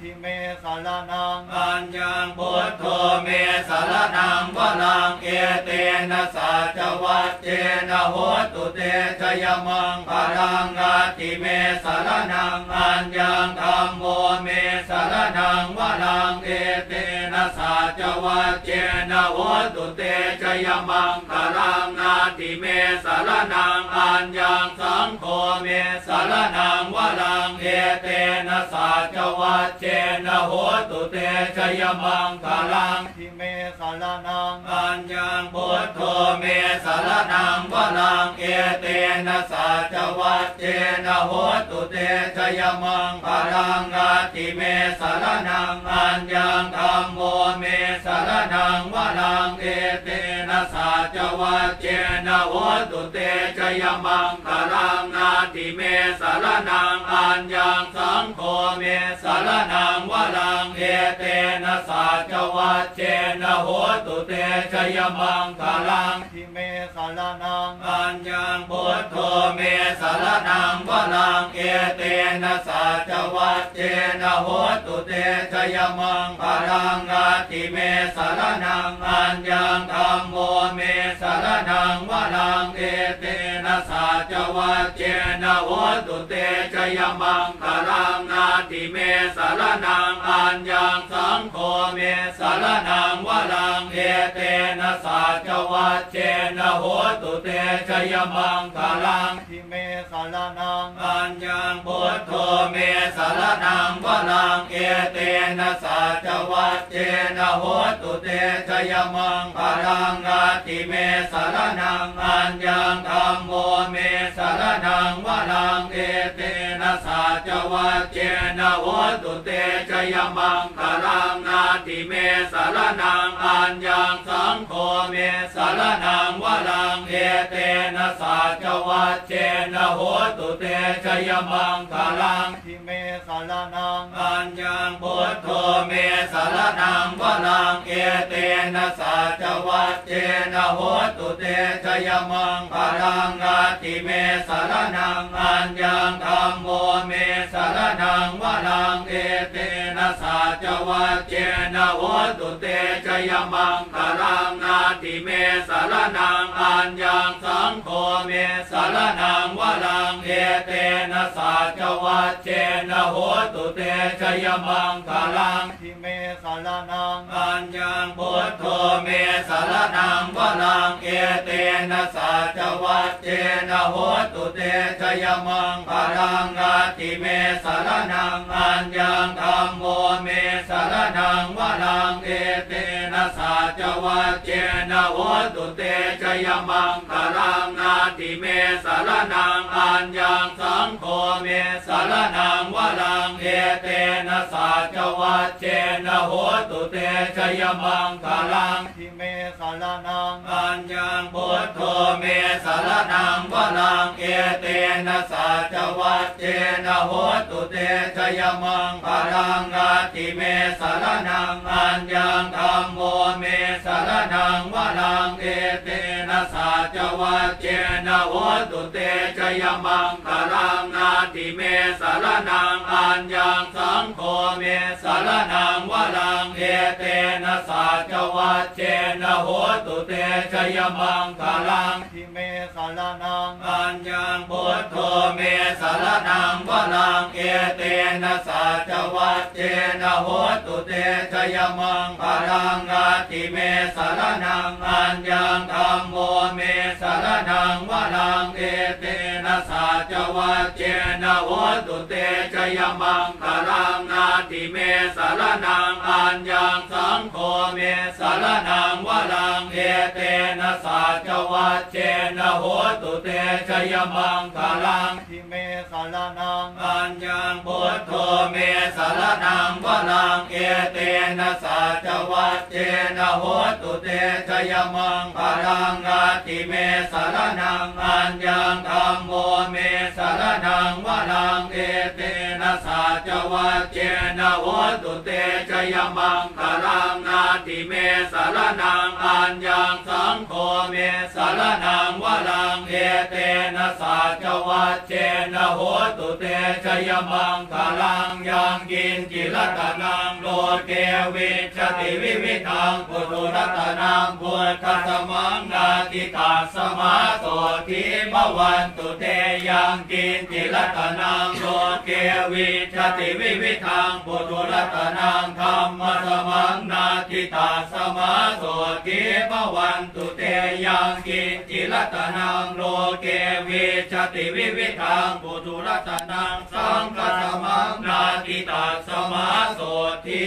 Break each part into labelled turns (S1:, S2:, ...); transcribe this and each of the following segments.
S1: ทิเมสารนัง
S2: อัญญังพุทโธเมสารนังวลังเอเตนะสัจวัตเจนะโหตุเตชยมังพลังกาติเมสารนังอัญญังธรรมโมเมสารนังวลังเอเตนะสัจวัตเจนะโหตุเตชยมังพลังนาติเมสารนังอัญญังสังโฆเมสารนังวลังเอเตนะสัจวัตเจนะโหตุเตชยมังคลัง
S1: ทิเมสารนัง
S2: อัญญังพุทโธเมสารนังวลังเอเตนะสัจวัตเจนะโหตุเตชยมังพลังกาติเมสารนังอัญญังธรรมโมเมสารนังวลังเอเตนะสัจวัตเจนะโหตุเตชยมังพลังนาติเมสารนังอัญญังสังโฆเมสารนังวลังเอเตนะสัจวัตเจนะโหตุเตชยมังคลัง
S1: ทิเมสารนัง
S2: อัญญังพุทโธเมสารนังวลังเอเตนะสัจวัตเจนะโหตุเตชยมังพลังกาติเมสารนังอัญญังธรรมโมเมสารนังวลังเอเตนะสัจ วัตเจนะโหตุเตชยมังพลังนาติเมสารนังอัญญังสังโฆเมสารนังวลังเอเตนะสัจวัตเจนะโหตุเตชยมังคลัง
S1: ทิเมสารนัง
S2: อัญญังพุทโธเมสารนังวลังเอเตนะสัจวัตเจนะโหตุเตชยมังพลังกาติเมสารนังอัญญังธรรมโมเมสารนังวลังเอเตนะสัจวัตเจนะโหตุเตชยมังพลังนาติเมสารนังอัญญังสังโฆเมสารนังวลังเอเตนะสัจวัตเจนะโหตุเตชยมังคลัง
S1: ทิเมสารนัง
S2: อัญญังพุทโธเมสารนังวลังเอเตนะสัจวัตเจนะโหตุเตชยมังพลังกาติเมสารนังอัญญังธรรมโมเมสารนังวลังเอเตนะสัจวัตเจนะโหตุเตชยมังพลังนาติเมสารนังอัญญังสังโฆเมสารนังวลังเอเตนะสัจวัตเจนะโหตุเตชยมังคลัง
S1: ทิเมสารนัง
S2: อัญญังพุทโธเมสารนังวลังเอเตนะสัจวัตเจนะโหตุเตชยมังพลังกาติเมสารนังอัญญังธรรมโมเมสารนังวลังเอเตนะสัจวัตเจนะโหตุเตชยมังพลังนาติเมสารนังอัญญังสังโฆเมสารนังวลังเอเตนะสัจวัตเจนะโหตุเตชยมังคลัง
S1: ทิเมสารนัง
S2: อัญญังพุทโธเมสารนังวลังเอเตนะสัจวัตเจนะโหตุเตชยมังพลังกาติเมสารนังอัญญังธรรมโมเมสารนังวะลังเอเตนะสัจ วัตเจนะโหตุเตชยมังพลังนาติเมสารนังอัญญังสังโฆเมสารนังวลังเอเตนะสัจวัตเจนะโหตุเตชยมังคลัง
S1: ทิเมสารนัง
S2: อัญญังพุทโธเมสารนังวลังเอเตนะสัจวัตเจนะโหตุเตชยมังพลังกาติเมสารนังอัญญังธรรมโมเมสารนังวลังเอเตนะสัจวัตเจนะโหตุเตชยมังพลังนาติเมสารนังอัญญังสังโฆเมสารนังวลังเอเตนะสัจวัตเจนะโหตุเตชยมังคลัง
S1: ทิเมสารนัง
S2: อัญญังพุทโธเมสารนังวลังเอเตนะสัจวัตเจนะโหตุเตชยมังพลังกาติเมสารนังอัญญังธรรมโมเมสารนังวลังเอเตนะสัจวัตเจนะโหตุเตชยมังพลังนาติเมสารนังอัญญังสังโฆเมสารนังวลังเอเตนะสัจวัตเจนะโหตุเตชยมังคลังยังกินจิรตนังโลเกวิชติวิวิทังปุถุรตนังพุทธสมังนาติตาสมาโสทิบวันตุเตยังกินจิรัตนังโลเกวิชติวิวิทังปุถุรัตนังธรรมสมังนาติตาสมาโสทิบวันตุเตยังกินจิรัตนังโลเกวิชติวิวิทังปุถุรัตนังสังฆสมังนาติตาสมาโสทิ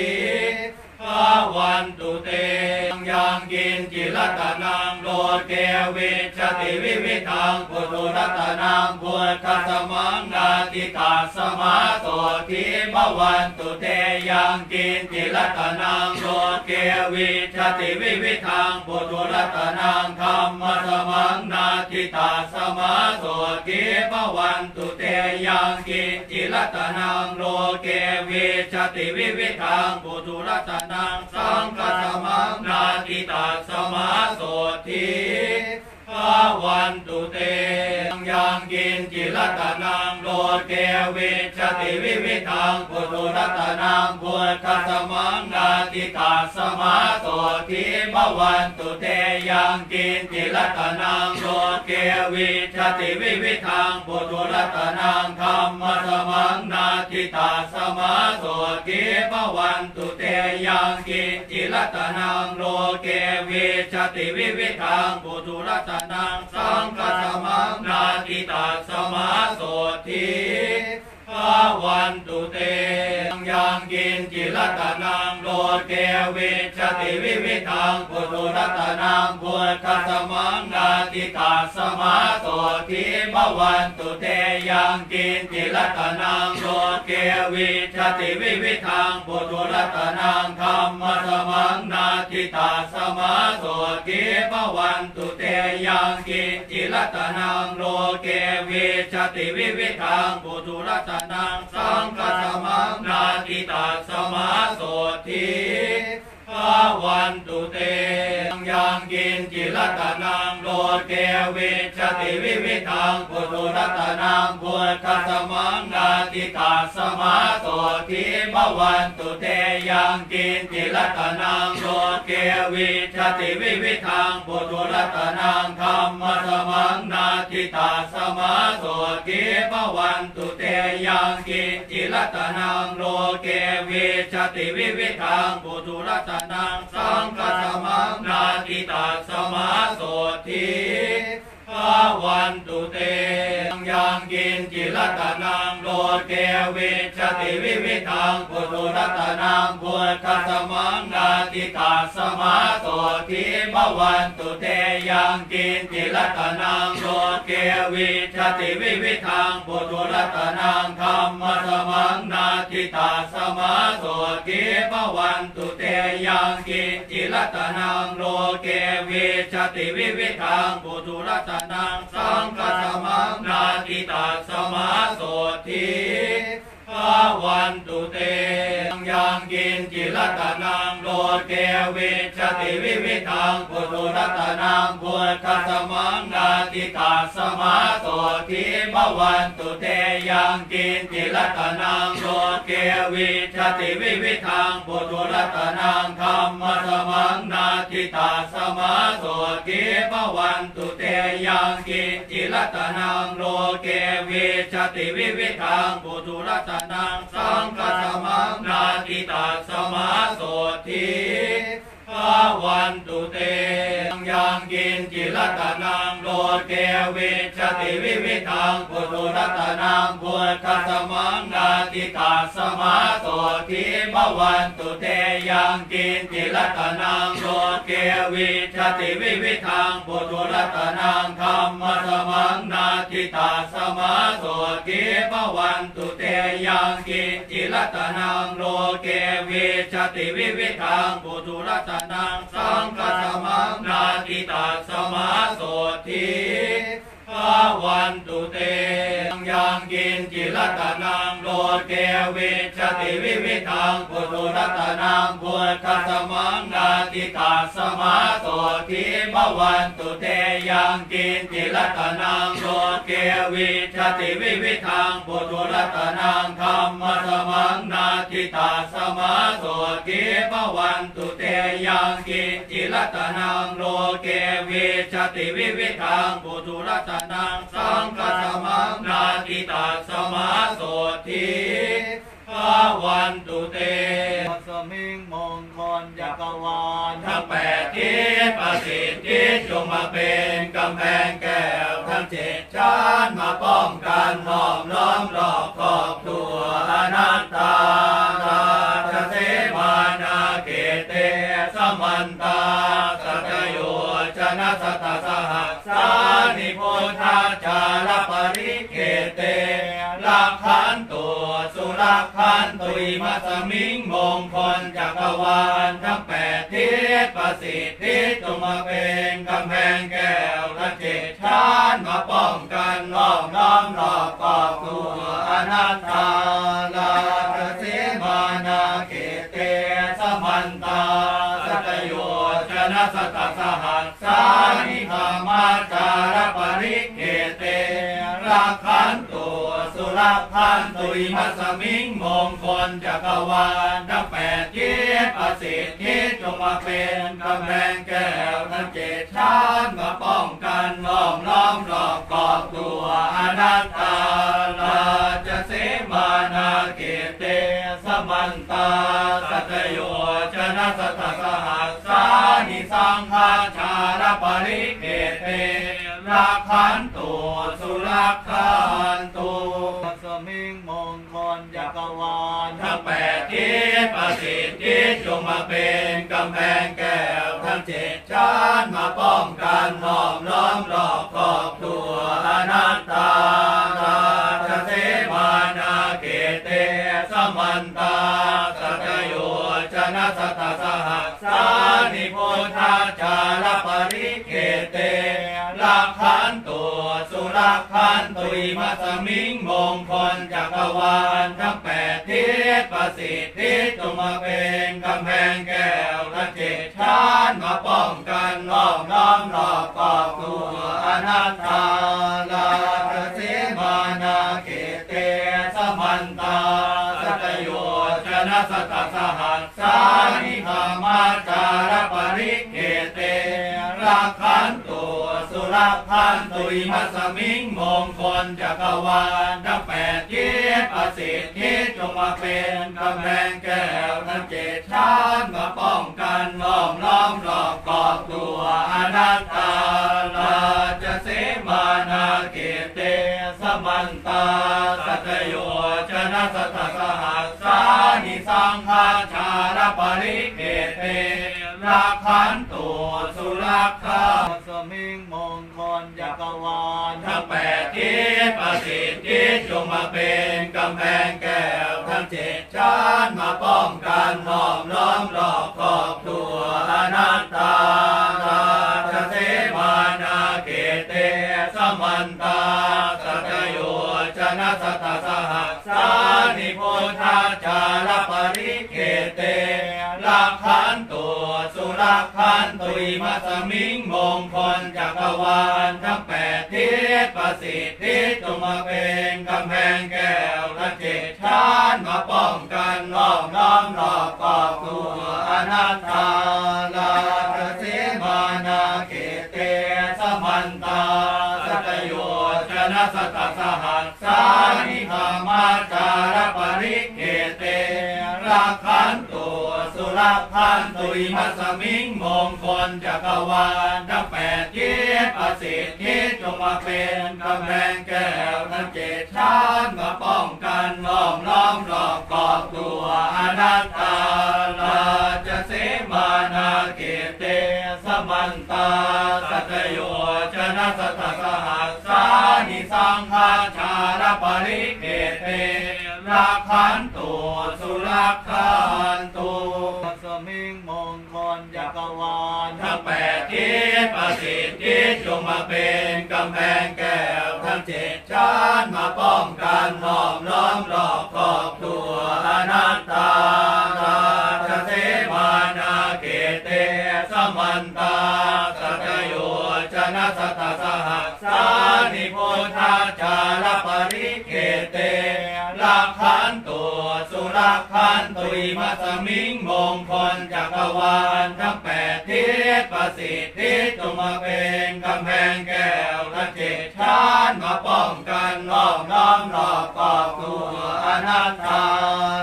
S2: ข้าวันตุเตยังกินจิรัตนังโลเกวิชติวิวิทังปุถุรัตนังพุทธสมังนาติตาสมาโสทิบวันตุเตยังกินจิรัตนังโลเกวิชติวิวิทังปุถุรัตนังธรรมสมังนาทิตาสมาโสทิบวันตุเตยังกินจิรัตนังโลเกวิชติวิวิทังปุถุรัตนังังสังฆสมังนาติตัสมาโสทีาวันตุเตยังกินจิรัตนังโลเกวิชติวิวิทังปุถุรัตนังพุทธสมังนาทิตาสมาโสทิบวันตุเตยังกินจิรัตนังโลเกวิชติวิวิทังปุถุรัตนังธรรมสมังนาทิตาสมาโสทิบวันตุเตยังกินจิรัตนังโลเกวิชติวิวิทังปุถุรัตนนังสังฆสมังนาติตาสมาโสทีาวันตุเตยังกินจิรัตนังโลดเกวิชติวิวิทังปุถุรัตนังพุทธสมังนาทิตาสมาโสทิบวันตุเตยังกินจิรัตนังโลดเกวิชติวิวิทังปุถุรัตนังธรรมสมังนาทิตาสมาโสทิบวันตุเตยังกินจิรัตนังโลดเกวิชติวิวิทังปุถุรัตนงสังฆสมังนาทิตาสมาโสทิข้าวันตุเตยังกินจิรตนังโลเกวิชติวิวิทังปุถุรัตนังพุทธสมังนาทิตาสมาโสทิบวันตุเตยังกินจิรตนังโลเกวิชติวิวิทังปุถุรัตนังธรรมสมังนาทิตาสมาโส วันตุเตยังกินจิรัตนังโลเกวิชติวิวิทังปุถุรัตนังสังฆสมังนาติตาสมาโสทิข้าวันตุเต ยังกินจิรัตนังโลเกวิชติวิวิทังปุถุรัตนังพุทธสมังนาทิตาสมาโสทิบวันตุเตยังกินจิรัตนังโลเกวิชติวิวิทังปุถุรัตนังธรรมสมังนาทิตาสมาโสทิบวันตุเตยังกินจิรัตนังโลเกวิชติวิวิทังปุถุรัตนังสังฆสมังนาทิติตัสมาโสทิาวันตุเตยังกินจิรัตนังโลเกวิชติวิวิทังปุถุรัตนังพุทธสมังนาทิตาสมาโสทิบวันตุเตยังกินจิรัตนังโลเกวิชติวิวิทังปุถุรัตนังธรรมสมังนาทิตาสมาโสทิบวันตุเตยังกินจิรัตนังโลเกวิชติวิวิทังปุถุรัตนงสังฆสมังนาทิตาสมาโสทีาวันตุเตยังกินจิรัตนังโลเกวิชติวิวิทังปุถุรัตนังพุทธสมังนาทิตาสมาโสทิบวันตุเตยังกินจิรัตนังโลเกวิชติวิวิทังปุถุรัตนังธรรมสมังนาทิตาสมาโสทิบวันตุเตยังกินจิรัตนังโลเกวิชติวิวิทังปุถุรัตนนังสังฆสมังนาติตาสมาโสทิาวันตุเตยังกินจิรัตนังโลเกวิชติวิวิทังปุถุรัตนังพุทธสมังนาติตาสมาโสทิมวันตุเตยังกินจิรัตนังโลเกวิชติวิวิทังปุถุรัตนังธรรมสมังนาติตาสมาโสทิมวันตุเตยังกินจิรัตนังโลเกวิชติวิวิทังปุถุรัตนงสังฆสมังนาติตาสมาโสทิภาวันตุเต
S1: สมิงมงคลจักรวาล
S2: ทั้งแปดทิศประสิทธิจงมาเป็นกำแพงแก้วทั้งเจ็ดชั้นมาป้องกันห้อมล้อมรอบขอบตัวอนัตตาราชเสมานาเกเตสมันตาสัตโยช นะสตสหัสสานิโพธาจารปริเกเตลักขันตัวสุรักขันตุยมัสมิงมงคลจักรวาลทั้งแปดทิศประสิทธิจงมาเป็นกำแพงแก้วทั้งเจ็ดชั้นมาป้องกันล้อมล้อมรอบกอบตัวอนัตตาลาเสมานาเกเตสมันตา นะสตสหัสสานิธรรมาจารปริเกเตรักขันตัวสุรักขันตุยมัสมิงมงคลจักรวาลทั้งแปดทิศประสิทธิจงมาเป็นกำแพงแก้วทั้งเจ็ดชั้นมาป้องกันล้อมล้อมรอบกอบตัวอนัตตาลาจะเสมานาเกเตสมันตาสัตโยชนะสตสหัส งฆาชารปริเกเตรักขันตัวสุรักขันตัว
S1: สมิงมงคลจักรวาล
S2: ทั้งแปดทิศประสิทธิจงมาเป็นกำแพงแก้วทั้งเจ็ดชั้นมาป้องกันห้อมล้อมรอบขอบตัวอนัตตาราชเสมานาเกเตสมันตาสัตโยช นะสตสหัสานิโพธาจารปริเกเตลักขันตัวสุรักขันตุยมัสมิงมงคลจักรวาลทั้งแปดทิศประสิทธิจงมาเป็นกำแพงแก้วทั้งเจ็ดชั้นมาป้องกันล้อมล้อมรอบกอบตัวอนัตตาลาเสมานาเกเตสมันตา สตสหัสสานิธรรมาจารปริเกเตรักขันต รพันตุยมัสมิงมงคลจักรวาลทั้งแปดทิศประสิทธิจงมาเป็นกำแพงแก้วทั้งเจ็ดชั้นมาป้องกันล้อมล้อมรอบกอบตัวอนัตตาลาจะเสมานาเกเตสมันตาสัตโยชนะสตสหัสสานิสังฆาชารปริเกเต รักขันตัวสุรักขัน
S1: สมิงมงคลจักรวาล
S2: ทั้งแปดทิศประสิทธิจงมาเป็นกำแพงแก้วทั้งเจ็ดชั้นมาป้องกันหอมล้อมรอบขอบตัวอนัตตาราชเสมานาเกเตสมันตาสัตโย นะสตสหัสสานิโพธาจารปริเกเตลักขันตัวสุรักขันตุยมัสมิงมงคลจักรวาลทั้งแปดทิศประสิทธิจงมาเป็นกำแพงแก้วทั้งเจ็ดชั้นมาป้องกันล้อมล้อมรอบกอบตัวอนัตตาลาเสมานาเกเตสมันตา สตสหัสสานิธรรมาจารปริเกเตรักขันตั รักขันตุยมัสมิงมงคลจักรวาลทั้งแปดทิศประสิทธิจงมาเป็นกำแพงแก้วทั้งเจ็ดชั้นมาป้องกันล้อมล้อมรอบกอบตัวอนัตตาลาจะเสมานาเกเตสมันตาสัตโยชนะสตสหัสสานิสังฆาชารปริเกเตรักขันตัวสุรักขันตั ว
S1: สมิงมงคลจักรวาล
S2: ทั้งแปดทิศประสิทธิจงมาเป็นกำแพงแก้วทั้งเจ็ดชั้นมาป้องกันหอมล้อมรอบขอบตัวอนัตตาราชเสมานาเกเตสมันตาสัตโยชนะสตสหัสสานิพุทธาจารปริเกเต ลักขันตัวสุรักขันตุยมัสมิงมงคลจักรวาลทั้งแปดทิศประสิทธิจงมาเป็นกำแพงแก้วและเจ็ดชั้นมาป้องกันล้อมล้อมรอบกอบตัวอนัตตา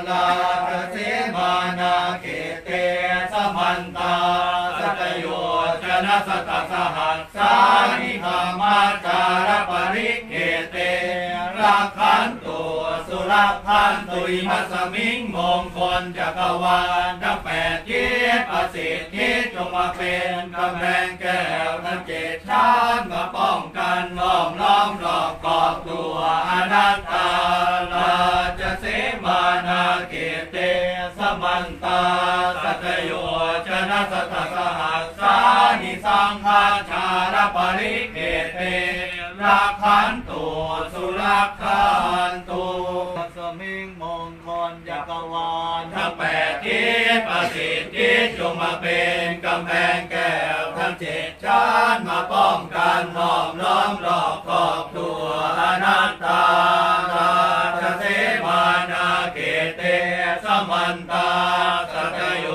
S2: ลาภเสมานาเกเตสมันตาสัตโยชนะสัตสหัสสา รักขันตุยมัสมิงมงคลจักรวาลทั้งแปดทิศประสิทธิจงมาเป็นกำแพงแก้วทั้งเจ็ดชั้นมาป้องกันล้อมล้อมรอบกอบตัวอนัตตาลาจะเสมานาเกเตสมันตาสัตโยชนะสัตสหัสสานิสังฆาชารปริเกเตรักขันตัวสุรักขันตัว
S1: วรวาล
S2: ทั้งแปดทิศประสิทธิจงมาเป็นกำแพงแก้วทั้งเจ็ดชั้นมาป้องกันห้อมล้อมรอบขอบตัวอนัตตาราชเสมานาเกเตสมันตาสัจโย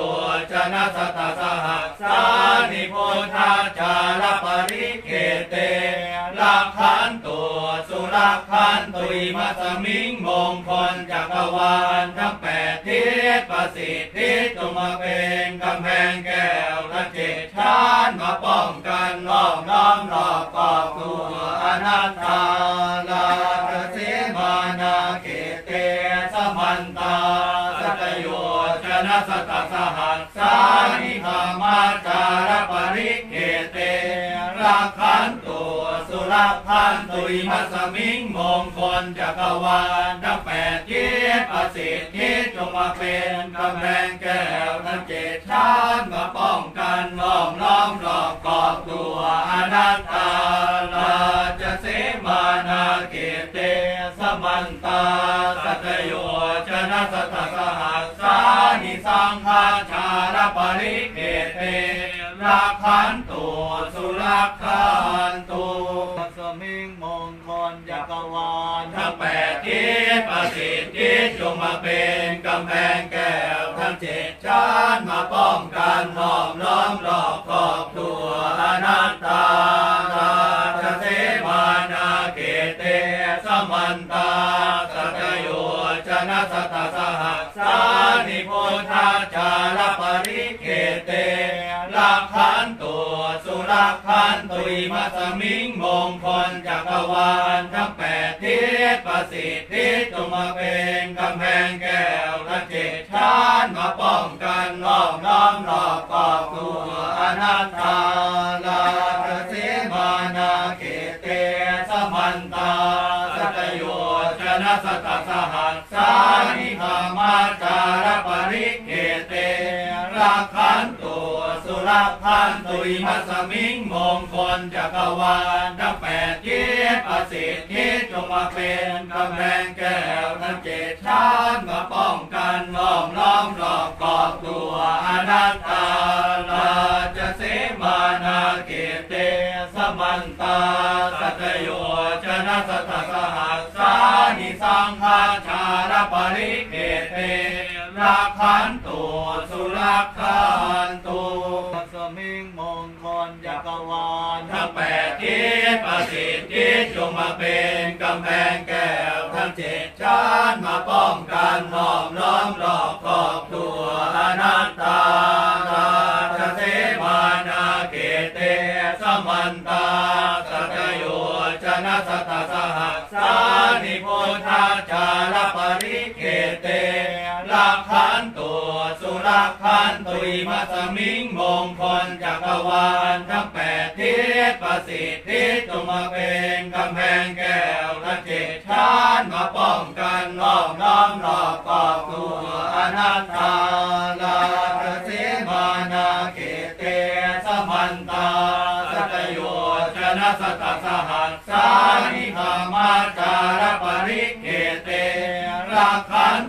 S2: นสตสหัสานิพุทธาจารปริเกเตลักขันตัวสุรักขันตุยมัสมิงมงคลจักรวาลทั้งแปดทิศประสิทธิจงมาเป็นกำแพงแก้วและเจ็ดชั้นมาป้องกันล้อมล้อมรอบกอบตัวอนัตตาลาเสมานาเกเตสมันตา สตสหัสสานิธรรมาจารปริเกเต รักขันตัวสุรักขันตุยมัสมิงมงคลจักรวาลทั้งแปดทิศประสิทธิจงมาเป็นกำแพงแก้วทั้งเจ็ดชั้นมาป้องกันล้อมล้อมรอบกอบตัวอนัตตาลาจเสมานาเกเตสมันตาสัตโยชนะสตสหัสสานิสังฆาชารปริเกเต รักขันตัวสุรักขันตัว
S1: สมิงมงคลจักรวาล
S2: ทั้งแปดทิศประสิทธิจงมาเป็นกำแพงแก้วทั้งเจ็ดชั้นมาป้องกันห้อมล้อมรอบขอบตัวอนัตตาราชเสมานาเกเตสมันตาสัตโยช นะสตสหัสานิพุทธาจารปริเกเตลักขันตัวสุรักขันตุยมัสมิงมงคลจักรวาลทั้งแปดทิศประสิทธิจงมาเป็นกำแพงแก้วและเจ็ดชั้นมาป้องกันล้อมล้อมรอบกอบตัวอนัตตาลาเสมานาเกเตสมันตา สตสหัสสานิธรรมาจารปริเกเตรักขันต รักขันตุยมัสมิงมงคลจักรวาลทั้งแปดทิศประสิทธิจงมาเป็นกำแพงแก้วทั้งเจ็ดชั้นมาป้องกันล้อมล้อมรอบกอบตัวอนัตตาลาจะเสมานาเกเตสมันตาสัตโยชนะสัตสหัสสานิสังฆาชารปริเกเตรักขันตัวสุรักขันตัว
S1: จักรวาล
S2: ทั้งแปดทิศประสิทธิจงมาเป็นกำแพงแก้วทั้งเจ็ดชั้นมาป้องกันห้อมล้อมรอบขอบตัวอนัตตาราชเสมานาเกเตสมันตาสัตโยชนะสตสหัสานิพุทธาจารปริเกเตลักขันตัุรักขันตุยมัสมิงมงคลจักรวาลทั้งแปดทิศประสิทธิ์จงมาเป็นกำแพงแก้วและเจตดชานมาป้องกันรอบน้อมรอบปอบตัวอนัตตาลาเสมานาเกเตสมันตาสัตโยชนะสตสหัสสานิธามาจารปริเกเตรักขัน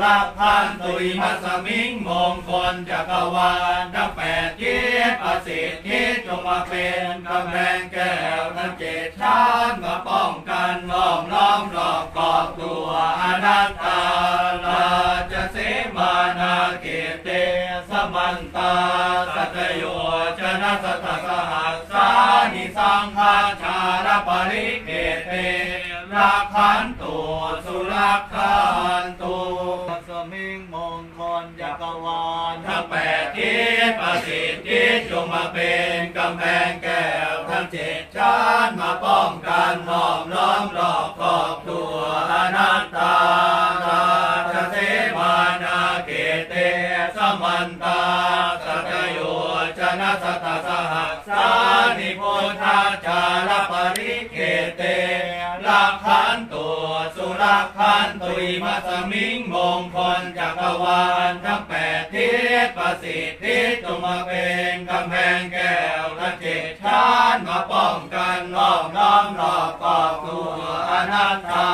S2: ตุสุรพันตุอิมัสมิงมงคลจักรวาลทั้งแปดทิศประสิทธิจงมาเป็นกำแพงแก้วทั้งเจ็ดชั้นมาป้องกันล้อมล้อมรอบกอบตัวอนัตตาลาจะเสมานาเกเตสมันตาสัตโยชนะสัตสหัสสานิสังฆาชารปริเกเตรักขันตุสุรักขันตุ
S1: งคลจักรวาล
S2: ทั้งแปดทิศประสิทธิจงมาเป็นกำแพงแก้วทั้งเจ็ดชั้นมาป้องกันหอมล้อมรอบขอบตัวอนัตตาราชเสมานาเกเตสมันตาสัตโยชนะสัตสหัสสานิโพธาจารปริเกเต รักขันตุสุรักขันตุอิมัสมิงมงคลจักรวาลทั้งแปดทิศประสิทธิจงมาเป็นกำแพงแก้วทั้งเจ็ดชั้นมาป้องกันล้อมล้อมรอบกอบตัวอนัตตา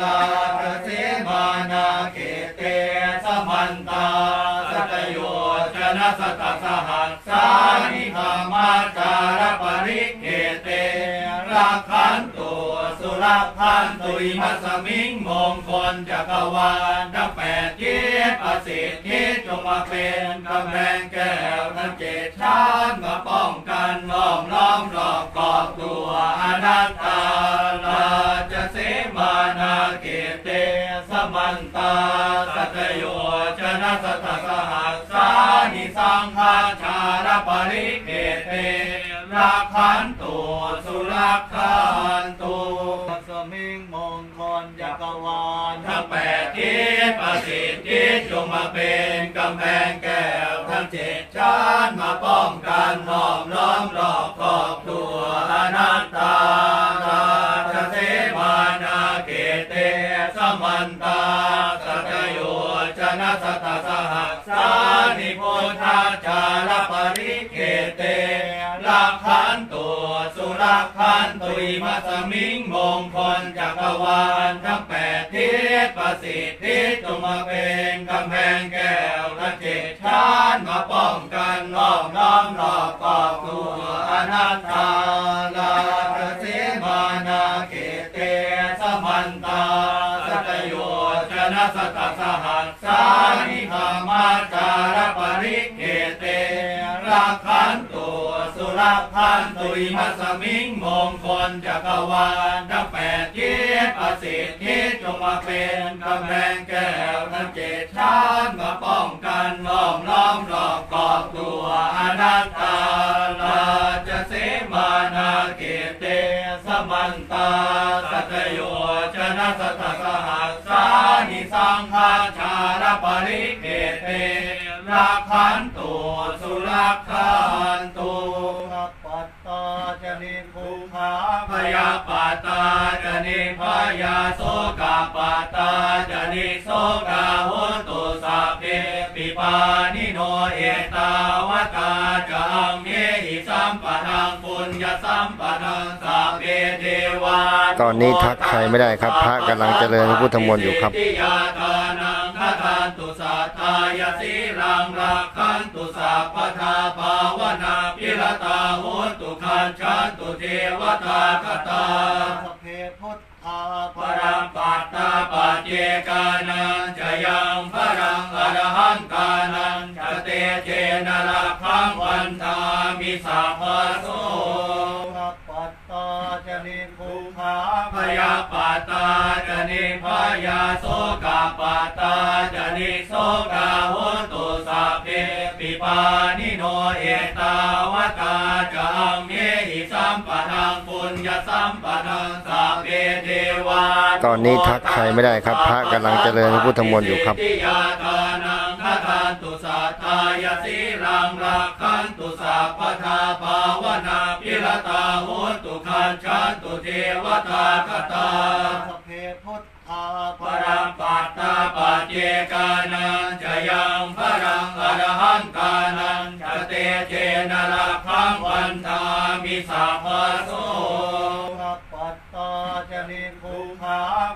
S2: ลาภเสมานาเกเตสมันตาสัตโยชนะสัตสหัสสานิธรรมาจารปริเกเต รักขันตุสุรพันตุอิมัสมิงมงคลจักรวาลทั้งแปดทิศประสิทธิจงมาเป็นกำแพงแก้วทั้งเจ็ดชั้นมาป้องกันล้อมล้อมรอบกอบตัวอนัตตาลาจะเสมานาเกเตสมันตาสัตโยชนะสัตสหัสสานิสังฆาชารปริเกเต รักขันตุสุรักขันตุ
S1: สมิงมงคลจักรวาล
S2: ทั้งแปดทิศประสิทธิจงมาเป็นกำแพงแก้วทั้งเจ็ดชั้นมาป้องกันห้อมล้อมรอบขอบตัวอนัตตาราชเสมานาเกเตสมันตาสัตโยชนะสัตสหัสสา นิโพธาจารปริเกเตรักขันตุสุรักขันตุอิมัสมิงมงคลจักรวาลทั้งแปดทิศประสิทธิจงมาเป็นกำแพงแก้วทั้งเจ็ดชั้นมาป้องกันล้อมล้อมรอบกอบตัวอนัตตาลาภเสมานาเกเตสมันตา สัตสหัสสานิธรรมาจารปริเกเต รักขันตุสุรพันตุอิมัสมิงมงคลจักรวาลทั้งแปดทิศประสิทธิจงมาเป็นกำแพงแก้วทั้งเจ็ดชั้นมาป้องกันล้อมล้อมรอบกอบตัวอนัตตาลาจะเสมานาเกเตสมันตาสัตโยชนะสัตสหัสสานิสังฆาชารปริเกเต รักขันตุสุรักขันตุ
S1: สัพปัตตาจนิภูขา
S2: พยาปาตาจนิพยาโสกาปาตาจนิโสกาโหตุสัพเพปิปานิโนเอตาวตาจังเมหิสัมปะทังปุญญสัมปะทังสัพเพเทวา
S3: ตอนนี้ทักใครไม่ได้ครับ พระกำลังเจริญพระพุทธมนต์อยู่ครับ
S2: ทิยาทานังคทานตุสัตตายสีรั งรักขันตุสัพพทาภาวนาพิรตาโหตุคันชันตุเทวตาคตา
S1: สเพพุทธา
S2: ปรังปัตตาปเจกานันจะยังพรังอรหันตานันจะเตเจนะระคังวันทามิสัพพโส ยาปาตาจนิพยาโสกาปาตาจนิโสกาโหตุสัพเพปิปานิโนเอตาวตาจังเมหิสัมปะทังปุญญสัมปะทังสัพเพเทวา
S3: ตอนนี้ทักใครไม่ได้ครับ พระกำลังเจริญพระพุทธมนต์อยู่ครับา
S2: ยสีรังรักขันตุสัพพทาภาวนาพิรตาโหตุคันชันตุเทวตาคตา
S1: สเพพุทธา
S2: ปรังปัตตาปัจเจกานันจะยังพรังอรหันตานันจะเตเจนะระคังวันทามิสัพพโส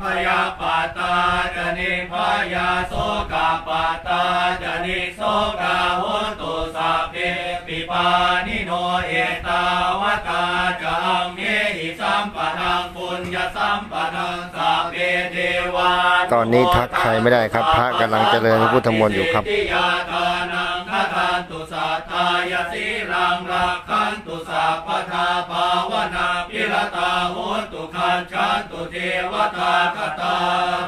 S1: สัพป
S2: ตาจะนิพยาโสกาปาตาจะนิโสกาโหตุสัพเพปิปานิโนเอตาวตาจังเมหิสัมปะทังปุญญสัมปะทังสัพเพเทวา
S3: ตอนนี้ทักใครไม่ได้ครับ พระกำลังเจริญพุทธมนต์อยู่ครับา
S2: ยาสีรังรักขันตุสัพพทาภาวนาพิรตาโหตุขันชันตุเทวตาคตา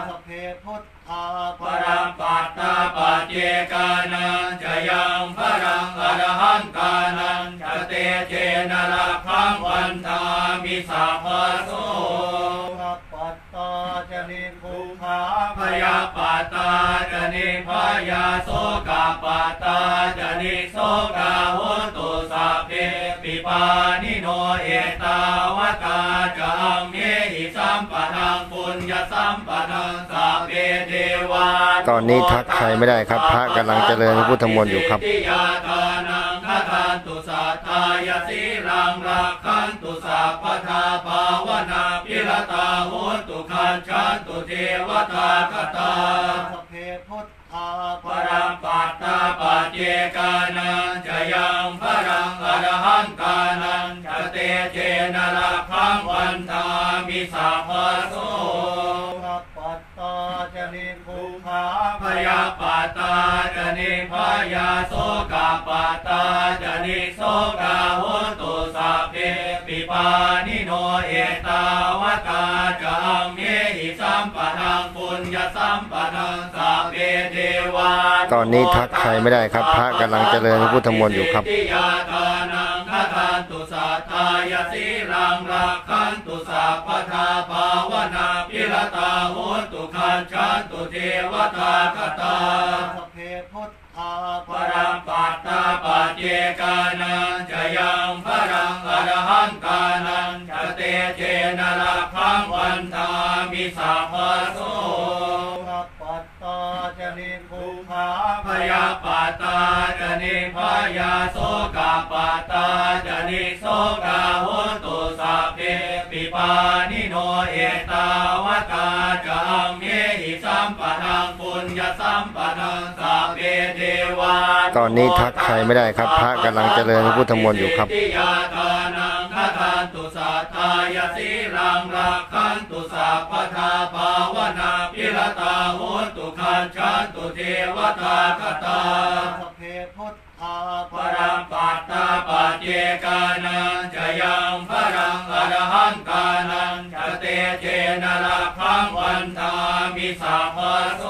S1: สเพพุทธา
S2: ปรัมปัตตาปเจกานังจะยังพรังอรหันตานังจะเตเจนะระพังวันทามิสัพพโส พยาปาตาจนิพยาโสกาปาตาจนิโสกาโหตุสัพเพปิปานิโนเอตาวตาจังเมหิสัมปะทังปุญญสัมปะทังสัพเพเทวา
S3: ตอนนี้ทักใครไม่ได้ครับ พระกำลังเจริญพุทธมนต์อยู่ครับ
S2: ทิยาทานังคทานตุสัทธายสี งรักขันตุสัพพทาภาวนาพิรตาโหนตุขันชันตุเทวตาคตา
S1: สพเพพุทธา
S2: ปรัมปัตตาปัจเจกานังจะยังพรังอรหันตานังจะเตเจนะระพังวันทามิสัพพโส
S1: รัปัตตาจะนิภูขา
S2: พ ยาปาตาจะนิพยาโสกาปาตาจะนิโสกาโหตุสัพเพปิปานิโนเอตาวตาจังเมหิสัมปะทังปุญญสัมปะทังสัพเพเทวา
S3: ตอนนี้ทักใครไม่ได้ครับ พระกำลังเจริญพุทธมนต์อยู่ครับ
S2: ทิยาทานังคทานตุสัทธายาสีรังรักขัน ตุสัพพทาภาวนาพิรตาโหนตุขันชันตุเทวตาคตา
S1: สพเพพุทธา
S2: ปรัมปัตตาปัจเจกานังจะยังพรังอรหันตานังจะเตเจนะระพังวันทามิสัพพโส
S1: รัปัตตาจะนิภูขา
S2: พยาปาตาจะนิพยาโสกาปาตาจะนิโสกาโหตุสัพเพปิปา นิโนเอตาวตาจังเมหิสัมปะทังปุญญสัมปะทังสัพเพเทวา
S3: ตอนนี้ทักใครไม่ได้ครับ พระกำลังเจริญพุทธมนต์อยู่ครับ
S2: ทิยาทานังคทานตุสัทธายาสีรังรักขันตุสัพพทาภาวนาพิรตาโหนตุขันชันตุเทวตาคตา
S1: สพเพพุทธา
S2: ปรัมปัตตาปัจเจกานังจะยังพรังอรหันตานังจะเตเจนะระพังวันทามิสัพพโส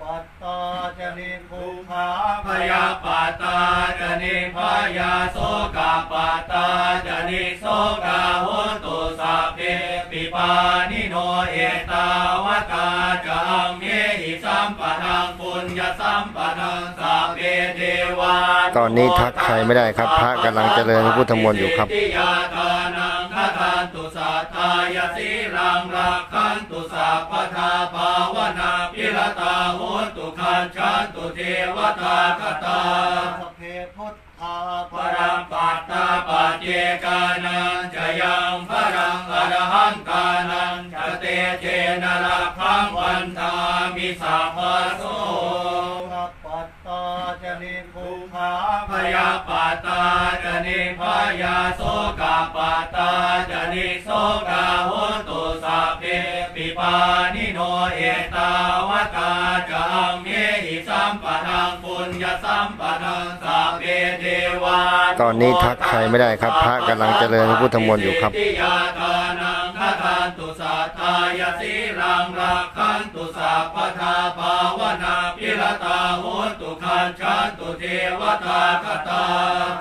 S1: ปัตตาจะนิภูขา
S2: พยาปาตาจะนิพยาโสกาปาตาจะนิโสกาโหตุสัพเพ ปิปานิโนเอตาวตาจังเมหิสัมปะทังปุญญสัมปะทังสัพเพเทวา
S3: ตอนนี้ทักใครไม่ได้ครับ พระกำลังเจริญพุทธมนต์อยู่ครับ
S2: ทิยาทานังคทานตุสัทธายาสีรังรักขันตุสัพพทาภาวนาพิรตาโหนตุขันชันตุเทวตาคตา
S1: สพเพพุทธา
S2: ปรัมปัตตาปัจเจกานังจะยังพรังอรหันตานังจะเตเจนะระพังวันตามิสัพพโส พยาปาตาจะนิพยาโสกาปาตาจะนิโสกาโหตุสัพเพปิปานิโนเอตาวตาจังเมหิสัมปะทังปุญญสัมปะทังสัพเพเทวา
S3: ตอนนี้ทักใครไม่ได้ครับ พระกำลังเจริญพุทธมนต์อยู่ครับ
S2: ทิยาทานังคทานตุสัทธายสี งรักขันตุสัพพทาภาวนาพิรตาโหนตุขันชันตุเทวตาคตา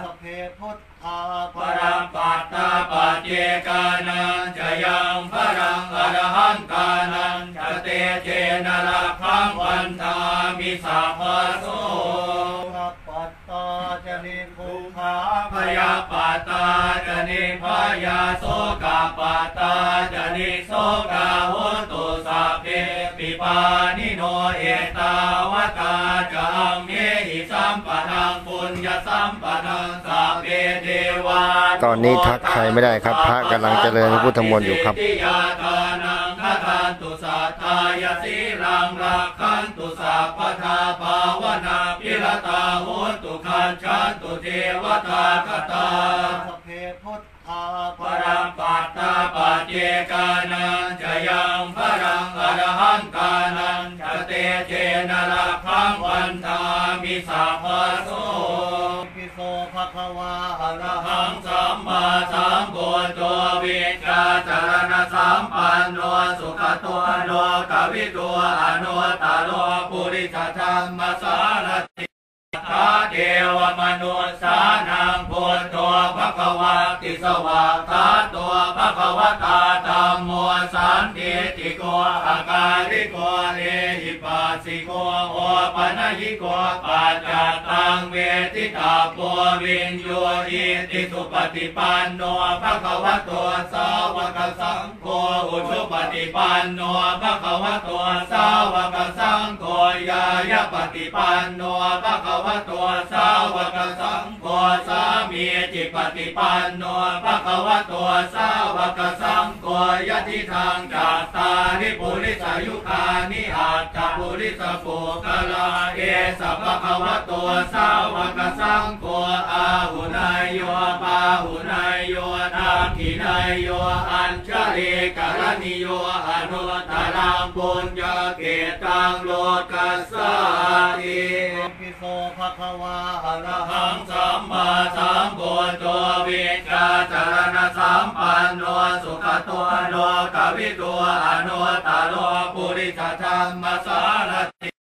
S1: สพเพพุทธา
S2: ปรัมปัตตาปัจเจกานังจะยังพรังอรหันตานังจะเตเจนะระพังวันทามิสัพพโส
S1: รัปัตตาจะนิภูขา
S2: พยาปาตาจะนิพยาโสกาปาตาจะนิโสกาโหตุสัพเพปิปานิโนเอตาวตาจังเมหิสัมปะทังปุญญสัมปะทังสัพเพเทวา
S3: ตอนนี้ทักใครไม่ได้ครับ พระกำลังเจริญพุทธมนต์อยู่ครับ
S2: ทิยาทานังคทานตุสัทธายสีลังรักขัน ตุสัพพทาภาวนาพิรตาโหตุขันชันตุเทวตาคตา
S1: สเพพุทธา
S2: ปรังปัตตาปเจกานังจะยังพรังอรหันกานังจะเตเจนะรักขังวันทามิสัพพะโส
S1: ปิโส ภะคะวาอะระหัง
S2: สัมมาสัมพุทโธวิชาจารณสัมปันโนสุขตัวโนกวิตัวอนุตตโลปุริสธรรมสารติาเทวมนุษย์สานังพุทโธภควาติสวาคาตัวภควตาธรรมโมสันติติโกอาการิโกเลหิปัสสิโกโอปนัยิโกปัจจตังเวทิตาโพวินโยอิติสุปฏิปันโนภควโตสาวกสังโฆอุชุปฏิปันโนภควโตสาวกสังโฆยา ยาปฏิปันโนภควโตสาวกสังโฆ สามีจิปฏิปันโนภะคะวโตสาวกสังโฆยะทิทางจัตตาริปุริสายุคานิอาจจปุริสปุกลาเอสัพพะวะโตสาวกสังโฆอาหุนายโยปาหุนายโยนาคินายโยอัญชลีกรณิโยอนุตตรังปุญญเกตังโลกัสสาติ
S1: โกภควาอรหัง
S2: สัมมาสัมพุทโธวิกาจารณสัมปันโนสุขตัวโนกวิตัวอนุตตโลปุริสธรรมสารติ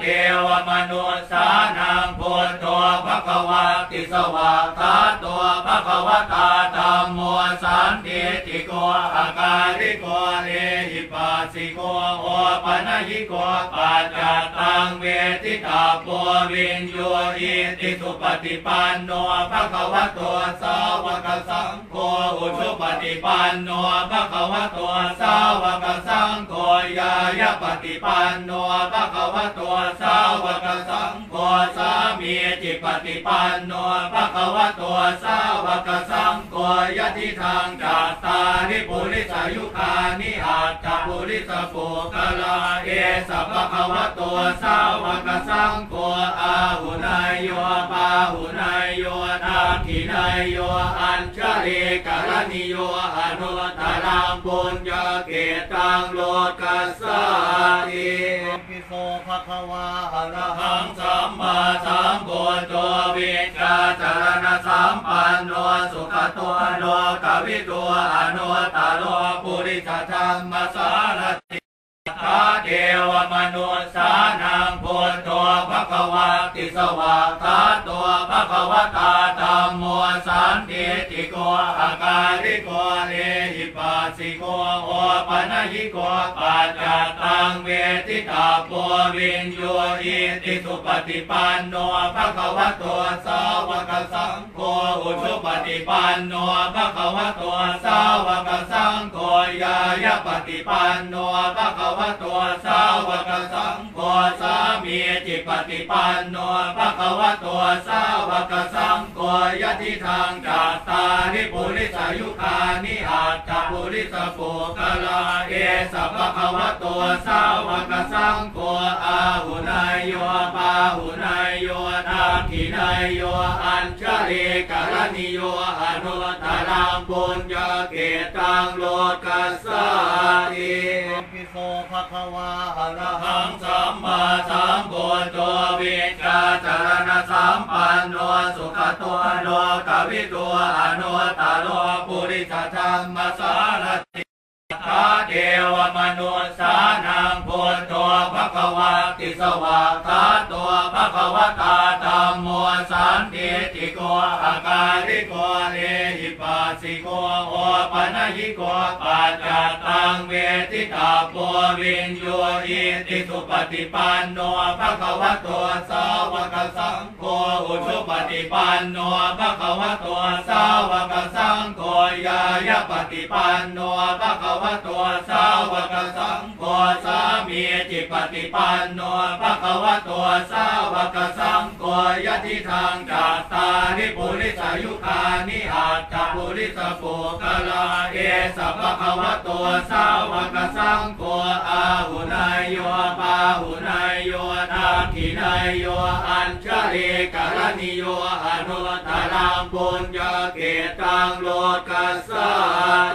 S2: เทวมนุษย์สานังพุทโธภควาติสวาคาตัวภควตาธรรมโมสันติติโกอาการิโกเลหิปัสสิโกโอปนัยิโกปัจจตังเวทิตาโพวินโยอิติสุปฏิปันโนภควโตสาวกสังโฆอุชุปฏิปันโนภควโตสาวกสังโฆยายปฏิปันโนภควโตสาวกสังโฆสามีจิปฏิปันโนภควโตสาวกสังโฆยะทิทางจัตตาริปุริสายุคานิอาจจปุริสปุกะลาเอสัพพะวะโตสาวกสังโฆอาหุนายโยปาหุนายโยนาคินายโยอัญชลีกรณิโยอนุตตรังปุญญาเก ตังโลกัสสาติ
S1: ปิโสภะคะวาอะระ
S2: อะ
S1: หั
S2: หั
S1: ง
S2: งสัมมาสัมพุทโธวิชาจารณสัมปันโนสุขตัวโนกวิตัวอนุตตโลปุริสธรรมสารติทาเทวมนุษย์สานังพุทโธภควาติสวาคาตัวภควตาธรรมโมสันติติโกอาการิโกเลหิปัสสิโกโอปนัยิโกปัจจตังเวทิตาโพวินโยอิติสุปฏิปันโนภควโตสาวกสังโฆอุชุปฏิปันโนภควโตสาวกสังโฆยายปฏิปันโนภควโตัวสาวกสังโฆสามีจิปฏิปันโนภควโตสาวกสังโฆยะทิทางจัตตาริปุริสายุคานิอาจจปุริสปุกลาเอสัพพะวะโตสาวกสังโฆอาหุนายโยปาหุนายโยนาคินายโยอัญชลีกรณิโยอนุตตรังปุญญา เกตังโลกัสสาติ
S1: ปิโสภคะวาอะระหัง
S2: สัมมาสัมพุทโธวิกาจารณสัมปันโนสุขตัวโนกวิตัวอนุตตโลปุริสธรรมสารติ เทวมนุษย์สานังพุทโธภควาติสวาคาตัวภควตาธรรมโมสันติติโกอาการิโกเลหิปัสสิโกโอปนัยิโกปัจจตังเวทิตาโพวินโยอิติสุปฏิปันโนภควโตสาวกสังโฆอุอุชุปฏิปันโนภะคะวะโตสาวกสังโฆยายปฏิปันโนภะคะวะโตัวสาวกสังโฆสามีจิปฏิปันโนภะคะวะโตสาวกสังโฆยะทิทางจัตตาริปุริสายุคานิอาจจปุริสปุกลาเอสัพพะวะโตสาวกสังโฆอาหุนายโยปาหุนายโยนาทินายโยอัญชลีกรณิโยอนุตตรังปุญญา ตังโลกัสสา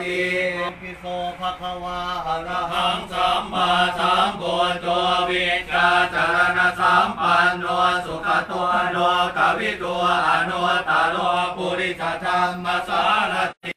S2: ติ
S1: ปิโสภะคะวาอะระ
S2: หั
S1: หั
S2: งสัมมาสัมพุทโธวิกาจารณสัมปันโนสุขตัวโนกวิตัวอนุตตโลปุริสธรรมสารติ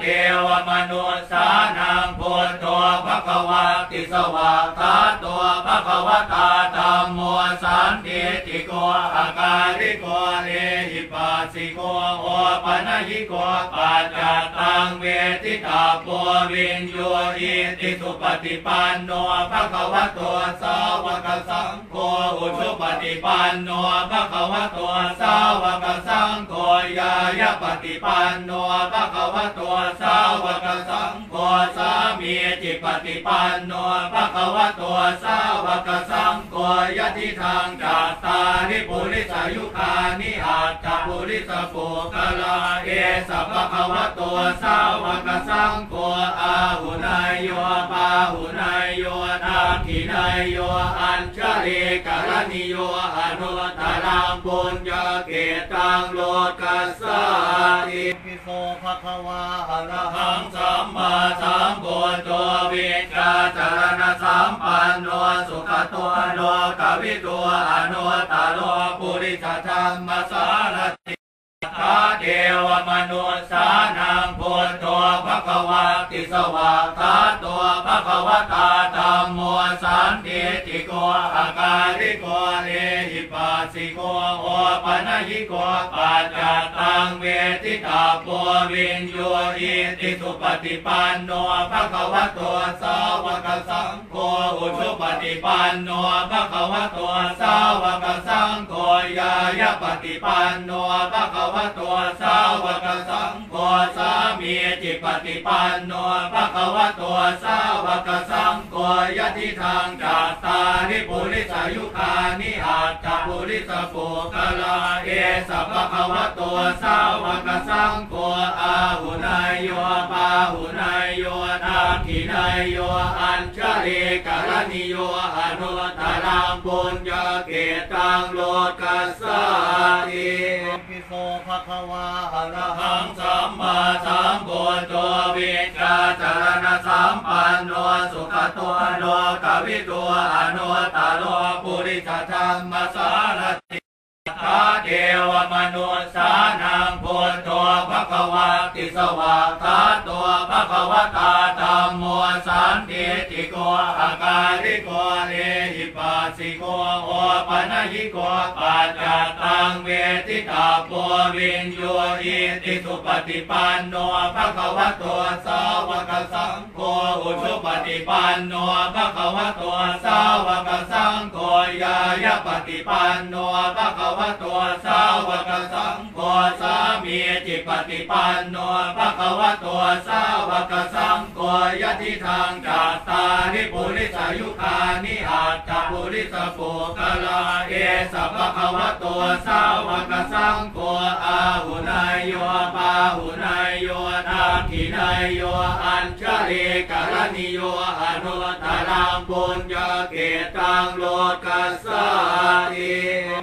S2: เทวมนุษย์สานังพุทโธภควาติสวาคาตัวภควตาธรรมโมสันติติโกอาการิโกเอหิปัสสิโกโอปัญญิโกปัจจตังเวทิตาโปวินโยอิติสุปฏิปันโนภควะโตสาวกสังโฆอุชุปฏิปันโนภควะโตสาวกสังโฆยายปฏิปันโนภควะโตสาวกสังโฆสามีจิปฏิปันโนภะคะวะโตสาวกสังโฆยะทิทางจัตตาริปุริสายุคานิอาจจปุริสปุกะลาเอสัพพะวะโตสาวกสังโฆอาหุนายโยปาหุนายโยนาทินายโยอัญชลีกรณิโยอนุตตรังปุญญาก ตังโลกัสสาติ
S1: ปิโสภะคะวาอะระ
S2: หังสัมมาสัมพุทโธวิชาจารณสัมปันโนสุขตัวโลกวิตัวอนุตตโลปุริสธรรมสารติทาเทวมนุษสานังพุทโธภควาติสวาคาตัวภควตาธรรมโมสันติติ โกอาการิโกเอหิปัสสิโกโอปัญญิโกปัจจตังเวทิตาโปวินโยอิติสุปฏิปันโนภควะโตสาวกสังโฆอุชุปฏิปันโนภควะโตสาวกสังโฆยายปฏิปันโนภควะโตสาวกสังโฆสามีจิปฏิปันโนภควะโตสาวกสังโฆยะทิทางจัตตาริปุริสายุคานิอาจจปุริสปุกลาเอสัพพะวะโตสาวกสังโฆอาหุนายโยปาหุนายโยนาทินายโยอัญชลีกรณิโยอนุตตรังปุญญาเกตังโลกัสสาติ
S1: ปิโสภะคะวาอะระ
S2: หังสัมมาสัมพุทโธวิชาจารณสัมปันโนสุขตัวโลกวิตัวอนุตตโลปุริสธรรมสารติทาเทวมนุษสานังพุทโธภควาติสวากาตัวภควตาธรรมโมสันติ ติโกอาการิโกเอหิปัสสิโกโอปัญญิโกปัจจตังเวทิตาโปวินโยอิติสุปฏิปันโนภควะโตสาวกสังโฆอุชุปฏิปันโนภควะโตสาวกสังโฆยายาปฏิปันโนภควะโตสาวกสังโฆสามีจิปฏิปันโนภควะโตสาวกสังโฆยะทิทางจัตตาริปุริสายุคานิอาจจปุริสปุกลาเอสัพพะวะโตสาวกสังโฆอาหุนายโยปาหุนายโยนาทินายโยอัญชลีกรณิโยอนุตตรังปุญญเกตังโลกัสสาติ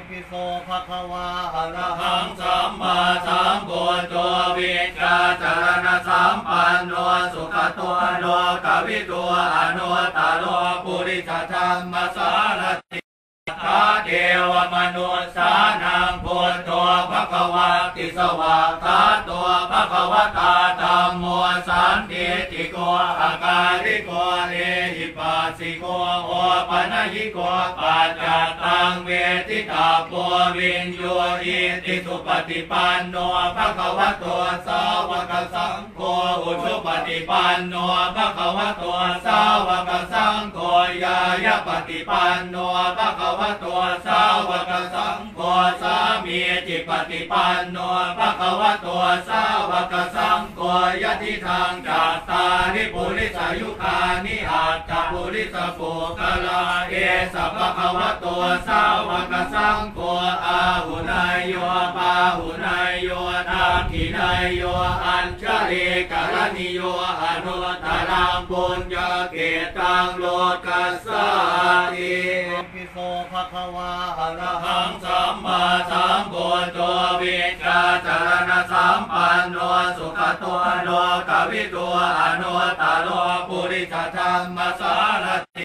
S1: ปิโสภะคะวาอะระ
S2: หังสัมมาสัมพุทโธวิชาจารณสัมปันโนสุขตัวโลกวิตัวอนุตตโลปุริสธรรมสารติทาเทวมนุษสานังพุทโธภควาติสวาคาตัวภควตาธรรมโมสันติ โกอาการิโกเอหิปัสสิโกโอปัญญิโกปัจจตังเวทิตาโปวินโยอิติสุปฏิปันโนภะคะวะโตสาวกสังโฆอุชุปฏิปันโนภะคะวะโตสาวกสังโฆยายาปฏิปันโนภะคะวะโตสาวกสังโฆสามีจิปฏิปันโนภะคะวะโตสาวกสังโฆยะทิทางจัตตาริปุริสายุคานิอาจจปุริสปุกลาเอสัพพะคะวะโตสาวกสังโฆอาหุนายโยปาหุนายโยนาคินายโยอัญชลีกรณิโยอนุตตรังปุญญเกตังโลกัสสาติ
S1: ปิโสภะคะวาอะ
S2: อะ
S1: ระหัง
S2: สัมมาสัมพุทโธวิชาจารณสัมปันโนสุขตัวโนกวิตัวอนุวตตโลปุริสธรรมสารติ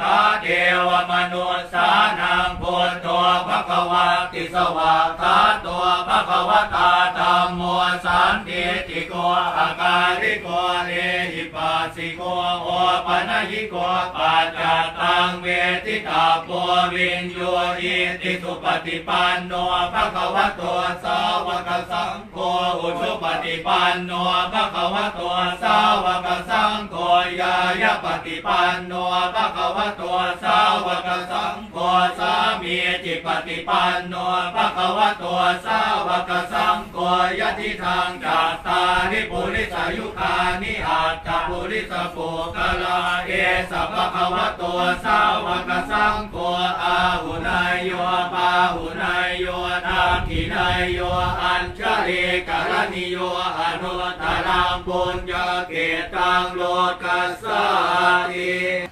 S2: ทาเทวมนุษย์สานังพุทโธภควาติสวาคาตัวภควตาธรรมโมสันติ ติโกอาการิโกเอหิปัสสิโกโอปนัยิโกปัจจตังเวทิตาโพวินโยอิติสุปฏิปันโนภะคะวโตสาวกสังโฆอุชุปฏิปันโนภะคะวโตสาวกสังโฆยายาปฏิปันโนภะคะวโตสาวกสังโฆสามีจิปฏิปันโนภะคะวโตสาวกสังโฆยะทิทางจัตตาริปุริสายุคานิอาจจปุริสปุกลาเอสัพพะวะโตสาวกสังโฆอาหุนายโยปาหุนายโยนาคินายโยอัญชลีกรณิโยอนุตตรังปุญญเกตังโลกัสสาติ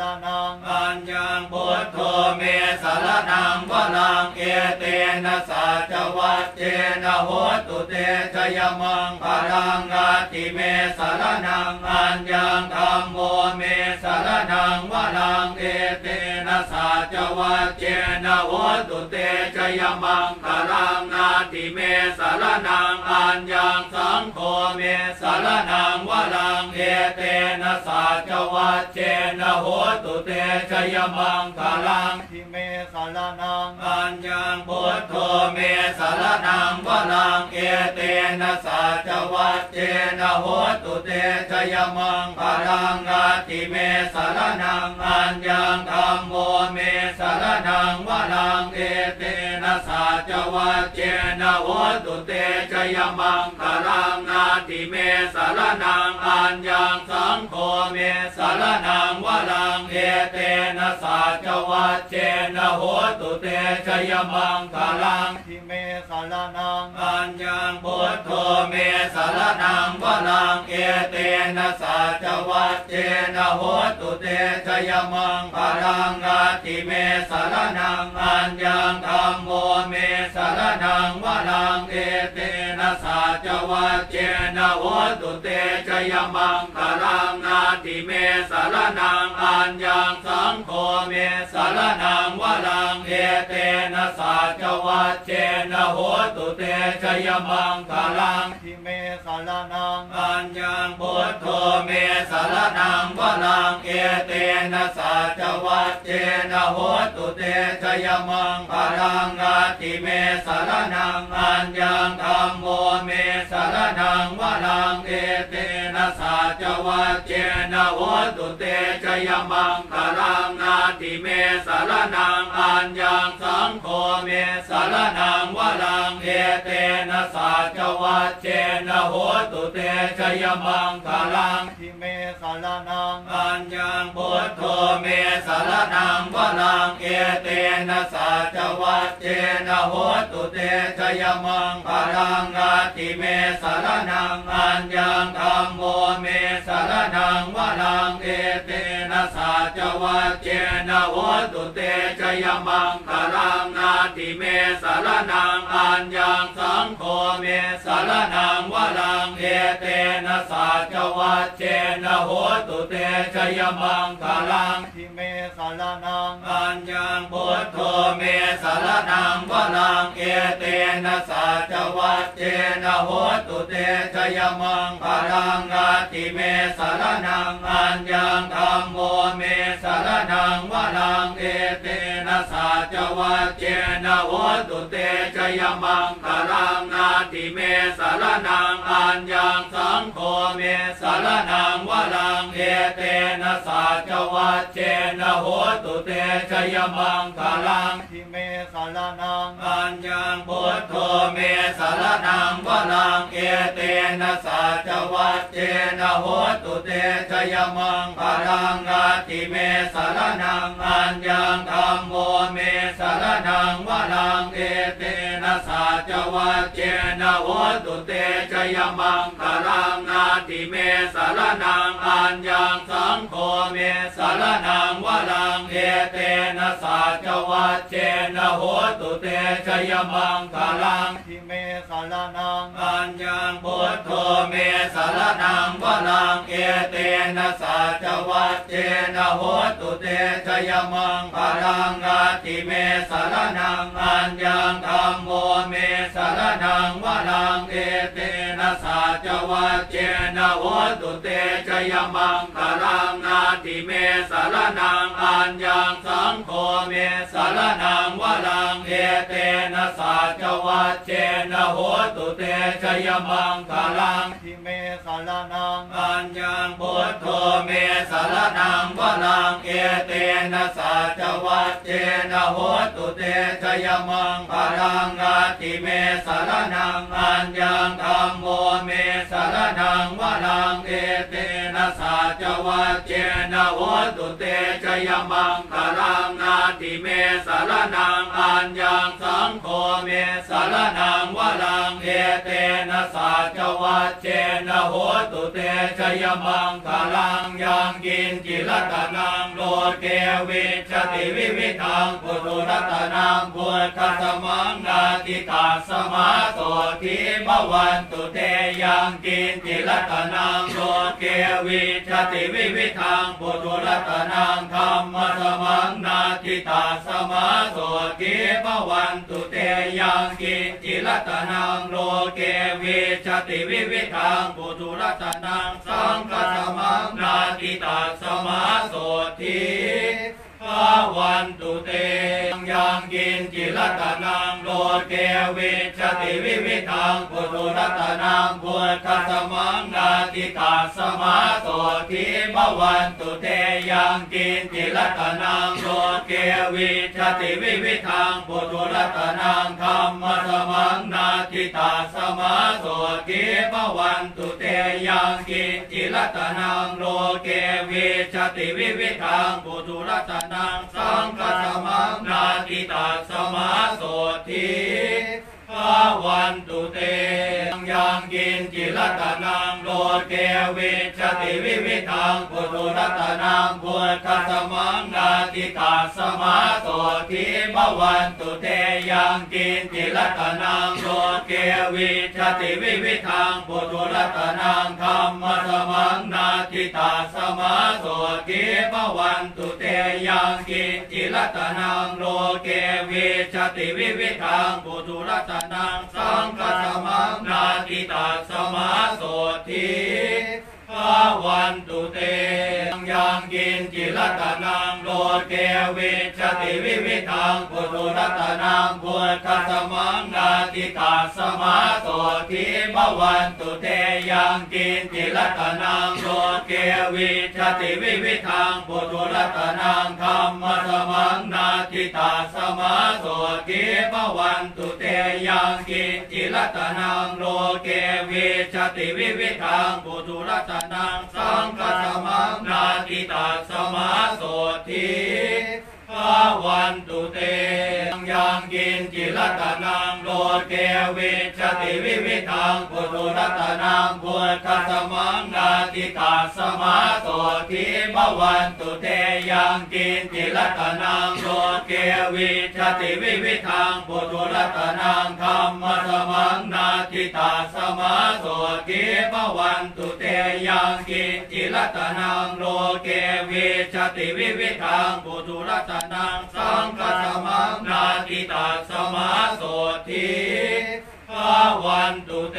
S1: รนัง
S2: อัญญังพุทโธเมสารนังวลังเอเตนะสัจวัตเจนะโหตุเตชยมังพลังกาติเมสารนังอัญญังธรรมโมเมสารนังวลังเอเตนะสัจวัตเจนะโหตุเตชยมังพลังนาติเมสารนังอัญญังสังโฆเมสารนังวลังเอเตนะสัจวัตเจนะโหตุเตชยมังคลัง
S1: ทิเมสารนัง
S2: อัญญังพุทโธเมสารนังวลังเอเตนะสัจวัตเจนะโหตุเตชยมังพลังกาติเมสารนังอัญญังธรรมโมเมสารนังวลังเอเตนะสัจวัตเจนะโหตุเตชยมังพลังนาติเมสารนังอัญญังสังโฆเมสารนังวลังเอเตนะสัจวัตเจนะโหตุเตชยมังคลัง
S1: ทิเมสารนัง
S2: อัญญังพุทโธเมสารนังวลังเอเตนะสัจวัตเจนะโหตุเตชยมังพลังกาติเมสารนังอัญญัง สัจวัตเจนะโหตุเตชยมังพลังนาติเมสารนังอัญญังสังโฆเมสารนังวลังเอเตนะสัจวัตเจนะโหตุเตชยมังคลัง
S1: ทิเมสารนัง
S2: อัญญังพุทโธเมสารนังวลังเอเตนะสัจวัตเจนะโหตุเตชยมังพลังกาติเมสารนังอัญญังธรรมโมเมสารนังวลังเอเตนะสัจ วัตเจนะโหตุเตชยมังพลังนาติเมสารนังอัญญังสังโฆเมสารนังวลังเอเตนะสัจวัตเจนะโหตุเตชยมังคลัง
S1: ทิเมสารนัง
S2: อัญญังพุทโธเมสารนังวลังเอเตนะสัจวัตเจนะโหตุเตชยมังพลังกาติเมสารนังอัญญังธรรมโมเมสารนังวลังเอเตนะสัจวัตเจนะโหตุเตชยมังพลังนาติเมสารนังอัญญังสังโฆเมสารนังวลังเอเตนะสัจวัตเจนะโหตุเตชยมังคลัง
S1: ทิเมสารนัง
S2: อัญญังพุทโธเมสารนังวลังเอเตนะสัจวัตเจนะโหตุเตชยมังพลังกาติเมสารนังอัญญังธรรมโมเมสารนังวลังเอเตนะสัจวัจเจนะโหตุเตชยมังคลังนาติเมสารนังอัญญังสังโฆเมสารนังวลังเอเตนะสัจวัจเจนะโหตุเตชยมังคลัง
S1: ทิเมสารนัง
S2: อัญญังพุทโธเมสารนังวลังเอเตนะสัจวัจเจนะโหตุเตชยมังพลังนาติเมสารนังอัญญังธรรมโมเมสารนังวลังเอเตนะสัจวัจเจนะโหตุเตชยมังพลังนาติเมสารนังอัญญังสังโฆเมสารนังวลังเอเตนะสัจวัจเจนะโหตุเตชยมังคลัง
S1: ทิเมสารนัง
S2: อัญญังพุทโธเมสารนังวลังเอเตนะสัจวัตเจนะโหตุเตชยมังพลังนาติเมสารนังอัญญังธรรมโมเมสารนังวะลังเอเตนะสัจ วัจเจนะโหตุเตชยมังพลังนาติเมสารนังอัญญังสังโฆเมสารนังวลังเอเตนะสัจวัจเจนะโหตุเตชยมังคลัง
S1: ทิเมสารนัง
S2: อัญญังพุทโธเมสารนังวลังเอเตนะสัจวัจเจนะโหตุเตชยมังพลังนาติเมสารนังอัญญังธรรมโมเมสารนังวลังเอเตนะสัจวัจเจนะโหตุเตชยมังพลังนาติเมสารนังอัญญังสังโฆเมสารนังวลังเอเตนะสัจวัจเจนะโหตุเตชยมังคลังยังกินจิรตนังโลเกวิชติวิวิทังปุถุรตนังพุทธสมังนาติตาสมาโสทิมวันตุเตยังกินจิรตนังโลเกวิชติวิวิทังปุถุรัตนังธรรมสมังนาติตาสมาโสทิมวันตุเตยังกินจิรตนังโลเกวิชติวิวิทังปุถุรัตนังสังฆสมังนาติตาสมาโสทิ ข้าวันตุเตยังกินจิรัตนังโลเกวิชติวิวิทังปุถุรัตนังพุทธสมังนาติตาสมาโสทิมวันตุเตยังกินจิรัตนังโลเกวิชติวิวิทังปุถุรัตนังธรรมสมังนาทิตาสมาโสทิมวันตุเตยังกินจิรัตนังโลเกวิชติวิวิทังปุถุรัตนังังสังฆสมังนาติตัสมาโสทีาวันตุเตยังกินจิรัตนังโลเกวิชติวิวิทังปุถุรัตนังพุทธสมังนาทิตาสมาโสทิมวันตุเตยังกินจิรัตนังโลเกวิชติวิวิทังปุถุรัตนังธรรมสมังนาทิตาสมาโสทิมวันตุเตยังกินจิรัตนังโลเกวิชติวิวิทังปุถุรัตนนังสังฆสมังนาติตาสมาโสทีาวันตุเตยังกินจิรัตนังโลเกวิชติวิวิทังปุถุรัตนังพุทธสมังนาทิตาสมาโสทิมวันตุเตยังกินจิรัตนังโลเกวิชติวิวิทังปุถุรัตนังธรรมสมังนาทิตาสมาโสทิมวันตุเตยังกินจิรัตนังโลเกวิชติวิวิทังปุถุรัตนงสังฆสมังนาทิตาสมาโสทีาวันตุเตยังกินจิรัตนังโลเกวิชติวิวิทังปุถุรัตนังพุทธสมังนาทิตาสมาโสทิมวันตุเตยังกินจิรัตนังโลเกวิชติวิวิทังปุถุรัตนังธรรมสมังนาทิตาสมาโสทิมวันตุเตยังกินจิรัตนังโลเกวิชติวิวิทังปุถุรัตนนังสังฆสมังนาติตาสมาโสทีาวันตุเต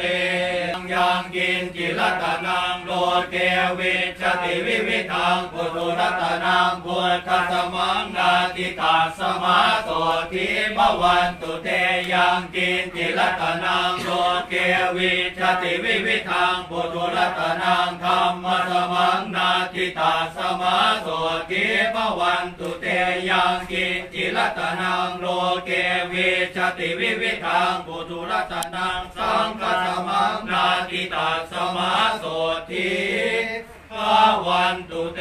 S2: ยังกินจิรัตนังโลเกวิชติวิวิทังปุถุรัตนังพุทธสมังนาติตาสมาโสทิมวันตุเตยังกินจิรัตนังโลเกวิชติวิวิทังปุถุรัตนังธรรมสมังนาทิตาสมาโสทิมวันตุเตยังกินจิรัตนังโลเกวิชติวิวิทังปุถุรัตนนังสังฆสมังนาติตาสมาโสทีาวันตุเต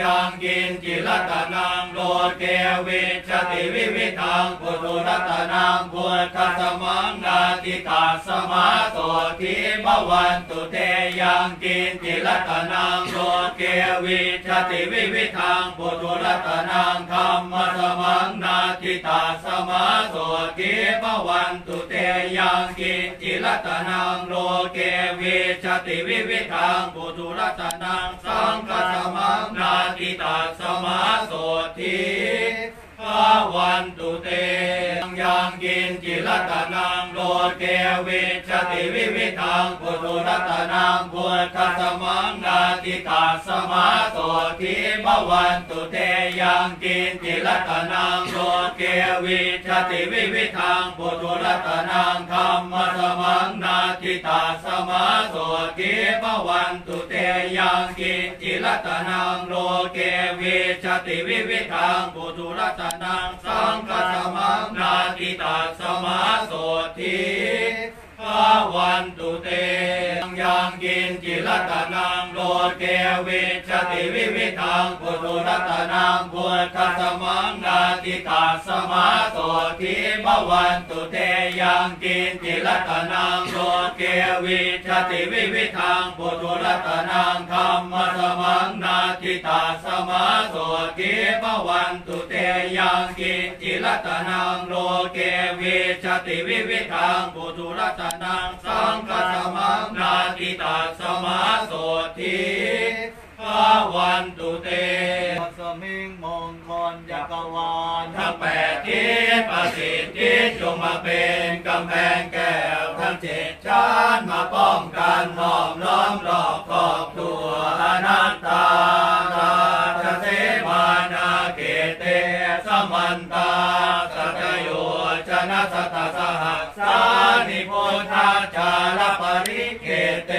S2: ยังกินจิรัตนังโลเกวิชติวิวิทังปุถุรัตนังพุทธสมังนาทิตาสมาโสทิมวันตุเตยังกินจิรัตนังโลเกวิชติวิวิทังปุถุรัตนังธรรมสมังนาทิตาสมาโสทิมวันตุเตยังกินจิรัตนังโลเกวิชติวิวิทังปุถุรัตนงสังฆสมังนาทิตาสมาโสทิข้าวันตุเตยังกินจิรัตนัง โลเกวิชติวิวิทังปุถุรัตนังพุทธสมังนาทิตาสมาโสทิมวันตุเตยังกินจิรัตนังโลเกวิชติวิวิทังปุถุรัตนังธรรมสมังนาทิตาสมาโสทิมวันตุเตยังกินจิรัตนังโลเกวิชติวิวิทังปุถุรัตนังสังฆสมังนาทิตาสมาโสทิ Yeah. าวันตุเตยังกินจิรัตนังโลเกวิชติวิวิทังปุถุรัตนังพุทธสมังนาทิตาสมาโสทิมวันตุเตยังกินจิรัตนังโลเกวิชติวิวิทังปุถุรัตนังธรรมสมังนาทิตาสมาโสทิมวันตุเตยังกินจิรัตนังโลเกวิชติวิวิทังปุถุรัตนงสังฆสมังนาทิตาสมาโสทิข้าวันตุเต
S1: สมิงมงคลจักรวาล
S2: ทั้งแปดทิศประสิทธิจงมาเป็นกำแพงแก้วทั้งเจ็ดชั้นมาป้องกันห้อมล้อมรอบขอบตัวอนัตตาราชเสมานาเกเตสมันตาสัตโยช นะสตสหัสสานิโพธาจารปริเกเต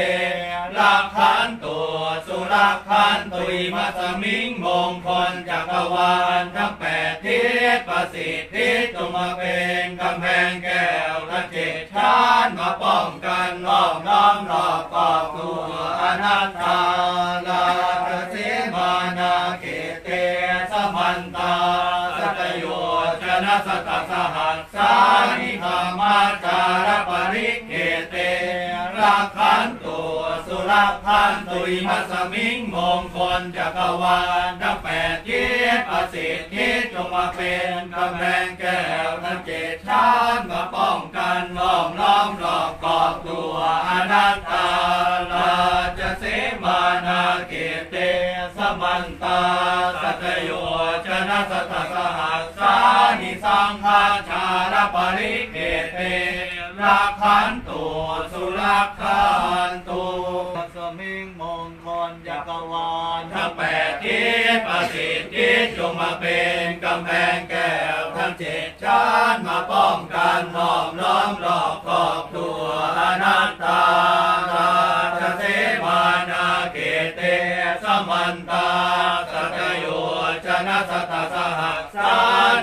S2: ลักขันตัวสุรักขันตุยมัสมิงมงคลจักรวาลทั้งแปดทิศประสิทธิจงมาเป็นกำแพงแก้วทั้งเจ็ดชั้นมาป้องกันล้อมล้อมรอบกอบตัวอนัตตาลาภเสมานาเกเตสมันตา สตสหัสสานิธรรมาจารปริเกเต ขันตัวสุรักขันตุยมัสมิงมงคลจักรวาลทั้งแปดทิศประสิทธิจงมาเป็นกำแพงแก้วทั้งเจ็ดชั้นมาป้องกันล้อมล้อมรอบกอบตัวอนัตตาลาจะเสมานาเกเตสมันตาสัตโยชนะสัตสหัสสานิสังฆาชารปริเกเต รักขันตัวสุรักขันตัว
S1: สมิงมงคลจักรวาล
S2: ทั้งแปดทิศประสิทธิจงมาเป็นกำแพงแก้วทั้งเจ็ดชั้นมาป้องกันห้อมล้อมรอบขอบตัวอนัตตาราชเสมานาเกเตสมันตาสัตโยช นะสตสหัสา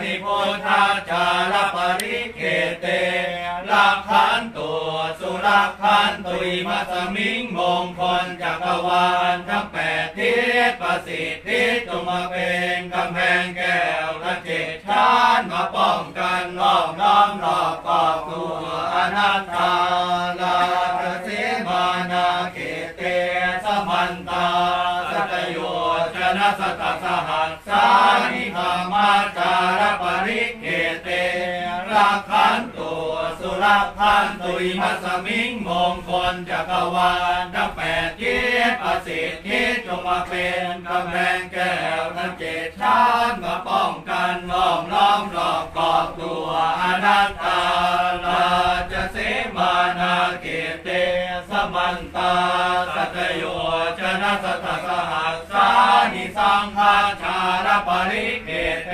S2: นิโพธาจารปริเกเตลักขันตัวสุรักขันตุยมัสมิงมงคลจักรวาลทั้งแปดทิศประสิทธิจงมาเป็นกำแพงแก้วทั้งเจ็ดชั้นมาป้องกันล้อมล้อมรอบกอบตัวอนัตตาลาเสมานาเกเตสมันตา ตสหัสสานิธรรมาจารปริเกเตรักขันตัวสุรักขันตุยมัสมิงมงคลจักรวาลทั้งแปดทิศประสิทธิจงมาเป็นกำแพงแก้วทั้งเจ็ดชั้นมาป้องกันล้อมล้อมรอบกอบตัวอนัตตาลาจะเสมานาเกเตสมันตาสัตโยชนะสตสหัสสา นิสังฆาชาลปริเกเต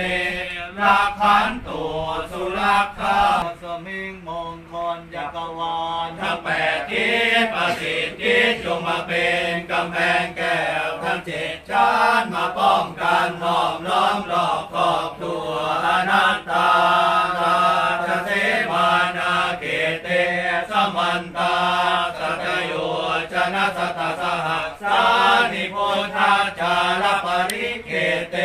S2: รักขันตุสุรักขา
S1: สมิงมงคลจักรวาล
S2: ทั้งแปดทิศประสิทธิจงมาเป็นกำแพงแก้วทั้งเจ็ดชั้นมาป้องกันหอมล้อมรอบขอบตัวอนัตตาราชเสมานาเกเตสมันตาสัตโยชนะสัตสหัส นิโพธาจารปริเกเต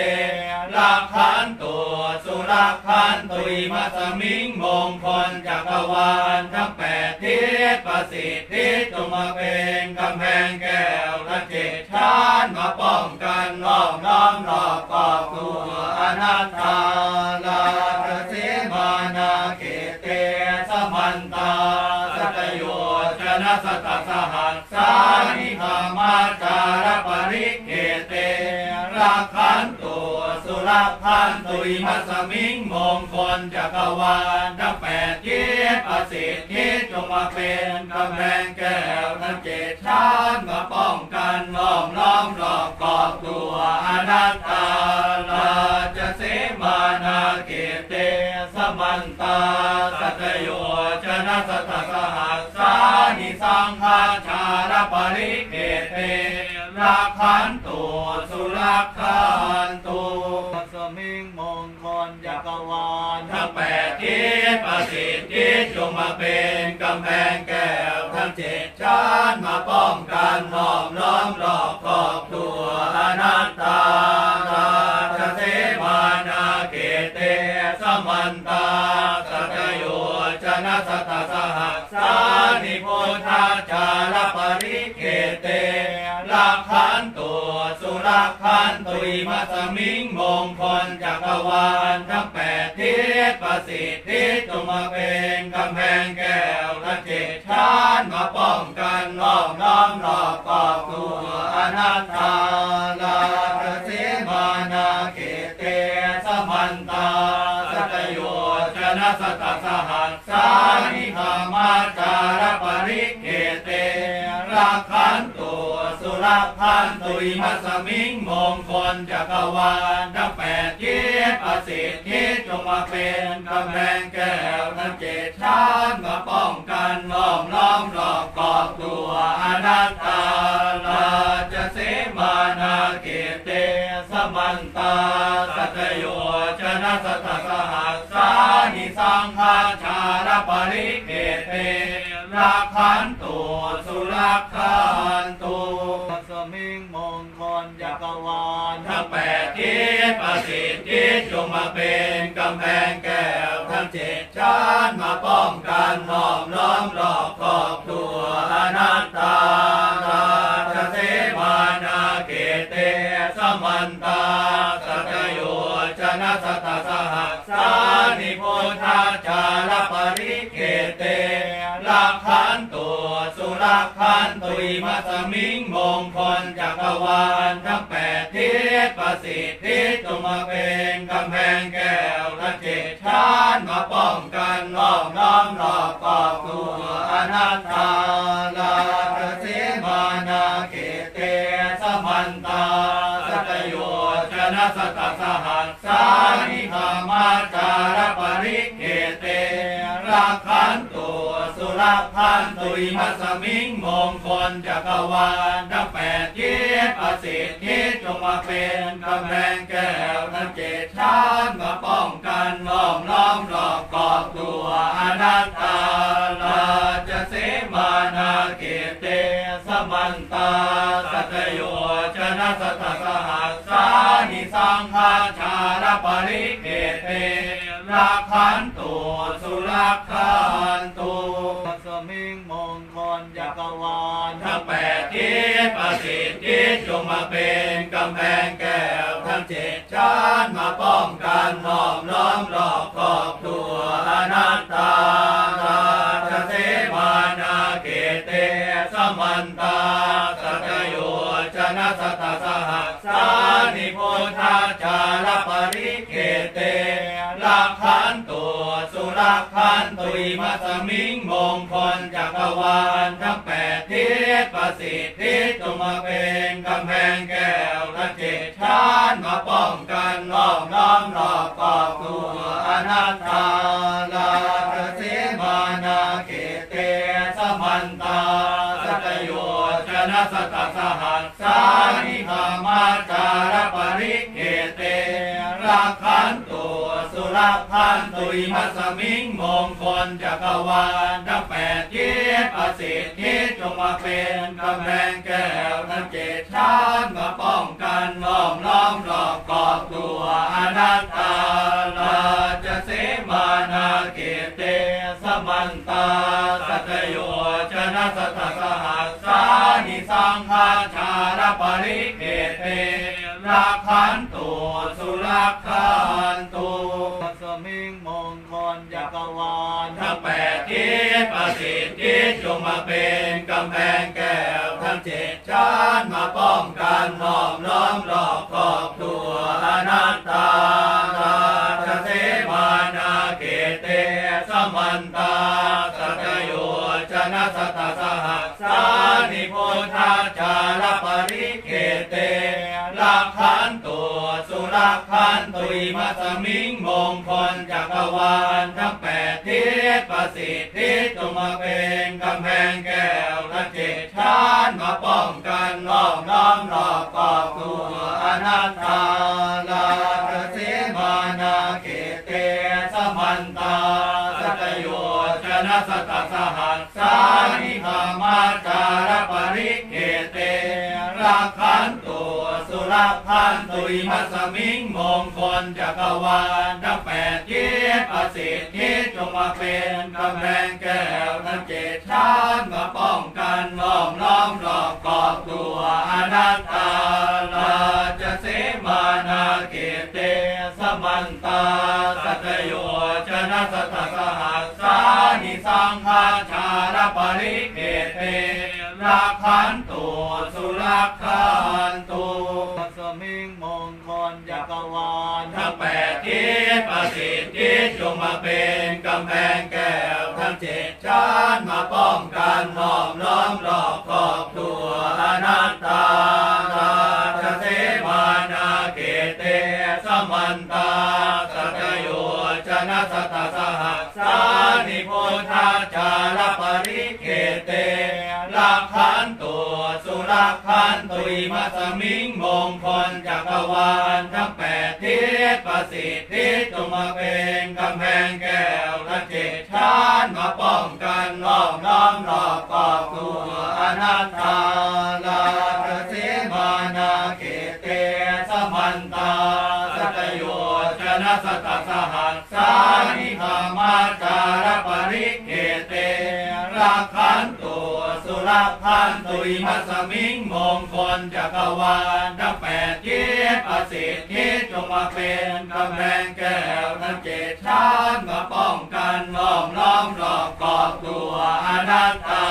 S2: ลักขันตัวสุรักขันตุยมัสมิงมงคลจักรวาลทั้งแปดทิศประสิทธิจงมาเป็นกำแพงแก้วและเจ็ดชั้นมาป้องกันล้อมล้อมรอบกอบตัวอนัตตาลาภเสมานาเกเตสมันตา สตสหัสสานิธรรมาจารปริเกเต รักขันตัวสุรักขันตุยมัสมิงมงคลจักรวาลทั้งแปดทิศประสิทธิจงมาเป็นกำแพงแก้วทั้งเจ็ดชั้นมาป้องกันล้อมล้อมรอบกอบตัวอนัตตาลาจะเสมานาเกเตสมันตาสัตโยชนะสตสหัสสานิสังฆาชาลปริเกเต รักขันตุสุรักขันตุ
S1: สมิงมงคลจักรวาล
S2: ทั้งแปดทิศประสิทธิจงมาเป็นกำแพงแก้วทั้งเจ็ดชั้นมาป้องกันหอมล้อมรอบขอบตัวอนัตตาราเสมานาเกเตสมันตาสัตโยชนะสตสหัส นิโพธาจารปริเกเตลักขันตัวสุรักขันตุยมัสมิงมงคลจักรวาลทั้งแปดทิศประสิทธิจงมาเป็นกำแพงแก้วและเจ็ดชั้นมาป้องกันล้อมล้อมรอบกอบตัวอนัตตาลาภเสมานาเกเตสมันตา สตสหัสสานิธรรมาจารปริเกเต รักขันตัวสุรักขันตุยมัสมิงมงคลจักรวาลทั้งแปดทิศประสิทธิจงมาเป็นกำแพงแก้วทั้งเจ็ดชั้นมาป้องกันล้อมล้อมรอบกอบตัวอนัตตาลาจะเสมานาเกเตสมันตาสัตโยชนะสตสหัสสานิสังฆาชาลปริเกเต รักขันตุสุรักขันตุ
S1: สมิงมงคลจักรวาล
S2: ทั้งแปดทิศประสิทธิจงมาเป็นกำแพงแก้วทั้งเจ็ดชั้นมาป้องกันห้อมล้อมรอบขอบตัวอนัตตาราชเสมานาเกเตสมันตาสัตโยช นะสตสหัสานิโพธาจารปริเกเตลักขันตัวสุรักขันตุยมัสมิงมงคลจักรวาลทั้งแปดทิศประสิทธิจงมาเป็นกำแพงแก้วและเจ็ดชั้นมาป้องกันล้อมล้อมรอบกอบตัวอนัตตาลาเสมานาเก สตสหัสสานิธรรมาจารปริเกเตรักขันตัวสุรักขันตุยมัสมิงมงคลจักรวาลทั้งแปดทิศประสิทธิจงมาเป็นกำแพงแก้วทั้งเจ็ดชั้นมาป้องกันล้อมล้อมรอบกอบตัวอนัตตาลาจะเสมานาเกเตสมันตาสัตโยชนะสัตสหัส นิสังฆาชาลปริเกเตรักขันตุสุรักขันตุ
S1: สมิงมงคลจักรวาล
S2: ทั้งแปดทิศประสิทธิจงมาเป็นกำแพงแก้วทั้งเจ็ดชั้นมาป้องกันห้อมล้อมรอบขอบตัวอนัตตาราชเสมานาเกเตสมันตาสัตโยช นะสตสหัสานิโพธาจารปริเกเตลักขันตุสุรักขันตุอิมัสมิงมงคลจักรวาลทั้งแปดทิศประสิทธิจงมาเป็นกำแพงแก้วและเจตชานมาป้องกันล้อมล้อมรอบกอบตัวอนัตตาลาเสมานาเกเตสมันตา ตสหัสสานิธรรมาจารปริเกเตรักขันตุ สุรักขันตุอิมัสมิงมงคลจักรวาลทั้งแปดทิศประสิทธิจงมาเป็นกำแพงแก้วทั้งเจ็ดชั้นมาป้องกันล้อมล้อมรอบกอบตัวอนัตตาลาจะเสมานาเกเตสมันตาสัตโยชนะสตสหัสสานิสังฆาชารปริเกเต รักขันตุสุรักขันตุ
S1: สมิงมงคลจักรวาล
S2: ทั้งแปดทิศประสิทธิจงมาเป็นกำแพงแก้วทั้งเจ็ดชั้นมาป้องกันล้อมล้อมรอบขอบตัวอนัตตาราเสมานาเกเตสมันตาสัตโยชนะสตสหัสสานิโพธาจารปริเกเต รักขันตุสุรักขันตุอิมัสมิงมงคลจักรวาลทั้งแปดทิศประสิทธิจงมาเป็นกำแพงแก้วและเจ็ดชั้นมาป้องกันล้อมล้อมรอบกอบตัวอนัตตาลาตเสมานาเกเตสมันตาสัตโยชนะสตสหัสสานิธรรมาจารปริเกเต รักขันตุสุรักขันตุอิมัสมิงมงคลจักรวาลทั้งแปดทิศประสิทธิจงมาเป็นกำแพงแก้วทั้งเจ็ดชั้นมาป้องกันล้อมล้อมรอบกอบตัวอนัตตาลาจะเสมานาเกเตสมันตาสัตโยชนะสตสหัสสานิสังฆาชารปริเกเต รักขันตุสุรักขันตุ
S1: สมิงมงคลจักรวาล
S2: ทั้งแปดทิศประสิทธิจงมาเป็นกำแพงแก้วทั้งเจ็ดชั้นมาป้องกันล้อมล้อมรอบขอบตัวอนัตตาราชเสมานาเกเตสมันตาสัตโยชนะสตสหัสสานิโพธาจารปริ สุรักขันตุอิมัสมิงมงคลจักรวาลทั้งแปดทิศประสิทธิจงมาเป็นกำแพงแก้วและเจ็ดชั้นมาป้องกันล้อมล้อมรอบกอบตัวอนัตตาลาตเสมานาเกเตสมันตาสัตโยชนะสตสหัสสานิธรรมาจารปริเกเต รักขันตุสุรักขันตุอิมัสมิงมงคลจักรวาลทั้งแปดทิศประสิทธิจงมาเป็นกำแพงแก้วทั้งเจ็ดชั้นมาป้องกันล้อมล้อมรอบกอบตัวอนัตตา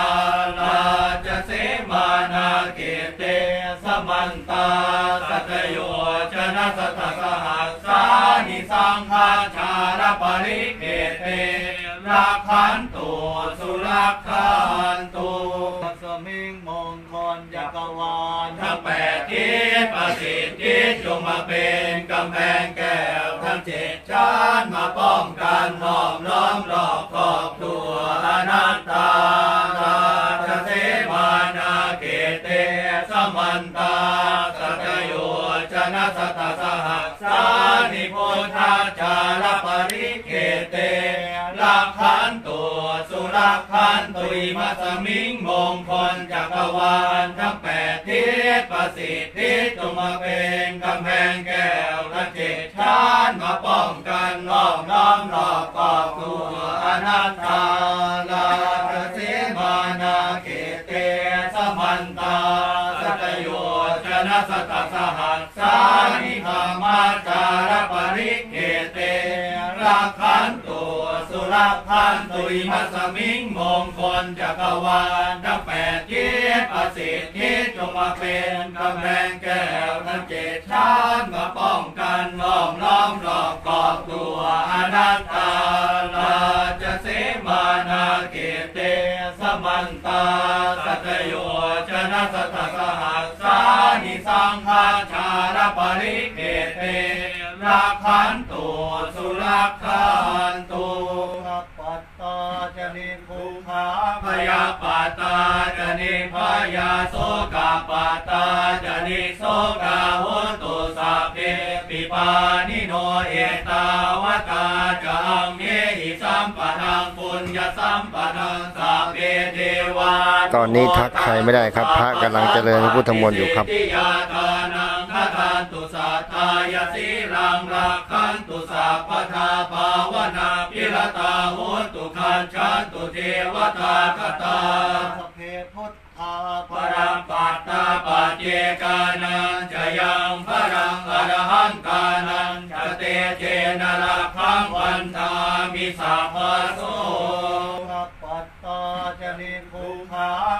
S2: ลาจะเสมานาเกเตสมันตาสัตโยชนะสตสหัสสานิสังฆาชารปริเกเต รักขันตุสุรักขันตุ
S1: มัสมิงมงคลจักรวาล
S2: ทั้งแปดทิศประสิทธิจงมาเป็นกำแพงแก้วทั้งเจ็ดชั้นมาป้องกันล้อมล้อมรอบขอบตัวอนัตตาราชเสมานาเกเตสมันตาสัตโยช นะสตสหัสสานิโพธาจารปริเกเตรักขันตุสุรักขันตุอิมัสมิงมงคลจักรวาลทั้งแปดทิศประสิทธิจงมาเป็นกำแพงแก้วและเจ็ดชั้นมาป้องกันล้อมล้อมรอบกอบตัวอนัตตาลาเสมานาเกเตสมันตา สตสหัสสานิธรรมาจารปริเกเตรักขันต รพันตุอิมัสมิงมงคลจักรวาลทั้งแปดทิศประสิทธิจงมาเป็นกำแพงแก้วทั้งเจ็ดชั้นมาป้องกันล้อมล้อมรอบกอบตัวอนัตตาลาจะเสมานาเกเตสมันตาสัตโยชนะสัตสหัสสานิสังฆาชารปริเกเต รักขันตุสุรักขันตุ
S1: ปัตตาจะนิภูขา
S2: พยาปาตาจนิพยาโสกาปาตาจนิโสกาโหตุสัพเพปิปานิโนเอตาวตาจังเมหิสัมปะทังปุญญสัมปะทังสัพเพเทวา
S3: ตอนนี้ทักใครไม่ได้ครับ พระกำลังเจริญพระพุทธมนต์อยู่ครับ
S2: ทิยาทานังคทานตุสัทธายสี รังรักขันตุสัพพทาภาวนาพิรตาโหตุขันชันตุเทวตาคตา
S1: สพเพพุทธา
S2: ปรัมปัตตาปัจเจกานันจะยังพรังอรหันตานันจะเตเจนะระพังวันทามิสัพพโส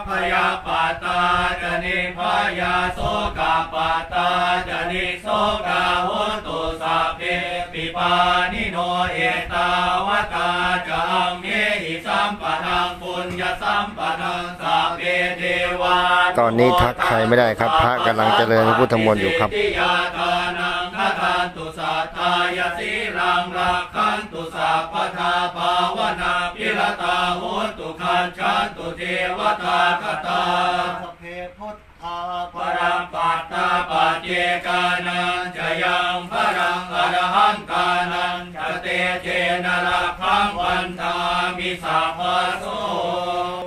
S1: พ
S2: ยาปาตาจะนิพยาโสกาปาตาจะนิโสกาโหตุสัพเพปิปานิโนเอตาวตาจังเมหิสัมปะทังปุญญสัมปะทังสัพเพเทวา
S3: ตอนนี้ทักใครไม่ได้ครับ พระกำลังเจริญพระพุทธมนต์อยู่ครับ
S2: ทิยาทานังคทานตุสัทธายาสีรังรักขัน ตุสัพพทาภาวนาพิรตาโหตุขันชันตุเทวตาคตา
S1: สเพพุทธา
S2: ปรัมปัตตาปเจกานันจะยังพรังอรหันตานันจะเตเจนระพังวันทามิสัพพโส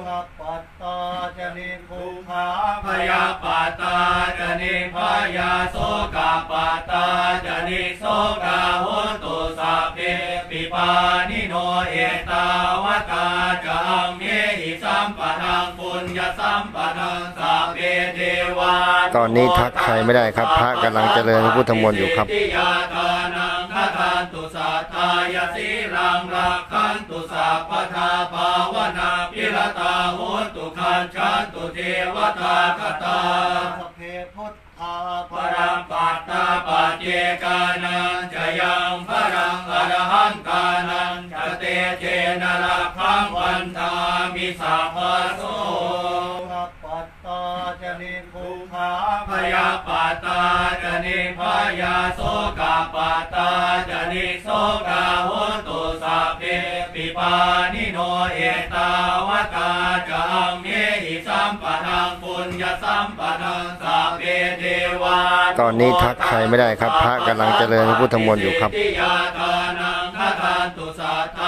S1: พปัตตาจะนิภูขา
S2: พยาปตาจะนิพยาโสกาปตาจะนิ ตอ
S3: นนี้ทักใครไม่ได้ครับ พระกำลังเจริญพระพุทธมนต์อยู่ครับ
S2: ทิยาทานังคทานตุสัทธายาสีรังรักขันตุสัพพทาภาวนาพิรตาโหตุขันชันตุเทวตาคตา
S1: สพเพพุทธา
S2: ปรัมปัตตาปัจเจกานันจะยังพรังอรหันตานันจะเตเจนะระพังวันทามิสัพพโส
S1: ตาจะนิ
S2: พายาโสกาปาตาจะนิโสกาโหตุสัพเพปิปานิโนเอตาวกาจังเมหิสัมปะทังปุญญสัมปะทังสัพเพเทวา
S3: ตอนนี้ทักใครไม่ได้ครับ พระกำลังเจริญพุทธมนต์อยู่ครับ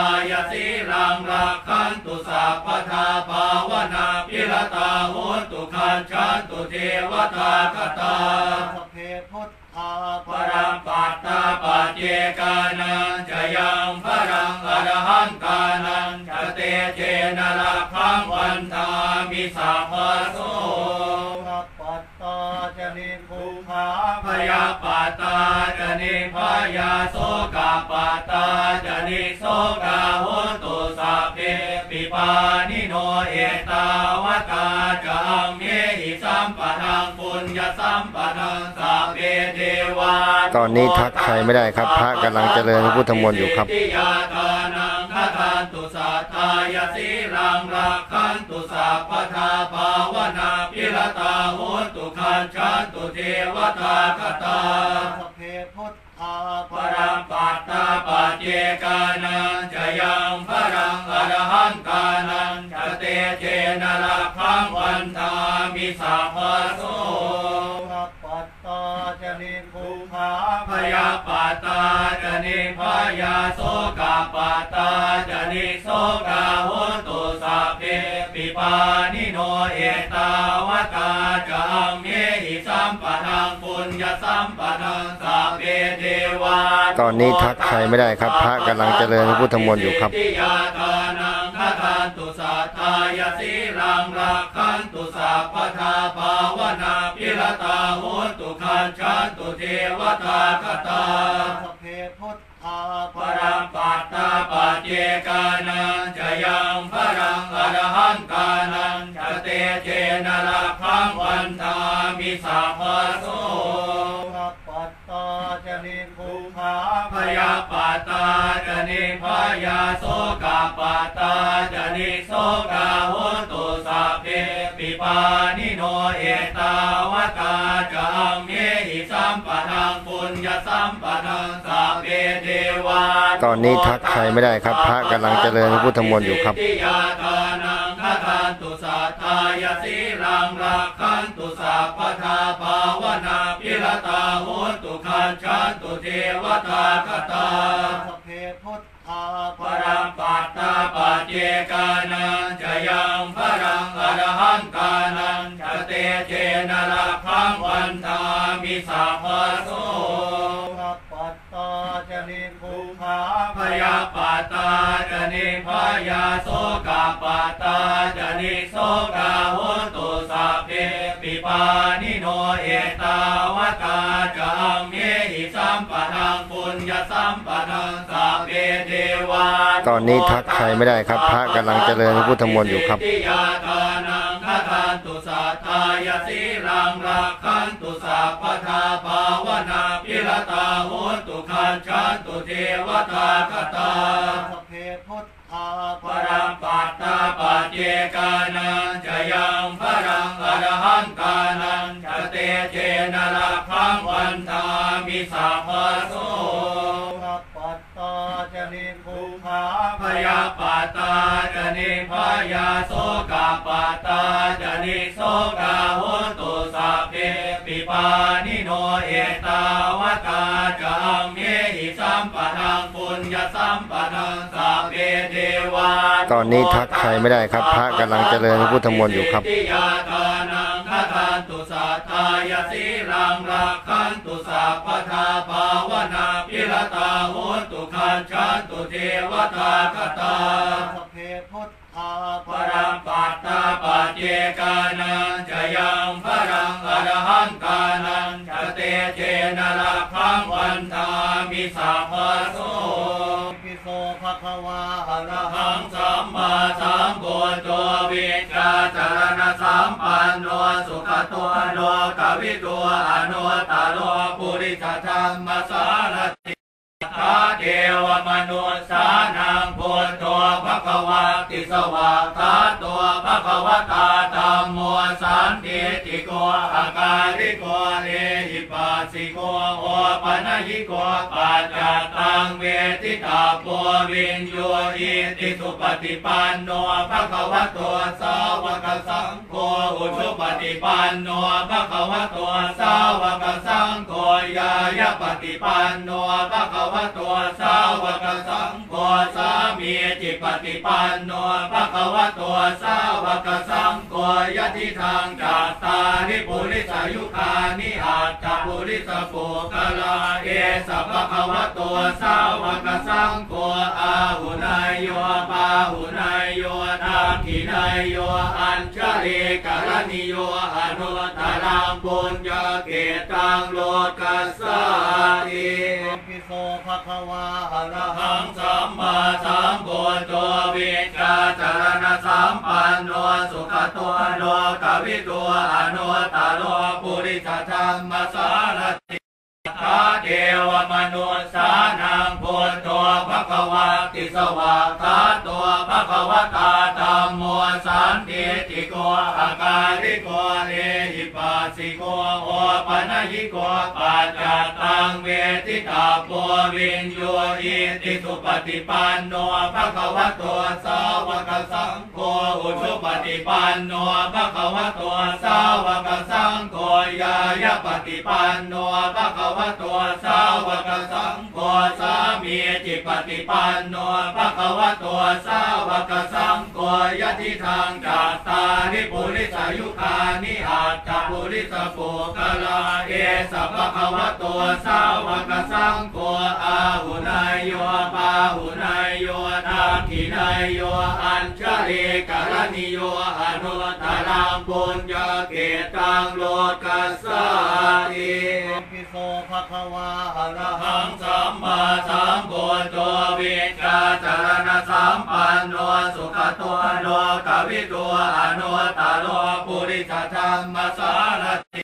S3: า
S2: ยสีรังรักขันตุสัพพทาภาวนาพิรตาโหตุขันชันตุเทวตาคตา
S1: สเพพุทธา
S2: ปรัมปัตตาปเจกานันจะยังพรังอรหันตานันจะเตเจนะระพังวันทามิสัพพโส ยาปาตาจะนิพยาโสกาปาตาจะนิโสกาโหตุสัพเพปิปานิโนเอตาวตาจังเมหิสัมปะทังปุญญสัมปะทังสัพเพเทวา
S3: ตอนนี้ทักใครไม่ได้ครับ พระกำลังเจริญพระพุทธมนต์อยู่ครับ
S2: นังคทานตุสัทธายาสีรักขันตุสัพพทาภาวนาพิรตาโหตุขันชันตุเทวตาคตา
S1: สเพพุทธา
S2: ปรัมปัตตาปเจกานันจะยังพรังอรหันตานันจะเตเจนะระพังวันทามิสัพพโส ยาปาตาจะนิพยาโสกาปาตาจะนิโสกาโหตุสัพเพปิปานิโนเอตาวตาจังเมหิสัมปะทังปุญญสัมปะทังสัพเพเทวา
S3: ตอนนี้ทักใครไม่ได้ครับ พระกำลังเจริญพระพุทธมนต์อยู่ครับ
S2: ทิยาทานังคทานตุสัทธายาสีรังรักขันตุ สัพพทาภาวนาพิรตาโหตุขันชันตุเทวตาคตา
S1: สพเพพุทธา
S2: ปรัมปัตตาปัจเจเจกานังจะยังพรังอรหันตานังจะเตเจนะละพังวันทามิสัพพโส
S1: รัปปัตตาจะนิคุขา
S2: พยาปาตาจะนิพยาโสกาปาตาจะนิโสกาโหตุสัพเพ ปิปานิโนเอตาวตาจังเมหิสัมปะทังปุญญสัมปะทังสัพเพเทวา
S3: ตอนนี้ทักใครไม่ได้ครับ พระกำลังเจริญพระพุทธมนต์อยู่ครับ
S2: ติยาทานังคทันตุสัทธายสีรังรักขันตุสัพพทาภาวนาพิรตาโหตุขันชันตุเทวตาคตา
S1: สพเพพุทธา
S2: ปรัมปัตตาป จเจกานังจะยังพรังอรหันตานังจะเตเจนรักพังวันทามิสัพพโส
S1: ปัตตาจะนิคุขา
S2: พยาปาตาจะนิพยาโสกาปาตาจะนิโสกาโหตุ ปิปานิโนเอตาวตาจังเมหิสัมปะทังปุญญสัมปะทังสัพเพเทวา
S3: ตอนนี้ทักใครไม่ได้ครับ พระกำลังเจริญพระพุทธมนต์อยู่ครับ
S2: ติยาทานังคทันตุสัทธายสีรังรักขันตุสัพพทาภาวนาพิรตาโหตุขันชันตุเทวตาคตา
S1: สพเพพุทธา
S2: ปรัมปั ตาปเจกานังจะยังพรังอรหันตานังจะเตเจนรักพังวันทามิสัพพโส พยาปาตาจะนิพยาโสกาปาตาจะนิโสกาโหตุสัพเพปิปานิโนเอตาวตาจังเมหิสัมปะทังปุญญสัมปะทังสัพเพเทวา
S3: ตอนนี้ทักใครไม่ได้ครับ พระกำลังเจริญพระพุทธมนต์อยู่ครับ
S2: ติยาทานังคทันตุสัทธายสีรั งรักขันตุสัพพทาภาวนาพิรตาโหตุขันชันตุเทวตาคตา
S1: สเพพุทธา
S2: ปรัมปัตตาปเจกานังจะยังพรังอรหันตานังจะเตเจนะละพังวันทามิสัพพโส
S1: ปิโส ภะควาอะ
S2: ระหังสัมมาสัมพุทโธวิกาจารณสัมปันโนสุขตัวโนกวิตัวอนุตตโลปุริสธรรมสารติ ทาเทวมนุษย์สานังพุทโธภควาติสวาคาตัวภควตาธรรมโมสันติติโกอาการิโกเลหิปัสสิโกโอปนัยิโกปัจจตังเวทิตาโพวินโยอิติสุปฏิปันโนภควโตสาวกสังโฆอุชุปฏิปันโนภควโตสาวกสังโฆยายปฏิปันโนภควโตัวสาวกสังโฆสามีจิปฏิปันโนภควโตสาวกสังโฆยะทิทางจัตตาริปุริสายุคานิอาจจปุริสปุกลาเอสัพพควโตสาวกสังโฆอาหุนายโยปาหุนายโยนาคินายโยอัญชลีกรณิโยอนุตตรังปุญญเกตังโลกัสสาติ
S1: ปิโสภะคะวาอะระหัง
S2: สัมมาสัมพุทโธวิชาจารณสัมปันโนสุขตัวโนกวิตัวอนุตตโลปุริสธรรมสารติทาเทวมนุษย์สานังพุทโธภควาติสวาคาตัวภควตาธรรมโมสันติติโกอาการิโกเลหิปัสสิโกโอปะนัยิโกปัจจตังเวทิตาโพวินโยอิติสุปฏิปันโนภะคะวโตสาวกสังโฆอุชุปฏิปันโนภะคะวโตสาวกสังโฆยายาปฏิปันโนภะคะวโตสาวกสังโฆสามีจิปฏิปันโนภควโตสาวกสัง โฆยะทิทางจัตตาริปุริสายุคานิอาจจปุริสปุกลาเอสัพพควโตสาวกสังโฆอาหุนายโยปาหุนายโยนาคินายโยอัญชลีกรณิโยอนุตตรังปุญญเกตังโลกัสสาติ
S1: ภภะคะวาอระหัง
S2: สัมมาสัมพุทโธวิชาจารณสัมปันโนสุขตัวโลกวิตัวอนุตตโลปุริสธรรมสารติ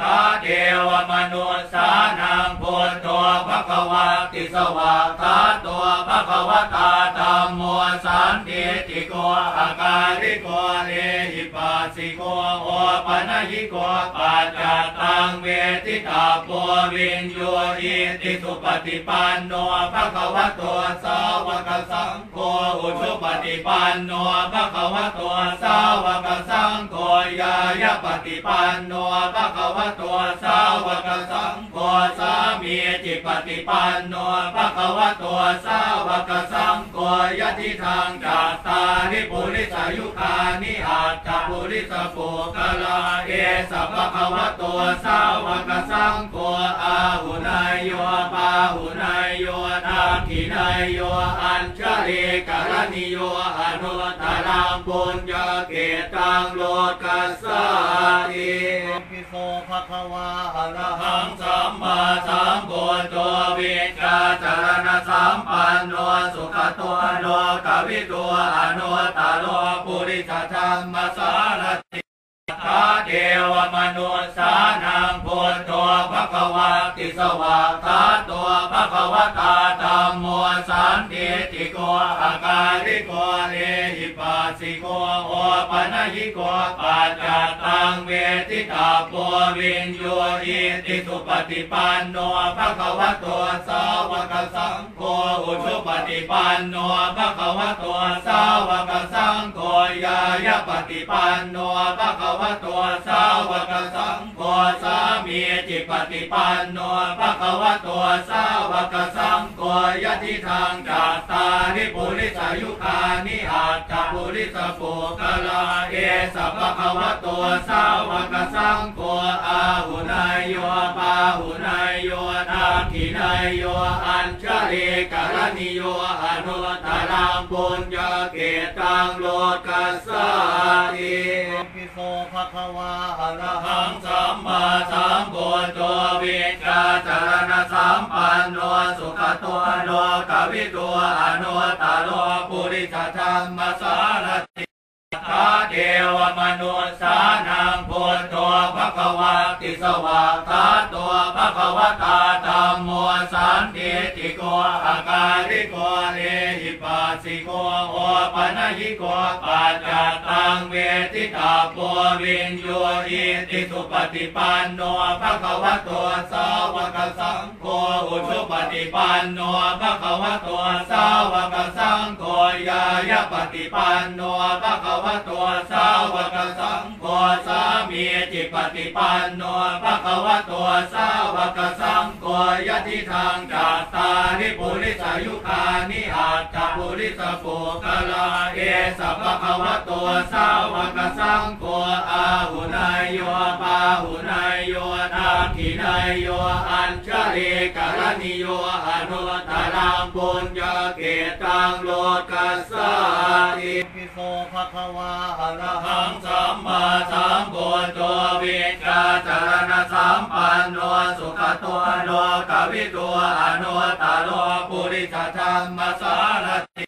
S2: ทาเทวมนุษย์สานังพุทโธภควาติสวาคาตัวภควตาธรรมโมสันติติโกอากา ริโกเอหิปัสสิโกโอปนัยิโกปัจจตังเวทิตาโพวินโยอิติสุปฏิปันโนภควโตสาวกสังโฆอุชุปฏิปันโนภควโตสาวกสังโฆยายาปฏิปันโนภควโตสาวกสังโฆสามีจิปฏิปันโนภควโตสาวกสังโฆยะทิทางจัตตาริปุริสยุคานิอาตตปุริสปุกลาเอสัพพะวะตัวสาวกสังโฆอาหุนายโยปาหุนายโยนาทินายโยอัญชลีกรณิโยอนุตตรังปุญญเกตังโลกัสสาติ
S1: โสภะควาอะระ
S2: อะ
S1: หั
S2: หั
S1: ง
S2: สัมมาสัมพุทโธวิกาจารณสัมปันโนสุขตัวโนกวิตัวอนุตตโลปุริสธรรมสารติาเทวมนุษย์สานังพุทโธภควาติสวาคาตัวภควตาธรรมโมสันติติโกอาการิโกเอหิปัสสิโกโอปนัยิโกปัจจตังเวทิตาโพวินโยอิติสุปฏิปันโนภควโตสาวกสังโฆอุชุปฏิปันโนภควโตสาวกสังโฆยายปฏิปันโนภควโตัวสาวกสังโฆสามีจิปฏิปันโนภควโตสาวกสังโฆยะทิทางจัตตาริปุริสายุคานิอาจจปุริสปุกลาเอสัพพะวะโตสาวกสังโฆอาหุนายโยปาหุนายโยนาทินายโยอัญชลีกรณิโยอนุตตรังปุญญเกตังโลกัสสาติ
S1: โสภะคะวาอะระหัง
S2: สัมมาสัมพุทโธวิชาจารณสัมปันโนสุขตัวโลกวิตัวอนุตตโลปุริสธรรมสารติทาเทวมนุษสานังพุทโธภควาติสวาคาตัวภควตาธรรมโมสันติติโกอาการิโกเอหิปัสสิโกโอปนัยิโกปัจจตังเวทิตาโพวินโยอิติสุปฏิปันโนภะคะวโตสาวกสังโฆอุชุปฏิปันโนภะคะวโตสาวกสังโฆยายาปฏิปันโนภะคะวโตสาวกสังโฆสามีจิปฏิปันโนภะคะวโตสาวกสังโฆยะทิทางจัตตาริปุริสายุคานิอาตปุริสปุกลาเอสัพพะวตัวสาวกสังโฆอาหุนายโยปาหุนายโยนาทินายโยอัญชลีกรณิโยอนุตตรังปุญญเกตังโลกัสสาติ
S1: ภะคะวาอะระหัง
S2: สัมมาสัมพุทโธวิจาจารณสัมปันโนสุขตัวโนกวิตัวอนุตตโลปุริสธรรมสารติ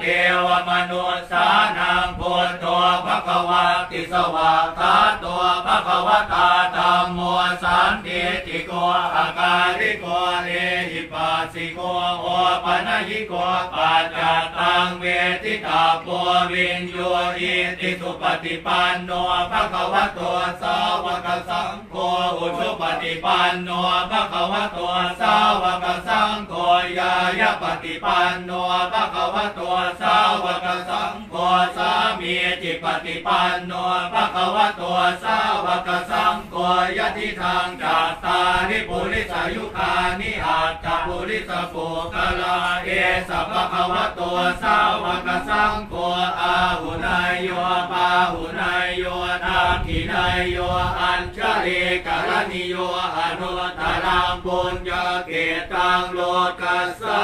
S2: เทวมนุษย์สานังพุทโธภควาติสวาคาตัวภควตาธรรมโมสันติติโกอาการิโกเอหิปัสสิโกโอปนัยิโกปัจจตังเวทิตาโพวินโยอิติสุปฏิปันโนภควโตสาวกสังโฆอุชุปฏิปันโนภควโตสาวกสังโฆยายปฏิปันโนภควโตัวสาวกสังโฆสามีจิปฏิปันโนภะคะวโตสาวกสังโฆยะทิทางจัตตาริปุริสายุคานิอาจจปุริสปุกะลาเอสัพพะวะโตสาวกสังโฆอาหุนายโยปาหุนายโยนาทินายโยอัญชลีกรณิโยอนุตตรังปุญญเก ตังโลกัสสา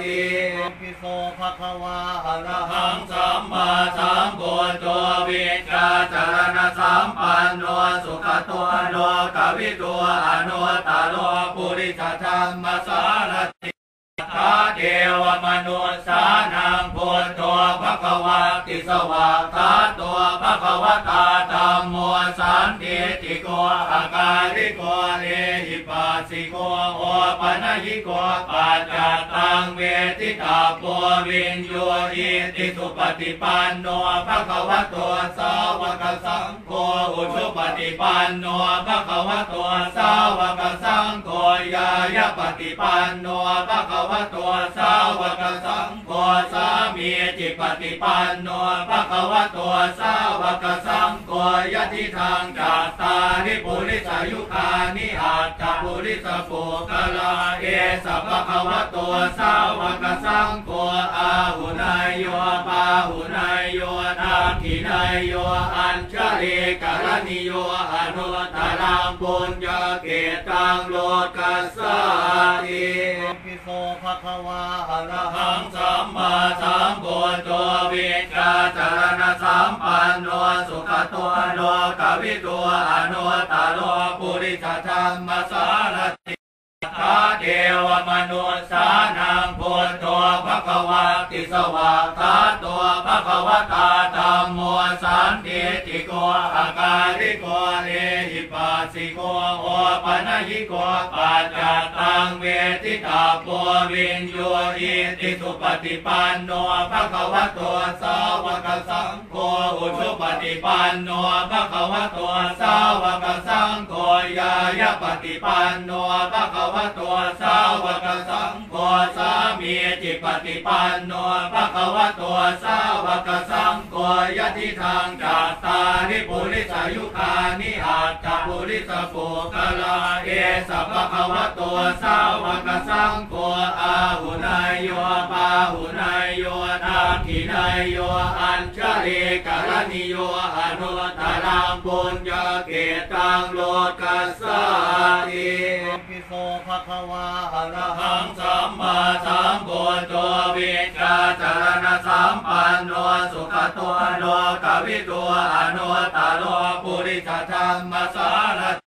S2: ติ
S1: ปิโสภะคะวาอะระหัง
S2: สัมมาสัมพุทโธวิจาจารณสัมปันโนสุขตัวโนกวิตัวอนุตตโลปุริสธรรมสารติาเทวมนุษย์สานังพุทโธภควาติสวาคาตัวภควตาธรรมโมสันติติโกอาการิโกเลหิปัสสิโกโอปนัยิโกปัจจตังเวทิตาโพวินโยอิติสุปฏิปันโนภควโตสาวกสังโฆอุชุปฏิปันโนภควโตสาวกสังโฆยายปฏิปันโนภควโตัวสาวกสังโฆสามีจิปฏิปันโนภควโตสาวกสังโฆยะทิทางจัตตาริปุริสายุคานิอาจจปุริสปุกลาเอสัพพะวะโตสาวกสังโฆอาหุนายโยปาหุนายโยนาทินายโยอัญชลีกรณิโยอนุตตรังปุญญา เกตังโลกัสสาติ
S1: ปิโสภะคะวาอะระ
S2: อะ
S1: หั
S2: หั
S1: ง
S2: งสัมมาสัมพุทโธวิชาจารณสัมปันโนสุขตัวโลกวิตัวอนุตตโลปุริสธรรมสารติทา เทวมนุษย์สานังพุทโธภควาติสวาคาตัวภควตาธรรมโมสันติติโกอาการิโกเลหิปัสสิโกโอปนัยิโกปัจจตังเวทิตาโพวินโยอิติสุปฏิปันโนภควโตสาวกสังโฆอุชุปฏิปันโนภควโตสาวกสังโฆยายปฏิปันโนภควโตสาวกสังโฆสามีจิปฏิปันโนภควโตสาวกสังโฆยะทิทางจัตตาริปุริสายุคานิอาจจปุริสปุกะลาเอสัพพะวะโตสาวกสังโฆอาหุนายโยปาหุนายโยนาทินายโยอัญชลีกรณิโยอนุตตรังปุญญาเก ตังโลกัสสาติ
S1: ปิโสภะคะวาอะระหัง
S2: สัมมาสัมพุทโธวิกาจารณสัมปันโนสุขตัวโนกวิตัวอนุตตโลปุริสธรรมสาร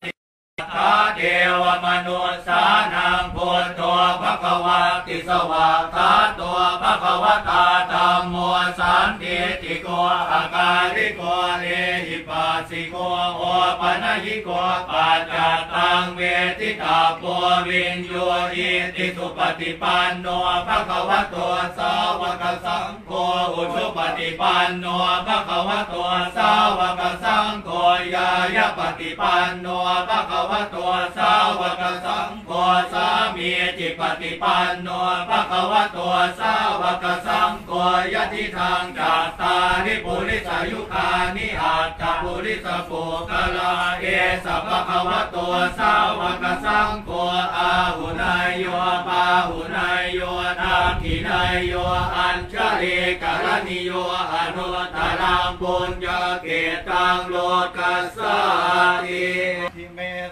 S2: เทวมนุษย์สานังพุทโธภควาติสวาคาตัวภควตาธรรมโมสันติติโกอาการิโกเลหิปัสสิโกโอปนัยิโกปัจจตังเวทิตาโพวินโยอิติสุปฏิปันโนภควโตสาวกสังโฆอุชุปฏิปันโนภควโตสาวกสังโฆยายปฏิปันโนภควโตสาวกสังโฆสามีจิปฏิปันโนภควโตสาวกสังโฆยะทิทางจัตตาริปุริสายุคานิอาจจปุริสปุกลาเอสัพพะวะโตสาวกสังโฆอาหุนายโยปาหุนายโยนาทินายโยอัญชลีกรณิโยอนุตตรังปุญญาเกตังโลกัสสาติ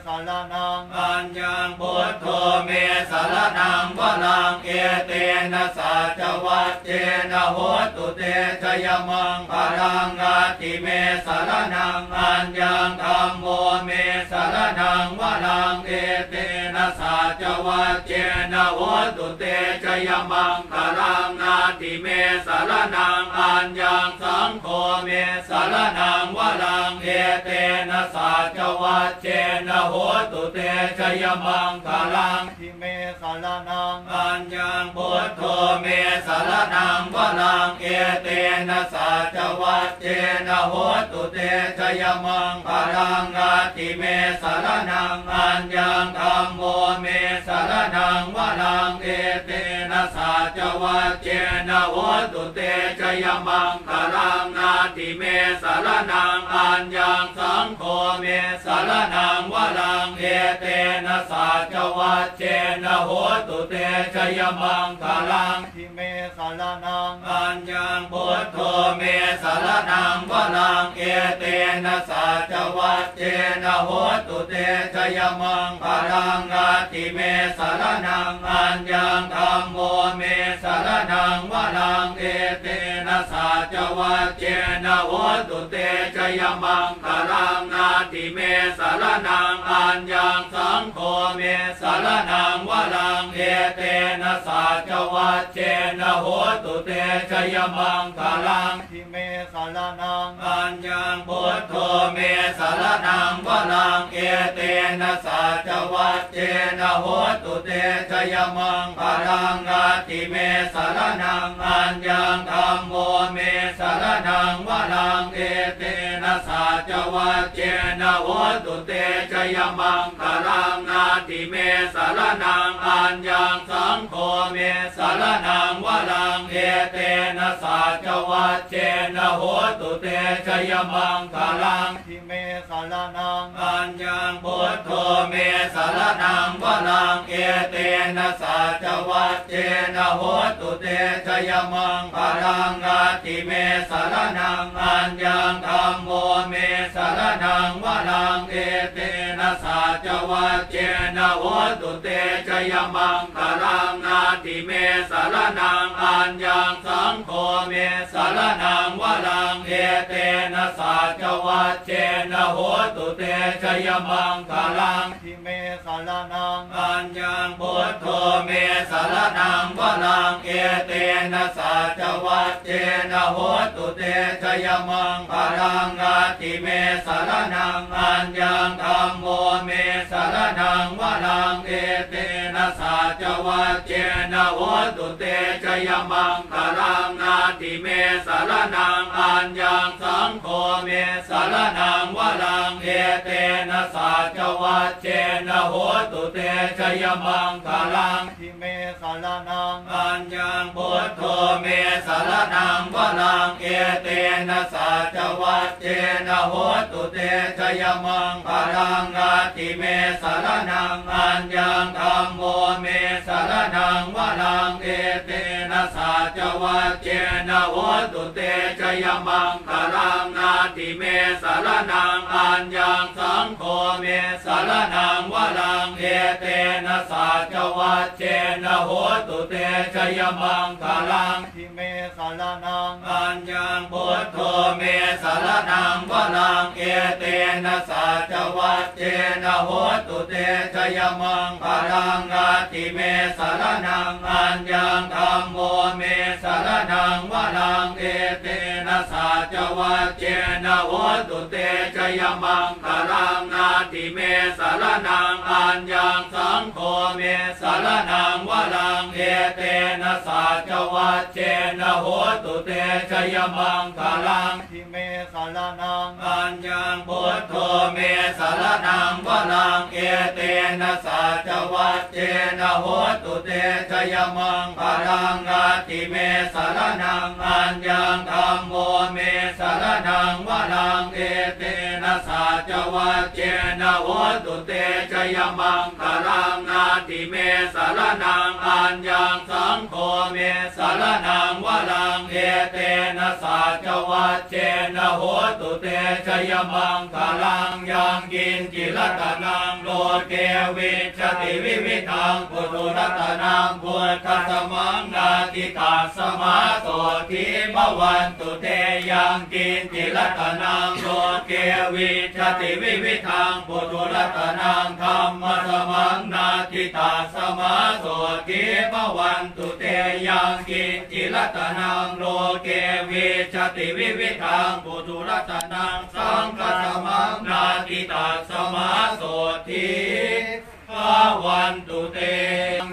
S1: สารนัง
S2: อัญญังพุทโธเมสารนังวลังเอเตนะสัจวัตเจนะโหตุเตชยมังพลังกาติเมสารนังอัญญังธรรมโมเมสารนังวลังเอเตนะสัจวัตเจนะโหตุเตชยมังพลังนาติเมสารนังอัญญังสังโฆเมสารนังวลังเอเตนะสัจวัตเจนะโหตุเตชยมังคลัง
S1: ทิเมสารนัง
S2: อัญญังพุทโธเมสารนังวลังเอเตนะสัจวัตเจนะโหตุเตชยมังพลังอาติเมสารนังอัญญังธรรมโมเมสารนังวลังเอเตนะสัจวัตเจนะโหตุเตชยมังพลังอาติเมสารนังอัญญังสังโฆเมสารนังวรังเอเตนะสัจวัจเจนะโหตุเตชยมังคลัง
S1: ทิเมสารนัง
S2: อัญญังพุทโธเมสารนังวรังเอเตนะสัจวัจเจนะโหตุเตชยมังคลังอาติเมสารนังอัญญังธรรมโมเมสารนังวรังเอเตนะสัจจวัจเจนะโหตุเตชยมังคลังนาติเมสารนังอัญญังสังโฆเมสารนังวรังเอเตนะสัจวัจเจนะโหตุเตชยมังคลัง
S1: ทิเมสารนัง
S2: อัญญังพุทโธเมสารนังวรังเอเตนะสัจวัจเจนะโหตุเตชยมังคลังอาติเมสารนังอัญญังธรรมโมเมสารนังวรังเอเตนะสัจวัจเจนะโหตุเตชยมังคลังนาติเมสารนังอัญญังสังโฆเมสารนังวรังเอเตนะสัจวัจเจนะโหตุเตชยมังคลัง
S1: ทิเมสารนัง
S2: อัญญังพุทโธเมสารนังวรังเอเตนะสัจวัจเจนะโหตุเตชยมังคลังอาติเมเมสารนังอัญญังธรรมโมเมสารนังวรังเอเตนะสัจวัจเจนะโหตุเตชยมังคลังนาติเมสารนังอัญญังสังโฆเมสารนังวรังเอเตนะสัจวัจเจนะโหตุเตชยมังคลัง
S1: ทิเมสารนัง
S2: อัญญังพุทโธเมสารนังวรังเอเตนะสัจวัจเจนะโหตุเตชยมังคลังอาติเมสารนังอัญญังธรรมโมเมสารนังวรังเอเตนะสัจวัจเจนะโหตุเตชยมังคลังนาติเมสารนังอัญญังสังโฆเมสารนังวรังเอเตนะสัจวัจเจนะโหตุเตชยมังคลัง
S1: ทิเมสารนัง
S2: อัญญังพุทโธเมสารนังวรังเอเตนะสัจวัตเจนะโหตุเตชยมังพลังอาติเมสารนังอัญญังธรรมโมเมสารนังวะลังเอเตนะสัจ จวัจเจนะโหตุเตชยมังคลังนาติเมสารนังอัญญังสังโฆเมสารนังวรังเอเตนะสัจวัจเจนะโหตุเตชยมังคลัง
S1: ทิเมสารนัง
S2: อัญญังพุทโธเมสารนังวรังเอเตนะสัจวัจเจนะโหตุเตชยมังคลังอาติเมสารนังอัญญังธรรมโมเมสารนังวรังเอเตนะสัจวัจเจนะโหตุเตชยมังคลังนาติเมสารนังอัญญังสังโฆเมสารนังวรังเอเตนะสัจวัจเจนะโหตุเตชยมังคลัง
S1: ทิเมสารนัง
S2: อัญญังพุทโธเมสารนังวรังเอเตนะสัจวัจเจนะโหตุเตชยมังคลังอาติเมสารนังอัญญังธรรมโมเมสารนังวรังเอเตนะสัจวัจเจนะโหตุเตชยมังคลังนาติเมสารนังอัญญังสังโฆเมสารนังวรังเอเตนะสัจวัจเจนะโหตุเตชยมังคลังยังกินจิรตนังโลเกวิชติวิวิทังปุถุรตนังพุทธสมังนาติตาสสมาโสทิมวันตุเตยังกินจิรตนังโลเกวิชติวิวิทังปุถุรัตนังธรรมสมังนาติตาสมาโสทิมวันตุเตยังกินจิรตนังโลเกวิชติวิวิทังปุถุรัตนังสังฆสมังนาติตาสมาโสทิาวันตุเต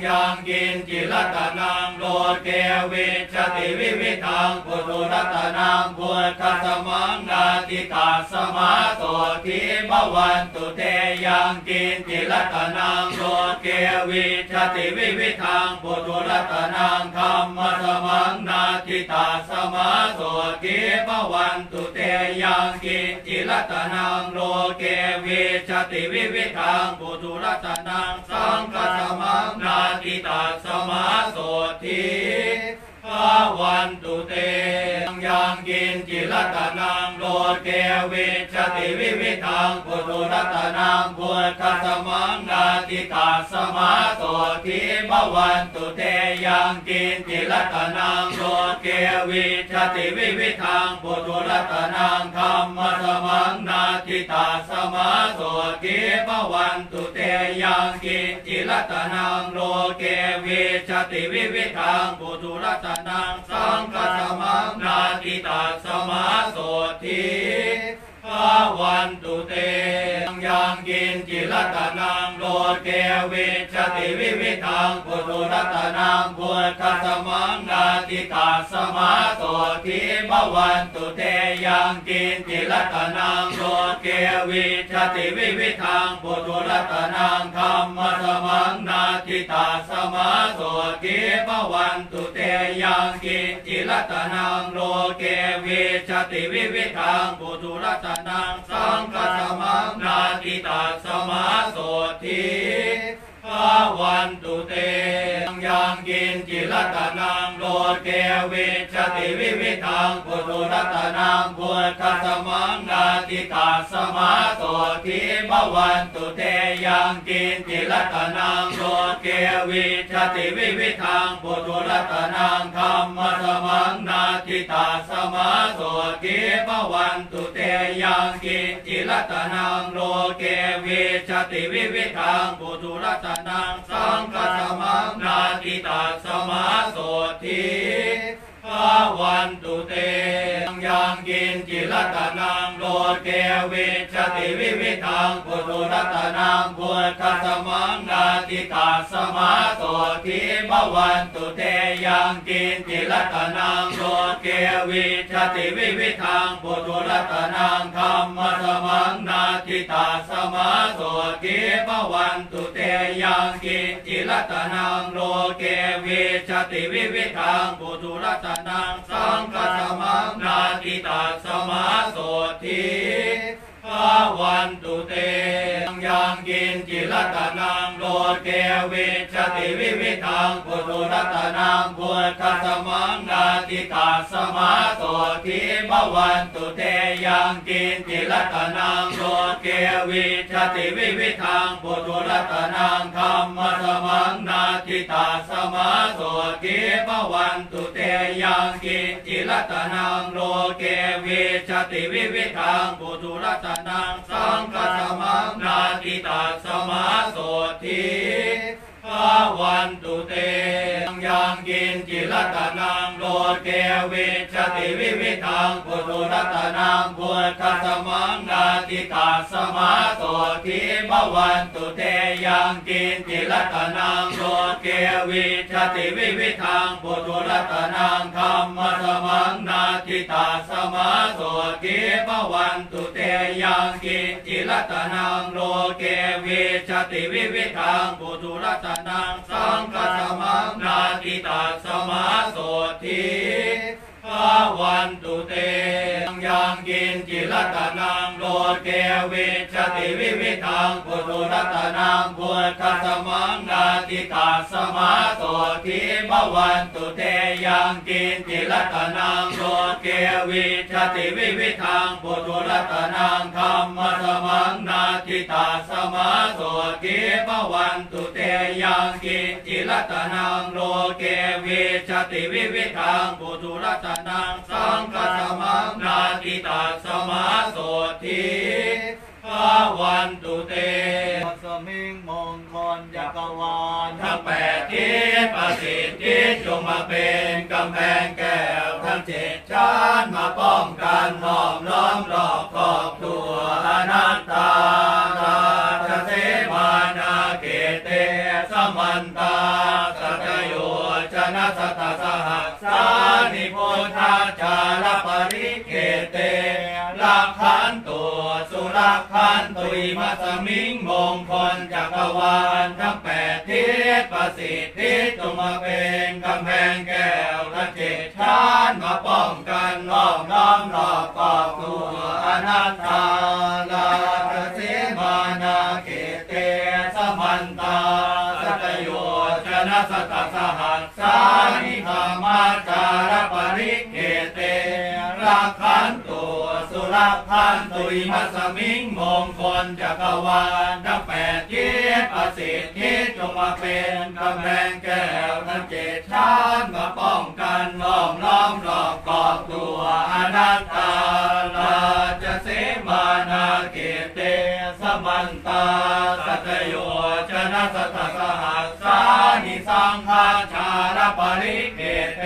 S2: ยังกินจิรตนังโลเกวิชติวิวิทังปุถุรัตนังพุทธสมังนาติตาสมาโสทิมวันตุเตยังกินจิรตนังโลเกวิชติวิวิทังปุถุรัตนังธรรมสมังนาทิตาสมาโสทิมวันตุเตยังกินจิรตนังโลเกวิชติวิวิทังปุถุรัตนังสังฆสมังนาติตัสมาโสทิ วันตุเตยังกินจิรัตนังโลเกวิชติวิวิทังปุถุรัตนังพุทธสมังนาทิตาสมาโสทิมวันตุเตยังกินจิรัตนังโลเกวิชติวิวิทังปุถุรัตนังธรรมสมังนาทิตาสมาโสทิมวันตุเตยังกินจิรัตนังโลเก วิชติวิวิทังปุถุรัตนังสังฆสมังนาติตาสมาโสทิ วันตุเตยังกินจิรัตนังโลเกวิชติวิวิทังปุถุรัตนังพุทธสมังนาทิตาสมาโสทิมวันตุเตยังกินจิรัตนังโลเกวิชติวิวิทังปุถุรัตนังธรรมสมังนาทิตาสมาโสทิมวันตุเตยังกินจิรัตนังโลเกวิชติวิวิทังปุถุรัตนังสังฆสมังนาติตัสมาโสทิ วันตุเตยังกินจิรัตนังโลเกวิชติวิวิทังปุถุรัตนังพุทธสมังนาทิตาสมาโสทิมวันตุเตยังกินจิรัตนังโลเกวิชติวิวิทังปุถุรัตนังธรรมสมังนาทิตาสมาโสทิมวันตุเตยังกินจิรัตนังโลเกวิชติวิวิทังปุถุรัตนังสังฆสมังนาติตัสมาโสทิ วันตุเตยังกินจิรัตนังโลเกวิชติวิวิทังปุถุรัตนังพุทธสมังนาทิตาสมาโสทิมวันตุเตยังกินจิรัตนังโลเกวิชติวิวิทังปุถุรัตนังธรรมสมังนาทิตาสมาโสทิมวันตุเตยังกินจิรัตนังโลเกวิชติวิวิทังปุถุรัตนังสังฆสมังนาติตาสมาโสทิ วันตุเตยังกินจิรัตนังโลเกวิชติวิวิทังปุถุรัตนังพุทธสมังนาทิตาสมาโสทิมวันตุเตยังกินจิรัตนังโลเกวิชติวิวิทังปุถุรัตนังธรรมสมังนาทิตาสมาโสทิมวันตุเตยังกินจิรัตนังโลเกวิชติวิวิทังปุถุรัตนังังสังฆสมังนาติตาสมาโสทิ วันตุเตยังกินจิรัตนังโลเกวิชติวิวิทังปุถุรัตนังพุทธสมังนาทิตาสมาโสทิมวันตุเตยังกินจิรัตนังโลเกวิชติวิวิทังปุถุรัตนังธรรมสมังนาทิตาสมาโสทิมวันตุเตยังกินจิรัตนังโลเกวิชติวิวิทังปุถุรัตนังสังฆสมังนาติตาสมาโสทิ วันตุเตยังกินจิรัตนังโลเกวิชติวิวิทังปุถุรัตนังพุทธสมังนาทิตาสมาโสทิมวันตุเตยังกินจิรัตนังโลเกวิชติวิวิทังปุถุรัตนังธรรมสมังนาทิตาสมาโสทิมวันตุเตยังกินจิรัตนังโลเกวิชติวิวิทังปุถุรัตนังสังฆสมังนาทิตาสมาโสทิภาวันตุเต
S1: สมิงมงคลจักรวาล
S2: ทั้งแปดทิศประสิทธิจงมาเป็นกำแพงแก้วทั้งเจ็ดชั้นมาป้องกันห้อมล้อมรอบขอบตัวอนัตตาราชเสมานาเกเตสมันตาสัตโยชนะสัตสหัสสา นิพุทธาจารปริเกเตลักขันตุรักขันตุยมัสมิงมงคลจักรวาลทั้งแปดทิศประสิทธิจงมาเป็นกำแพงแก้วและเจตชานมาป้องกันล้อมล้อมรอบกอบตัวอนัตตาลาตเสมานาเกเตสมันตา สตสหัสสานิธรรมาจารปริเกเต รักขันตัวสุรพันตุยมัสมิงมงคลจักรวาลทั้งแปดทิศประสิทธิจงมาเป็นกำแพงแก้วทั้งเจ็ดชาติมาป้องกันล้อมล้อมรอบกอบตัวอนัตตาลาจะเสมานาเกเตสมันตาสัตโยชนะสตสหัสสานิสังฆาชารปริเกเต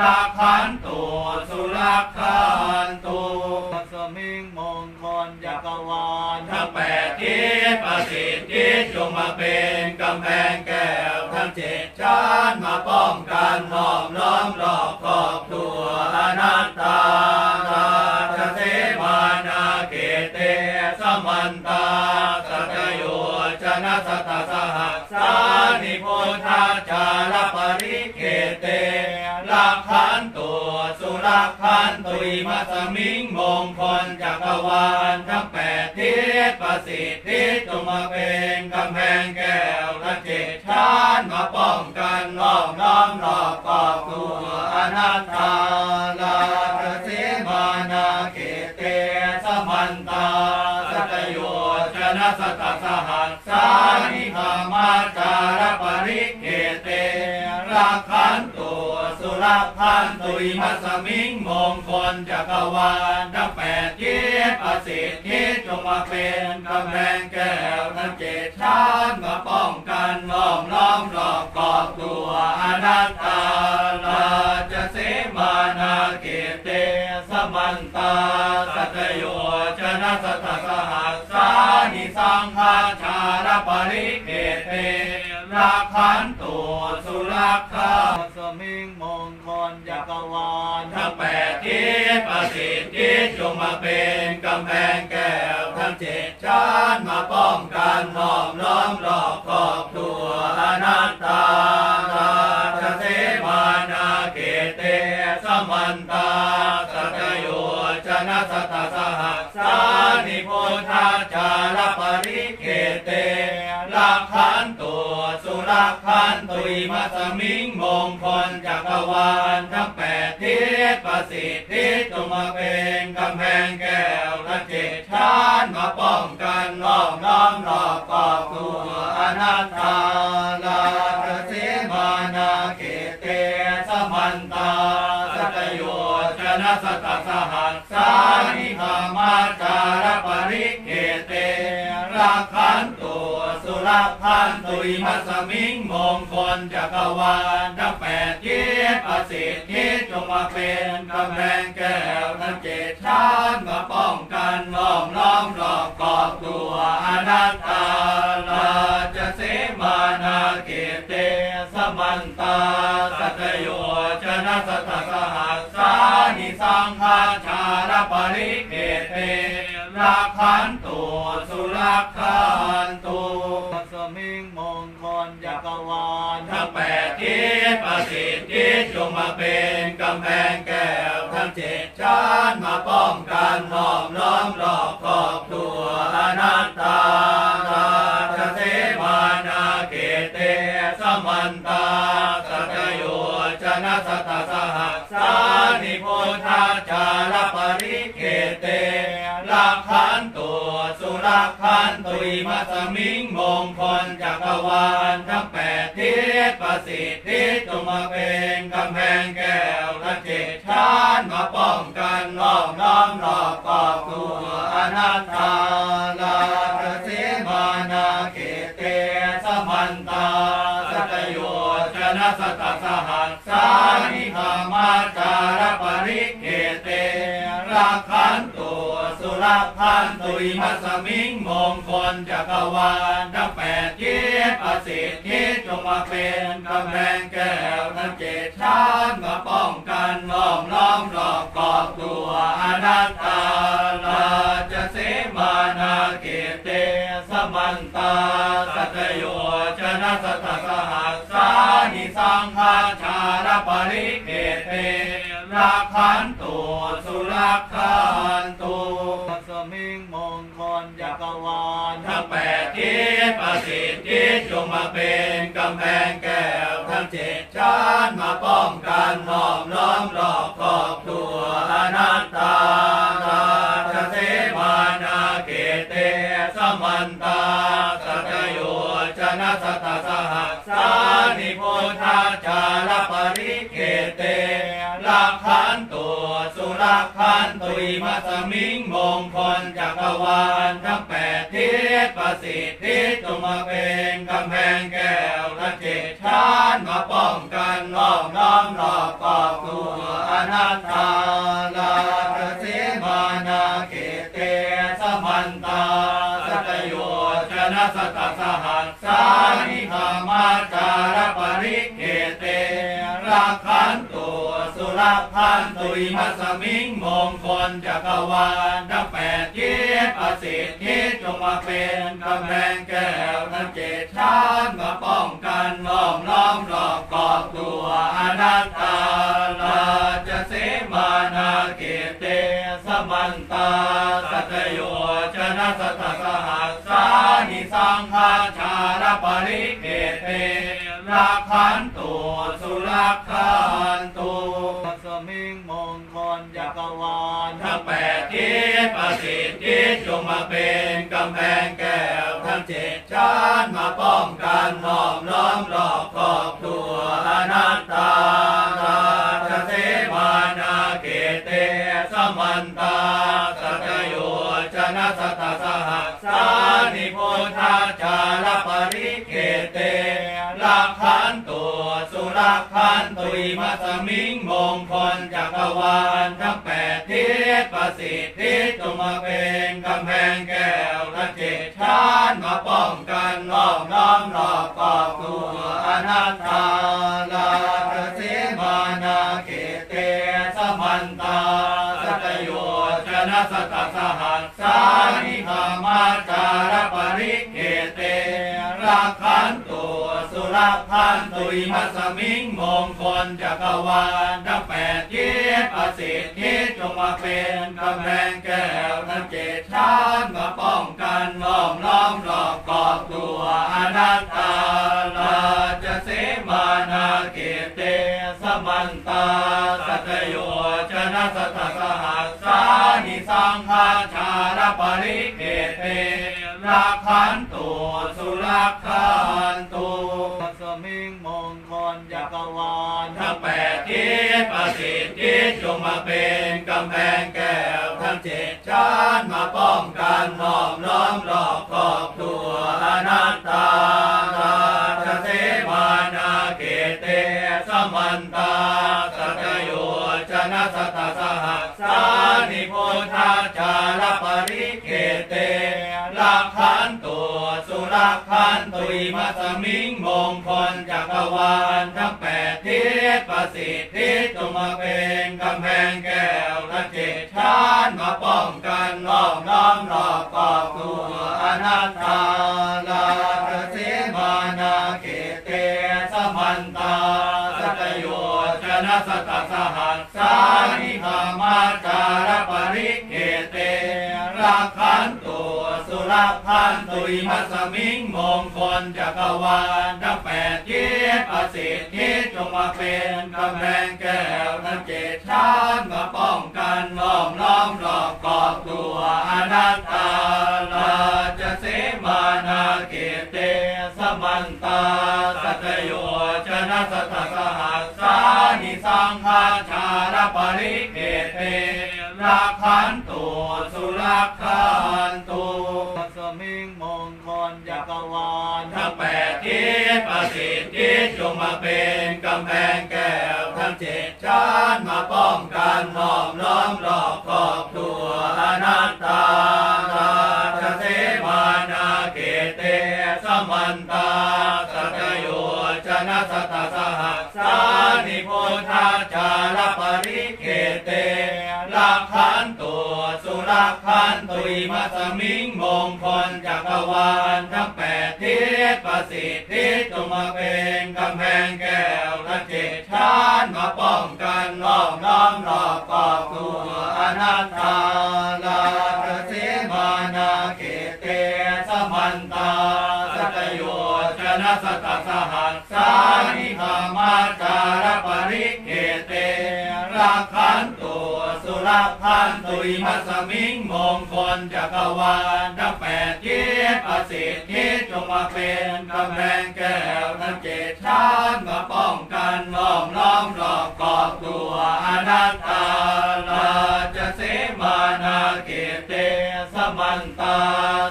S2: รักขันตัวสุรักขันตัว
S1: มัสมิงมงคลจักรวาล
S2: ทั้งแปดทิศประสิทธิจงมาเป็นกำแพงแก้วทั้งเจ็ดชาติมาป้องกันล้อมล้อมรอบขอบตัวอนัตตาราชเสมานาเกเตสมันตาสัตโยช นะสตสหัสสานิพุทธาจารปริเกเตรักขันตัวสุรักขันตุยมัสมิงมงคลจักรวาลทั้งแปดทิศประสิทธิจงมาเป็นกำแพงแก้วและเจ็ดชาติมาป้องกันล้อมล้อมรอบกอบตัวอนัตตาลาเสมานาเกเตสมันตา สตสหัสสานิธรรมาการปริเกเตรักขันต วสุรพันตุยมัสมิงมงคลจักรวาลทั้งแปดทิศประสิทธิจงมาเป็นกำแพงแก้วทั้งเจ็ดชาติมาป้องกันล้อมล้อมรอบกอบตัวอนัตตาลาจะเสมานาเกเตสมันตาสัตโยชนะสตสหัสสานิสังฆาชารปริเกเต รักขันตัวสุรักขัน
S1: มัสมิงมงคลจักรวาล
S2: ทั้งแปดทิศประสิทธิจงมาเป็นกำแพงแก้วทั้งเจ็ดชาติมาป้องกันล้อมล้อมรอบขอบตัวอนัตตาราชเสมานาเกเตสมันตาสัตโย นะสตสหัสานิพุทธาจารปริเกเตรักขันตัวสุรักขันตุยมัสมิงมงคลจักรวาลทั้งแปดทิศประสิทธิจงมาเป็นกำแพงแก้วและเจ็ดชาติมาป้องกันล้อมล้อมรอบกอบตัวอนัตตาลาเสมานาเกเตสมันตา สตสหัสสานิธรรมาจารปริเกเตรักขันตัวสุรพันตุยมัสมิงมงคลจักรวาลทั้งแปดทิปสิทธิจงมาเป็นกำแพงแก้วทั้งเจ็ดชาติมาป้องกันล้อมล้อมรอบกอบตัวอนัตตาลาจะเสมานาเกเตสมันตาสัตโยชนะสตสหัสสา นิสังฆาชารปริเกเตรักขันตัวสุรักขันตัว
S1: มัสมิงมงคลจักรวาล
S2: ทั้งแปดทิศประสิทธิจงมาเป็นกำแพงแก้วทั้งเจ็ดชาติมาป้องกันล้อมล้อมรอบขอบตัวอนัตตาราชเสมานาเกเตสมันตาสัตโยช นะสตสหัสสานิพุทธาจารปริเกเตรักขันตัวสุรักขันตุยมัสมิงมงคลจักรวาลทั้งแปดทิศประสิทธิจงมาเป็นกำแพงแก้วและเจ็ดชาติมาป้องกันล้อมล้อมรอบกอบตัวอนัตตาลาเสมานาเกเตสมันตาสัตโยชนะสตสหัส สานิธมาการปริเกเตรากขันตัวสุรพันตุอิมัสมิงมงคลจักรวาลทั้งแปดเย็ประสิทธิจงมาเป็นกำแพงแก้วนั้งเจ็ดชั้นมาป้องกันล้อมล้อมรอบกอบตัวอนัตตาราจะเสมานาเกเตสมันตาสัจโยชนะสัตสหัส งฆาชาลปริเกเตรักขันตุสุรักขันตุ
S1: สมิงมงคลจักรวาล
S2: ทั้งแปดทิศประสิทธิจงมาเป็นกำแพงแก้วทั้งเจ็ดชั้นมาป้องกันห้อมล้อมรอบขอบตัวอนัตตาราชเสมานาเกเตสมันตาสัตโยชนะสตสหัสสา นิโพธาจารปริเกเตลักขันตัวสุรักขันตุยมัสมิงมงคลจักรวาลทั้งแปดทิศประสิทธิจงมาเป็นกำแพงแก้วทั้งเจ็ดชั้นมาป้องกันล้อมล้อมรอบกอบตัวอนัตตาลาภเสมานาเกเตสมันตา สตสหัสสานิธรรมาจารปริเกเต รักขันตัวสุรักขันตุยมัสมิงมงคลจักรวาลทั้งแปดทิศประสิทธิจงมาเป็นกำแพงแก้วทั้งเจ็ดชั้นมาป้องกันล้อมล้อมรอบกอบตัวอนัตตาลาจะเสมานาเกเตสมันตาสัตโยชนะสตสหัสสานิสังฆาชาลปริเกเต รักขันตุสุรักขันตุ
S1: สมิงมงคลจักรวาล
S2: ทั้งแปดทิศประสิทธิจงมาเป็นกำแพงแก้วทั้งเจ็ดชั้นมาป้องกันห้อมล้อมรอบขอบตัวอนัตตาราชเสมานาเกเตสมันตาสัตโยช นะสตสหัสานิโพธาจารปริเกเตลักขันตัวสุรักขันตุยมัสมิงมงคลจักรวาลทั้งแปดทิศประสิทธิจงมาเป็นกำแพงแก้วทั้งเจ็ดชั้นมาป้องกันล้อมล้อมรอบกอบตัวอนัตตา นิธรรมาจารปริเกเตรักขันตัวสุรพันตุยมัสมิงมงคลจักรวาลทั้งแปดทิศประสิทธิจงมาเป็นกำแพงแก้วทั้งเจ็ดชั้นมาป้องกันล้อมล้อมรอบกอบตัวอนัตตาลาจะเสมานาเกเตสมันตาสัตโยชนะสตสหัสสา นิสังฆาชาลปริเกเตรักขันตุสุรักขันตุ
S1: สมิงมงคลจักรวาล
S2: ทั้งแปดทิศประสิทธิจงมาเป็นกำแพงแก้วทั้งเจ็ดชั้นมาป้องกันห้อมล้อมรอบขอบตัวอนัตตาราชเสมานาเกเตสมันตาสัตโยช นสตสหัสานิโพธาจารปริเกเตลักขันตัวสุรักขันตุยมัสมิงมงคลจักรวาลทั้งแปดทิศประสิทธิจงมาเป็นกำแพงแก้วทั้งเจ็ดชั้นมาป้องกันล้อมล้อมรอบกอบตัวอนัตตาลาเสมานาเกเตสมันตา สตสหัสสานิธรรมาจารปริเกเตรักขันตัว สุรักขันตุยมัสมิงมงคลจักรวาลทั้งแปดทิศประสิทธิจงมาเป็นกำแพงแก้วทั้งเจ็ดชั้นมาป้องกันล้อมล้อมรอบกอบตัวอนัตตาลาจะเสมานาเกเตสมันตาสัตโยชนะสตสหัสสานิสังฆาชาลปริเกเต รักขันตุสุรักขันตุ
S1: สมิงมงคลจักรวาล
S2: ทั้งแปดทิศประสิทธิจงมาเป็นกำแพงแก้วทั้งเจ็ดชั้นมาป้องกันห้อมล้อมรอบขอบตัวอนัตตาราชเสมานาเกเตสมันตาสัตโยช นะสตสหัสานิโพธาจารปริเกเตลักขันตัวสุรักขันตุยมัสมิงมงคลจักรวาลทั้งแปดทิศประสิทธิจงมาเป็นกำแพงแก้วและเจตชานมาป้องกันล้อมล้อมรอบกอบตัวอนัตตาลาเสมานาเกเตสมันตา สตสหัสสานิธรรมาจารปริเกเตรักขันตัวสุรพันตุยมัสมิงมงคลจักรวาลทั้งแปดทิศประสิทธิจงมาเป็นกำแพงแก้วทั้งเจ็ดชาติมาป้องกันล้อมล้อมรอบกอบตัวอนัตตาลาจะเสมานาเกเตสมันตา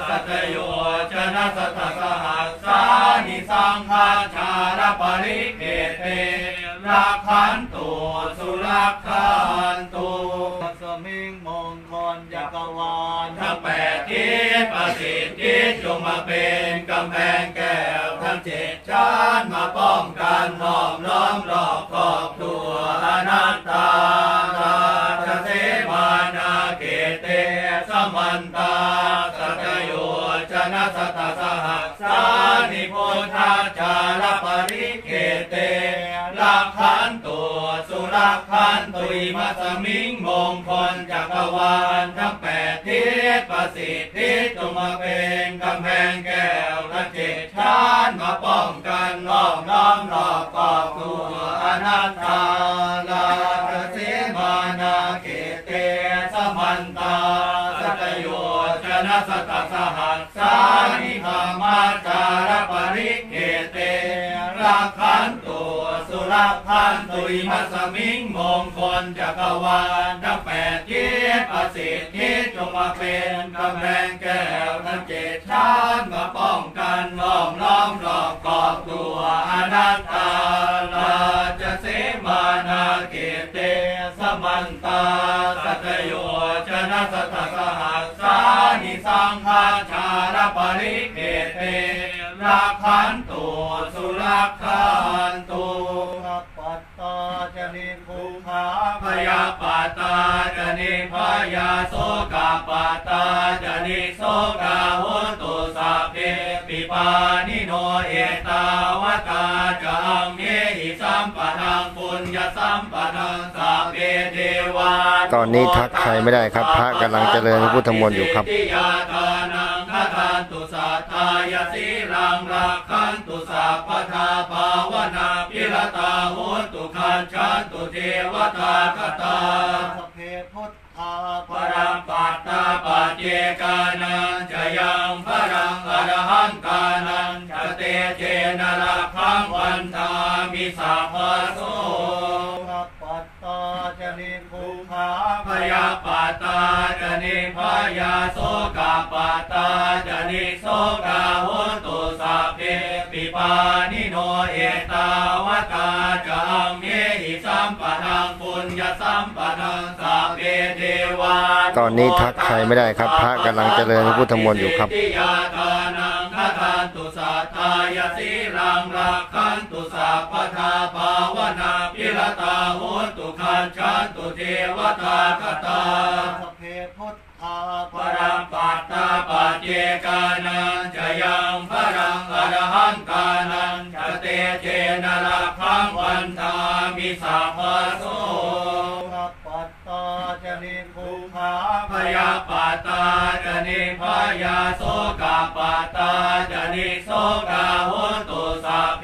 S2: สัตโยชนะสตสหัส นิสังฆาชารปริเกเตรักขันตัวสุรักขันตัว
S1: มัสมิงมงคลจักรวาล
S2: ทั้งแปดทิศประสิทธิจงมาเป็นกำแพงแก้วทั้งเจ็ดชาติมาป้องกันล้อมล้อมรอบครอบตัวอนัตตาราชเสมานาเกเตสมันตาสัตโยชนะ จารปริเกเตรักขันตัวสุรักขันตุยมัสมิงมงคลจักรวาลทั้งแปดทิศประสิทธิจงมาเป็นกำแพงแก้วและเจตชานมาป้องกันล้อมล้อมรอบกอบตัวอนัตตาลาตเสมานาเกเตสมันตา สตสหัสสานิธรรมาจารปริเกเต รักขันตัวสุรพันตุยมัสมิงมงคลจักรวาลทั้งแปดทิศประสิทธิจงมาเป็นกำแพงแก้วทั้งเจ็ดชาติมาป้องกันล้อมล้อมรอบกอบตัวอนัตตาลาจะเสมานาเกเตสมันตาสัตโยชนะสตสหัสสานิสังฆาชารปริเกเต รักขันตัวสุรักขันตัว
S1: รัปัตตาจะนิภูขา
S2: พยาปาตาจนิพยาโสกาปาตาจนิโสกาโหตุสัพเพปิปานิโนเอตาวตาจังเมหิสัมปะทังปุญญสัมปะทังสัพเพเทวา
S3: ตอนนี้ทักใครไม่ได้ครับ พระกำลังเจริญพระพุทธมนต์อยู่ครับ
S2: ติยาทานังคทานตุสัทธายสีรั งรักขันตุสัพพทาภาวนาพิรตาโหตุขันชันตุเทวตาคตา
S1: สเพพุทธา
S2: ปรัมปัตตาปเจกานันจะยังพรังอรหันตานันจะเตเจนะละพังวันทามิสัพพโส ยาปาตาจนิพยาโสกาปาตาจนิโสกาโหตุสัพเพปิปานิโนเอตาวตาจังเมหิสัมปะทังปุญญสัมปะทังสัพเพเทวา
S3: ตอนนี้ทักใครไม่ได้ครับ พระกำลังเจริญพุทธมนต์อยู่ครับ
S2: ติยาทานังคทานตุสัทธายสี งรักขันตุสัพพทาภาวนาพิรตาโหตุขันชันตุเทวตาคตา
S1: สพเพพุทธา
S2: ปรัมปัตตาปัจเจกานันจะยังพรังอรหันตานันจะเตเจนะละพังวันทามิสัพพโส ยาปาตาจนิพยาโสกาปาตาจนิโสกาโหตุสัพเพ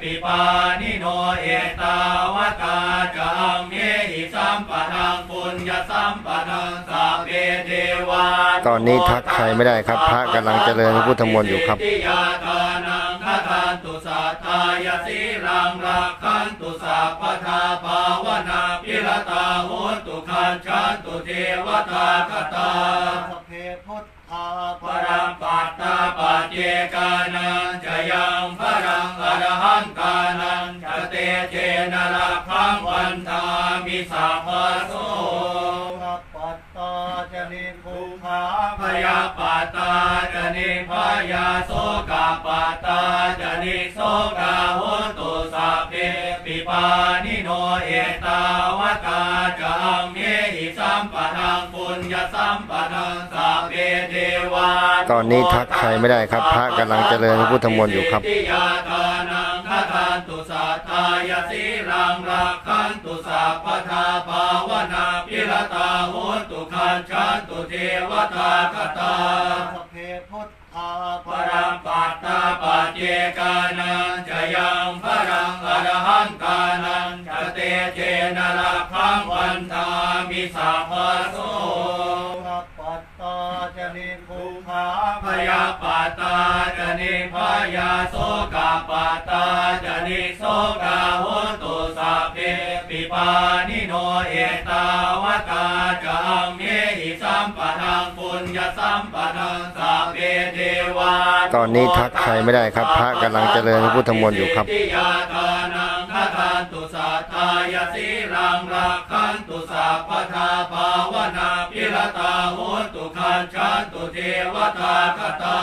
S2: ปิปานิโนเอตาวตาจังเมหิสัมปะทังปุญญสัมปะทังสัพเพเทวา
S3: ตอนนี้ทักใครไม่ได้ครับ พระกำลังเจริญพระพุทธมนต์อยู่ครับา
S2: ยสีรังรักขันตุสัพพทาภาวนาพิรตาโหตุขันชันตุเทวตาคตา
S1: สเพพุทธา
S2: ปรัมปัตตาปัจเจกานันจะยังพรังอรหันตานันจะเตเจนะละพังวันทามิสัพพโส ยาปาตาจนิพยาโสกาปาตาจนิโสกาโหตุสัพเพปิปานิโนเอตาวตาจังเมหิสัมปะทังปุญญสัมปทังสัพเพเทวา
S3: ตอนนี้ทักใครไม่ได้ครับ พระกำลังเจริญพระพุทธมนต์อยู่ครับ
S2: คทานตุสัทายาสีรังรักขันตุสัพพทาภาวนาพิรตาโหตุขันชันตุเทวตาคตา
S1: สเพพุทธา
S2: ปรังปัตตาปเจกานังจะยังพรังอรหันตานังจะเตเจนะละพังวันทามิสัพพโส ยาปัตตาจะนิพยาโสกาปัตตาจะนิโสกาโหตุสัพเพปิปานิโนเอตาวตาจัมเมหิสัมปะทังปุญญสัมปะทังสัพเพเทวา
S3: ตอนนี้ทักใครไม่ได้ครับ พระกำลังเจริญพระพุทธมนต์อยู่ครับ
S2: ทิยาทานังคทานตุสัทธายาสีรังรักขัน ตุสัพพทาภาวนาพิรตาโหตุขันชันตุเทวตาคตา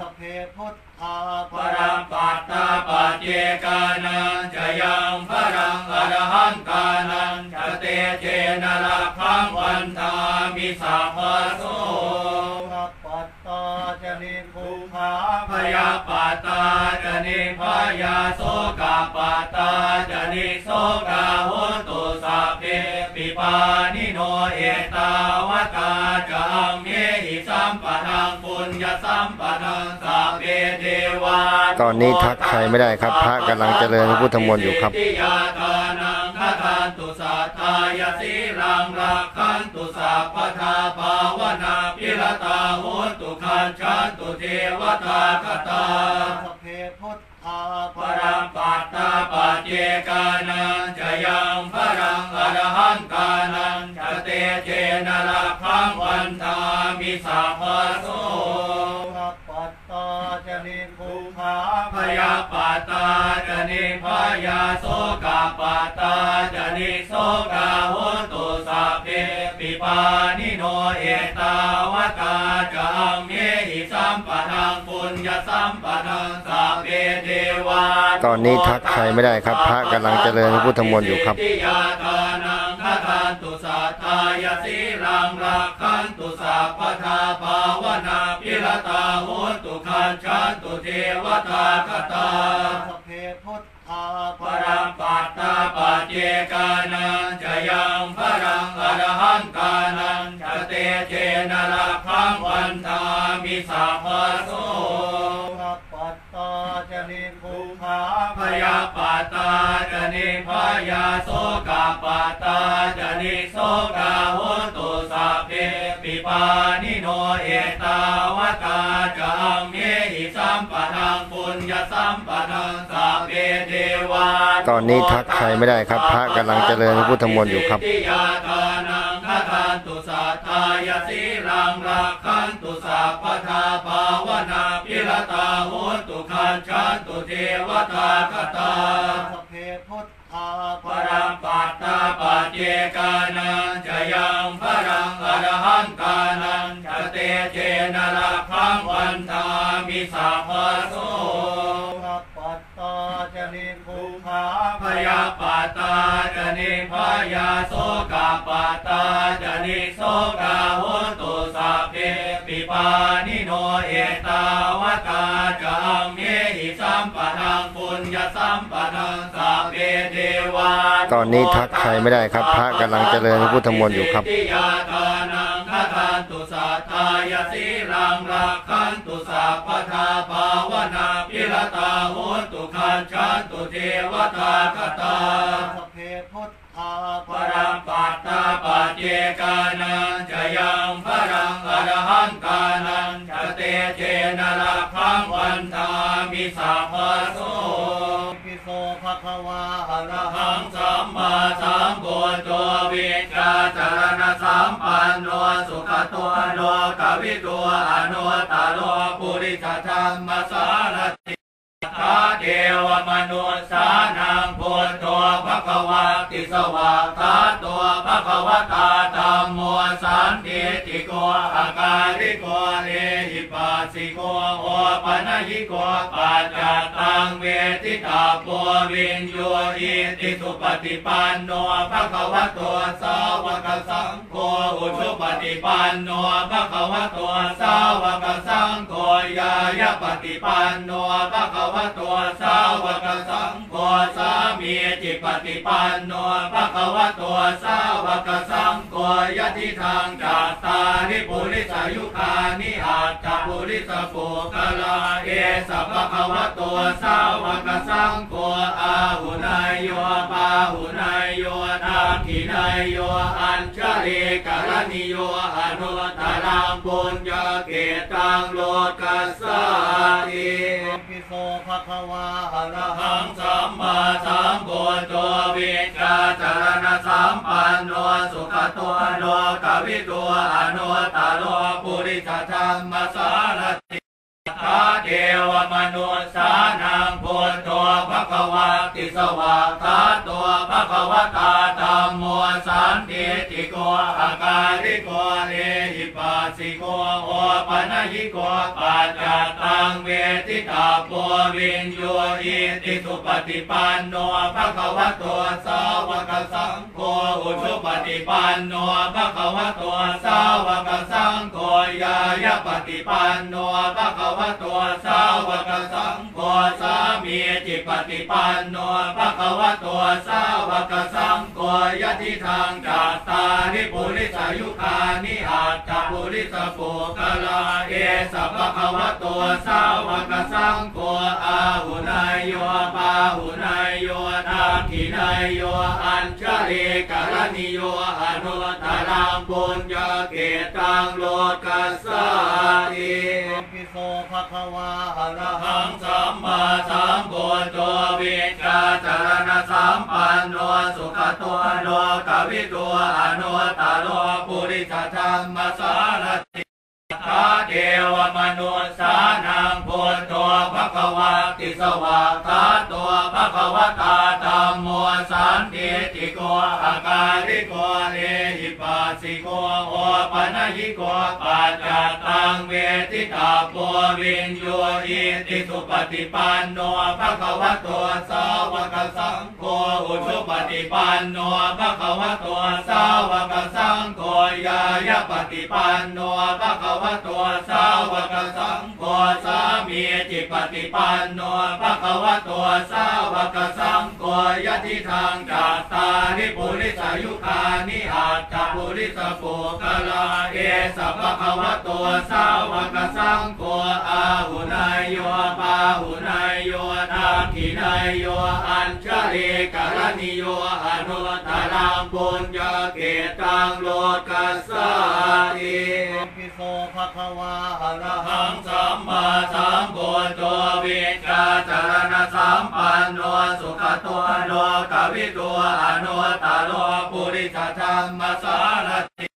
S1: สเพพุทธา
S2: ปรังปัตตาปเจกานังจะยังพรังอรหันตานังจะเตเจนะละพังวันทามิสัพพโส
S1: ปัตตาจนิภูขา
S2: พยาปัตตาจะนิพยาโสกาปัตตาจะนิโสกาโหตุสัพเพ ปิปานิโนเอตาวตาจัมเมหิสัมปะทังปุญญสัมปะทังสัพเพเทวา
S3: ตอนนี้ทักใครไม่ได้ครับ พระกำลังเจริญพระพุทธมนต์อยู่ครับ
S2: ทิยาทานังคทานตุสัทธายาสีรังรักขันตุสัพพทาภาวนาพิรตาโหนตุขันชันตุเทวตาคตา รังปัตตาปเจกานังจะยังพรังอรหันตานังจะเตเจนะละพังวันตามิสัพพโส ยาปัตตาจนิพยาโสกาปัตตาจนิโสกาโหตุสัพเพปิปานิโนเอตาวตาจัมเมหิสัมปะทังปุญญสัมปะทังสัพเพเทวา
S3: ตอนนี้ทักใครไม่ได้ครับ พระกำลังเจริญพระพุทธมนต์อยู่ครับา
S2: ยสีรังรักขันตุสัพพทาภาวนาพิรตาโหตุขันชันตุเทวตาคตา
S1: สเพพุทธา
S2: ปรังปัตตาปเจกานังจะยังพรังอรหันตานังจะเตเจนะละพังวันทามิสัพพโส พยาปัตาจะนิพยาโสกาปัตาจะนิโสกาโหตุสัพเพปิปานิโนเอตาวตาจัมเมหิสัมปะทังปุญญสัมปะทังสัพเพเทวา
S3: ตอนนี้ทักใครไม่ได้ครับ พระกำลังเจริญพุทธมนต์อยู่ครับ
S2: ทิยาทานังคทานตุสัทธายาสีรังรักขันตุสัพพทาภาวนาพิรตาโหนตุขันชันตุเทวตาคตา
S1: สพเพพุทธา
S2: ปรังปัตตาปัจเจกานังจะยังพรังอรหันตานังจะเตเจนะละพังวันทามิสัพพโส
S1: รับปัตตาจนิภูขา
S2: พ ยาปัตาจนิพยาโสกาปัตาจนิโสกาโหตุสัพเพปิปานิโนเอตาวตาจัมเมหิสัมปะทังปุญญสัมปะทังสัพเพเทวา
S3: ตอนนี้ทักใครไม่ได้ครับ พระกำลังเจริญพุทธมนต์อยู่ครับ
S2: นังคทานตุสัทธายาสีรังรักขันตุสัพพทาภาวนาพิรตาโหนตุขันชันตุเทวตาคตา
S1: สพเพพุทธา
S2: ปรังปัตตาปัจเจกานังจะยังพรังอรหันตานังจะเตเจนะละพังวันทามิสัพพโส
S1: ปิโส วะคะวาอะ
S2: ระหังสัมมาสัมพุทโธวิกาจารณสัมปันโนสุขตัวโนกวิตัวอนุตตโลปุริสธรรมสารติาเทวมนุษย์สานังพุทโธภควาติสวาคาตัวภควตาธรรมโมสันติติโกอาการิโกเอหิปัสสิโกโอปนัยิโกปัจจตังเวทิตาโพวินโยอิติสุปฏิปันโนภควโตสาวกสังโฆอุชุปฏิปันโนภะคะวะโตสาวกสังโฆยายปฏิปันโนภะคะวะโตสาวกสังโฆสามีจิปฏิปันโนภะคะวะโตสาวกสังโฆยะทิทางจัตตาริปุริสายุคานิอาจจปุริสปุกลาเอสัพพะวะโตสาวกสังโฆอาหุนายโยปาหุนายโยนาทินายโยอัญชลีกรณิโยอนุตตรังปุญญา เกตังโลกัสสาติ
S1: ปิโสภะคะวาอร
S2: หั
S1: ง
S2: สัมมาสัมพุทโธวิกาจารณสัมปันโนสุขตัวโนกวิตัวอนุตตโรปุริสธรรมสารติ เทวมนุษย์สานังพุทโธภะคะวะติสวะคาตัวภะคะวะตาธรรมโมสันติติโกอาการิโกเอหิปัสสิโกโอปะนะหิโกปัจจตังเวทิตาโพวินโยอิติสุปฏิปันโนภะคะวะโตสาวกสังโฆอุชุปฏิปันโนภะคะวะโตสาวกสังโฆยายปฏิปันโนภะคะวะโตัวสาวกสังโฆสามีจิปฏิปันโนภะคะวะโตสาวกสังโฆยะทิทางจัตตาริปุริสายุคานิอาจจปุริสปุกลาเอสัพพะวะโตสาวกสังโฆอาหุนายโยปาหุนายโยนาทินายโยอัญชลีกรณิโยอนุตตรังปุญญา กตังโลกัสสาติ
S1: ปิโสภะคะวาอะระ
S2: หั
S1: หั
S2: ง
S1: ง
S2: สัมมาสัมพุทโธวิชาจารณสัมปันโนสุขตัวโนกวิตัวอนุตตโรปุริสธรรมสารติข้า เทวมนุษย์สานังพุทโธภะคะวะติสวะคาตัวภะควะตาธรรมโมสันติติโกอาการิโกเอหิปัสสิโกโอปะนะหิโกปัจจตังเวทิตาโพวินโยอิติสุปฏิปันโนภะควะโตสาวกสังโฆอุชุปฏิปันโนภะควะโตสาวกสังโฆยายปฏิปันโนภะควะโตสาวกสังโฆสามีจิปฏิปันโนภะคะวะโตสาวกสังโฆยะทิทางจัตตาริปุริสายุคานิอาจจปุริสปุกะลาเอสัพพะวะโตสาวกสังโฆอาหุนายโยปาหุนายโยนาทินายโยอัญชลีกรณิโยอนุตตรังปุญญเกตังโลกัสสาติ
S1: ภะคะวาอะระ
S2: หังสัมมาสัมพุทโธวิชาจารณสัมปันโนสุขตัวโนกวิตัวอนุตตโรปุริสธรรมสารติ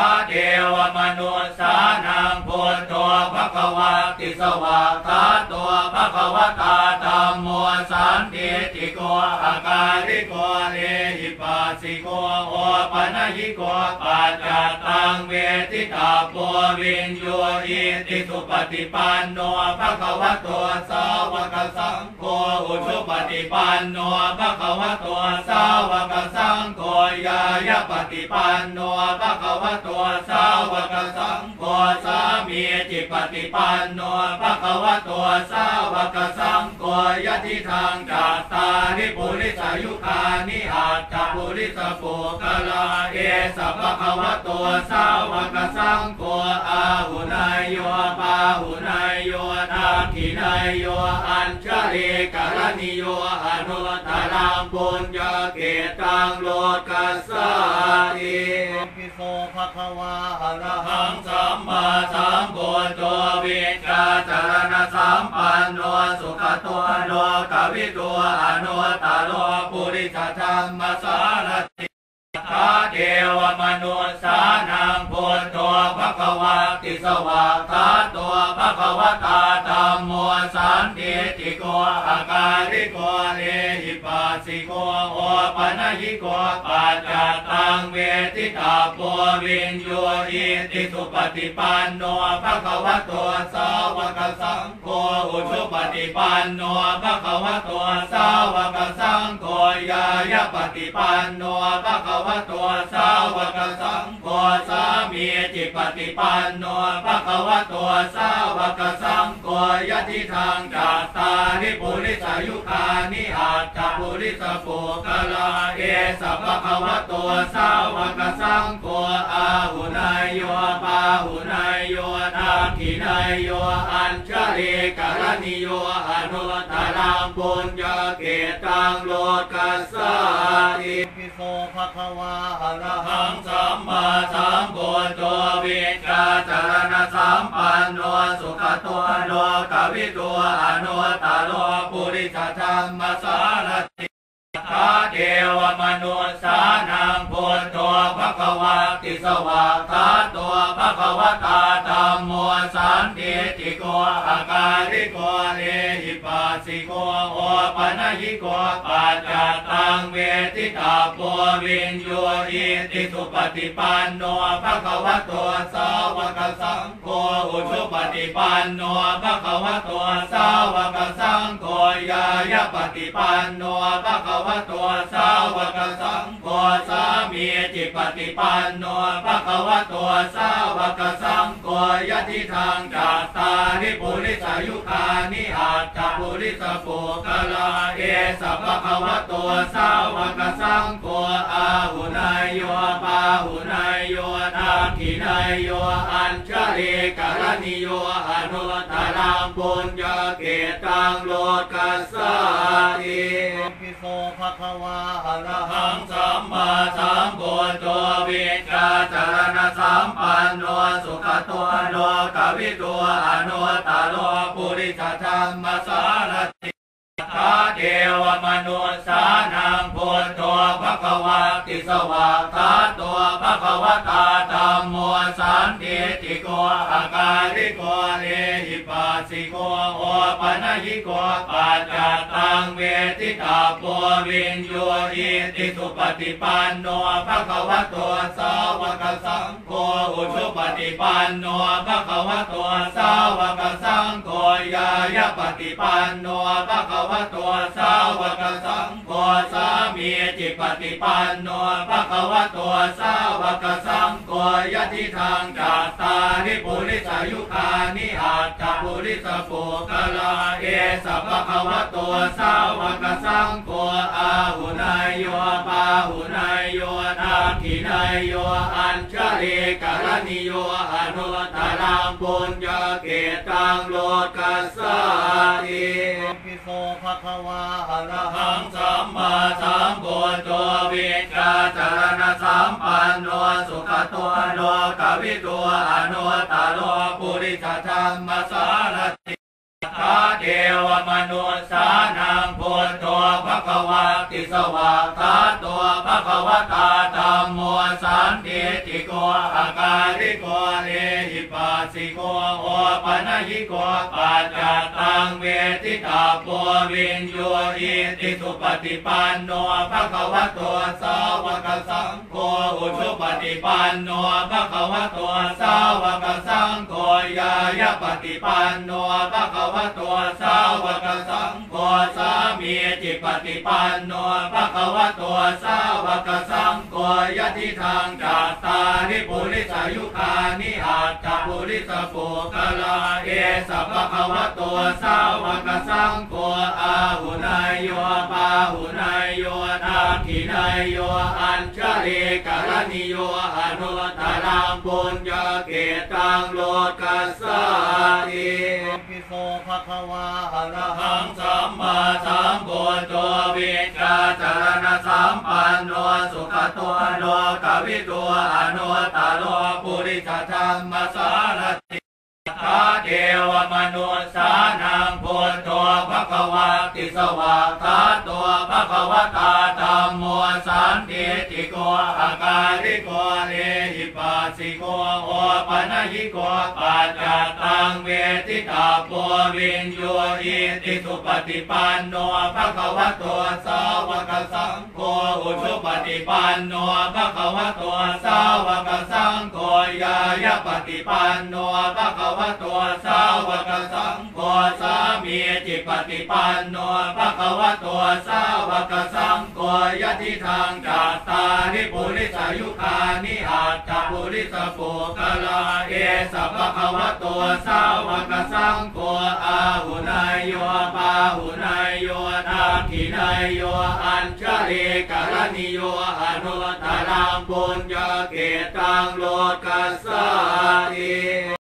S2: าเทวมนุษย์สานังพุทโธภะคะวะติสวะคาตัวภะคะวะตาธรรมโมสันติติโกอาการิโกเอหิปัสสิโกโอปะนะหิโกปัจจตังเวทิตาโพวินโยอิติสุปฏิปันโนภะคะวะโตสาวกสังโฆอุชุปฏิปันโนภะคะวะโตสาวกสังโฆยายปฏิปันโนภะคะวะโตสาวกสังโฆสามีจิปฏิปันโนภะคะวะโตสาวกสังโฆยะทิทางจัตตาริปุริสายุคานิอาจจปุริสปุกลาเอสัพพะวะโตสาวกสังโฆอาหุนายโยปาหุนายโยนาทินายโยอัญชลีกรณิโยอนุตตรังปุญญา กตังโลกัสสาติ
S1: ปิโสภะคะวาอะระ
S2: หั
S1: หั
S2: ง
S1: ง
S2: สัมมาสัมพุทโธวิชาจารณสัมปันโนสุขตัวโนกวิตัวอนุตตโรปุริสธรรมสารติข้า เทวมนุษย์สานังพุทโธภคะวะติสวะคาตัวภะควะตาธรรมโมสันติติโกอาการิโกเอหิปัสสิโกโอปะนะหิโกปัจจตังเวทิตาโพวินโยอิติสุปฏิปันโนภะควะโตสาวกสังโฆอุชุปฏิปันโนภะควะโตสาวกสังโฆยายปฏิปันโนภะคะวะโตสาวกสังโฆสามีปฏิปันโนภะคะวะโตสาวกสังโฆยะทิทางจัตตาริปุริสายุคานิอาจจปุริสปุกะลาเอสัพพะคะวะโตสาวกสังโฆอาหุนายโยปาหุนายโยนาคินายโยอัญชลีกรณิโยอนุตตรังปุญญเก ตังโลกัสสาติ
S1: ปิโสภะคะวาอะระ
S2: อะ
S1: หั
S2: หั
S1: ง
S2: งสัมมาสัมพุทโธวิกาจารณสัมปันโนสุขตัวโนกวิตัวอนุตตโลปุริสธรรมสารติทาเทวมนุษสานังพุทโธภควาติสวาคาตัวภควตาธรรมโมสันติ ติโกอาการิโกเอหิปัสสิโกโอปะนะหิโกปัจจตังเวทิตาโพวินโยอิติสุปฏิปันโนภควะโตสาวกสังโฆอุชุปฏิปันโนภควะโตสาวกสังโฆยายาปฏิปันโนภควะโตสาวกสังโฆสามีจิปฏิปันโนภควะโตสาวกสังโฆยะทิทางจัตตาริปุริสายุคานิอาจจปุริสปุกลาเอสัพพะคะวะโตสาวกสังโฆอาหุนายโยปาหุนายโยนาคินายโยอัญชลีกรณิโยอนุตตรังปุญญเกตังโลกัสสาติ
S1: โสภะคะวาอะระหัง
S2: สัมมาสัมพุทโธวิกาจารณสัมปันโนสุขตัวโนกวิตัวอนุตตโลปุริสธรรมสารติทาเทวมนุษสานังพุทโธภควาติสวาคาตัวภควตาธรรมโมสันติ ติโกอาการิโกเอหิปัสสิโกโอปะนะหิโกปัจจตังเวทิตาโพวินโยอิติสุปฏิปันโนภะคะวะโตสาวกสังโฆอุชุปฏิปันโนภะคะวะโตสาวกสังโฆยายาปฏิปันโนภะคะวะโตสาวกสังโฆสามีจิปฏิปันโนภะคะวะโตสาวกสังโฆยะทิทางจัตตาริปุริสายุคานิอาจจปุริสปุกลาเอสัพพะวะโตสาวกสังโฆอาหุนายโยปาหุนายโยนาคินายโยอัญชลีกรณิโยอนุตตรังปุญญเกตังโลกัสสาติ
S1: ปิโสภะคะวาอะระ
S2: อะ
S1: หั
S2: หั
S1: ง
S2: งสัมมาสัมพุทโธวิกาจารณสัมปันโนสุขตัวโนกวิตัวอนุตตโลปุริสธรรมสารติทาเทวมนุษสานังพุทโธภควาติสวากาตัวภควตาธรรมโมสันติ ติโกอาการิโกเอหิปัสสิโกโอปะนะหิโกปัจจตังเวทิตาโพวินโยอิติสุปฏิปันโนภควะโตสาวกสังโฆอุชุปฏิปันโนภควะโตสาวกสังโฆยายาปฏิปันโนภควะโตสาวกสังโฆสามีจิปฏิปันโนภควะโตสาวกสังโฆยะทิทางจัตตาริปุริสายุคานิอาจจปุริสปุกลาเอสัพพะวะโตสาวกสังโฆอาหุนายโยปาหุนายโยนาคินายโยอัญชลีกรณิโยอนุตตรังปุญญาเกตังโลกัสสาติ
S1: ปิโสภะคะวาอะระ
S2: อะ
S1: หั
S2: หั
S1: ง
S2: งสัมมาสัมพุทโธวิกาจารณสัมปันโนสุขตัวโนกวิตัวอนุตโลปุริสธรรมสารติทาเทวมนุษสานังพุทโธภควาติสวาคาตัวภควตาธรรมโมสันติ ติโกอาการิโกเอหิปัสสิโกโอปะนะหิโกปัจจตังเวทิตาโพวินโยอิติสุปฏิปันโนภะคะวะโตสาวกสังโฆอุชุปฏิปันโนภะคะวะโตสาวกสังโฆยายาปฏิปันโนภะคะวะโตสาวกสังโฆสามีจิปฏิปันโนภะคะวะโตสาวกสังโฆยะทิทางจัตตาริปุริสายุคานิอาจจปุปุริสปุกลาเอสัพพะวะโตสาวกสังโฆอาหุนายโยปาหุนายโยนาคินายโยอัญชลีกรณิโยอนุตตรังปุญญเกตังโลกัสสาติ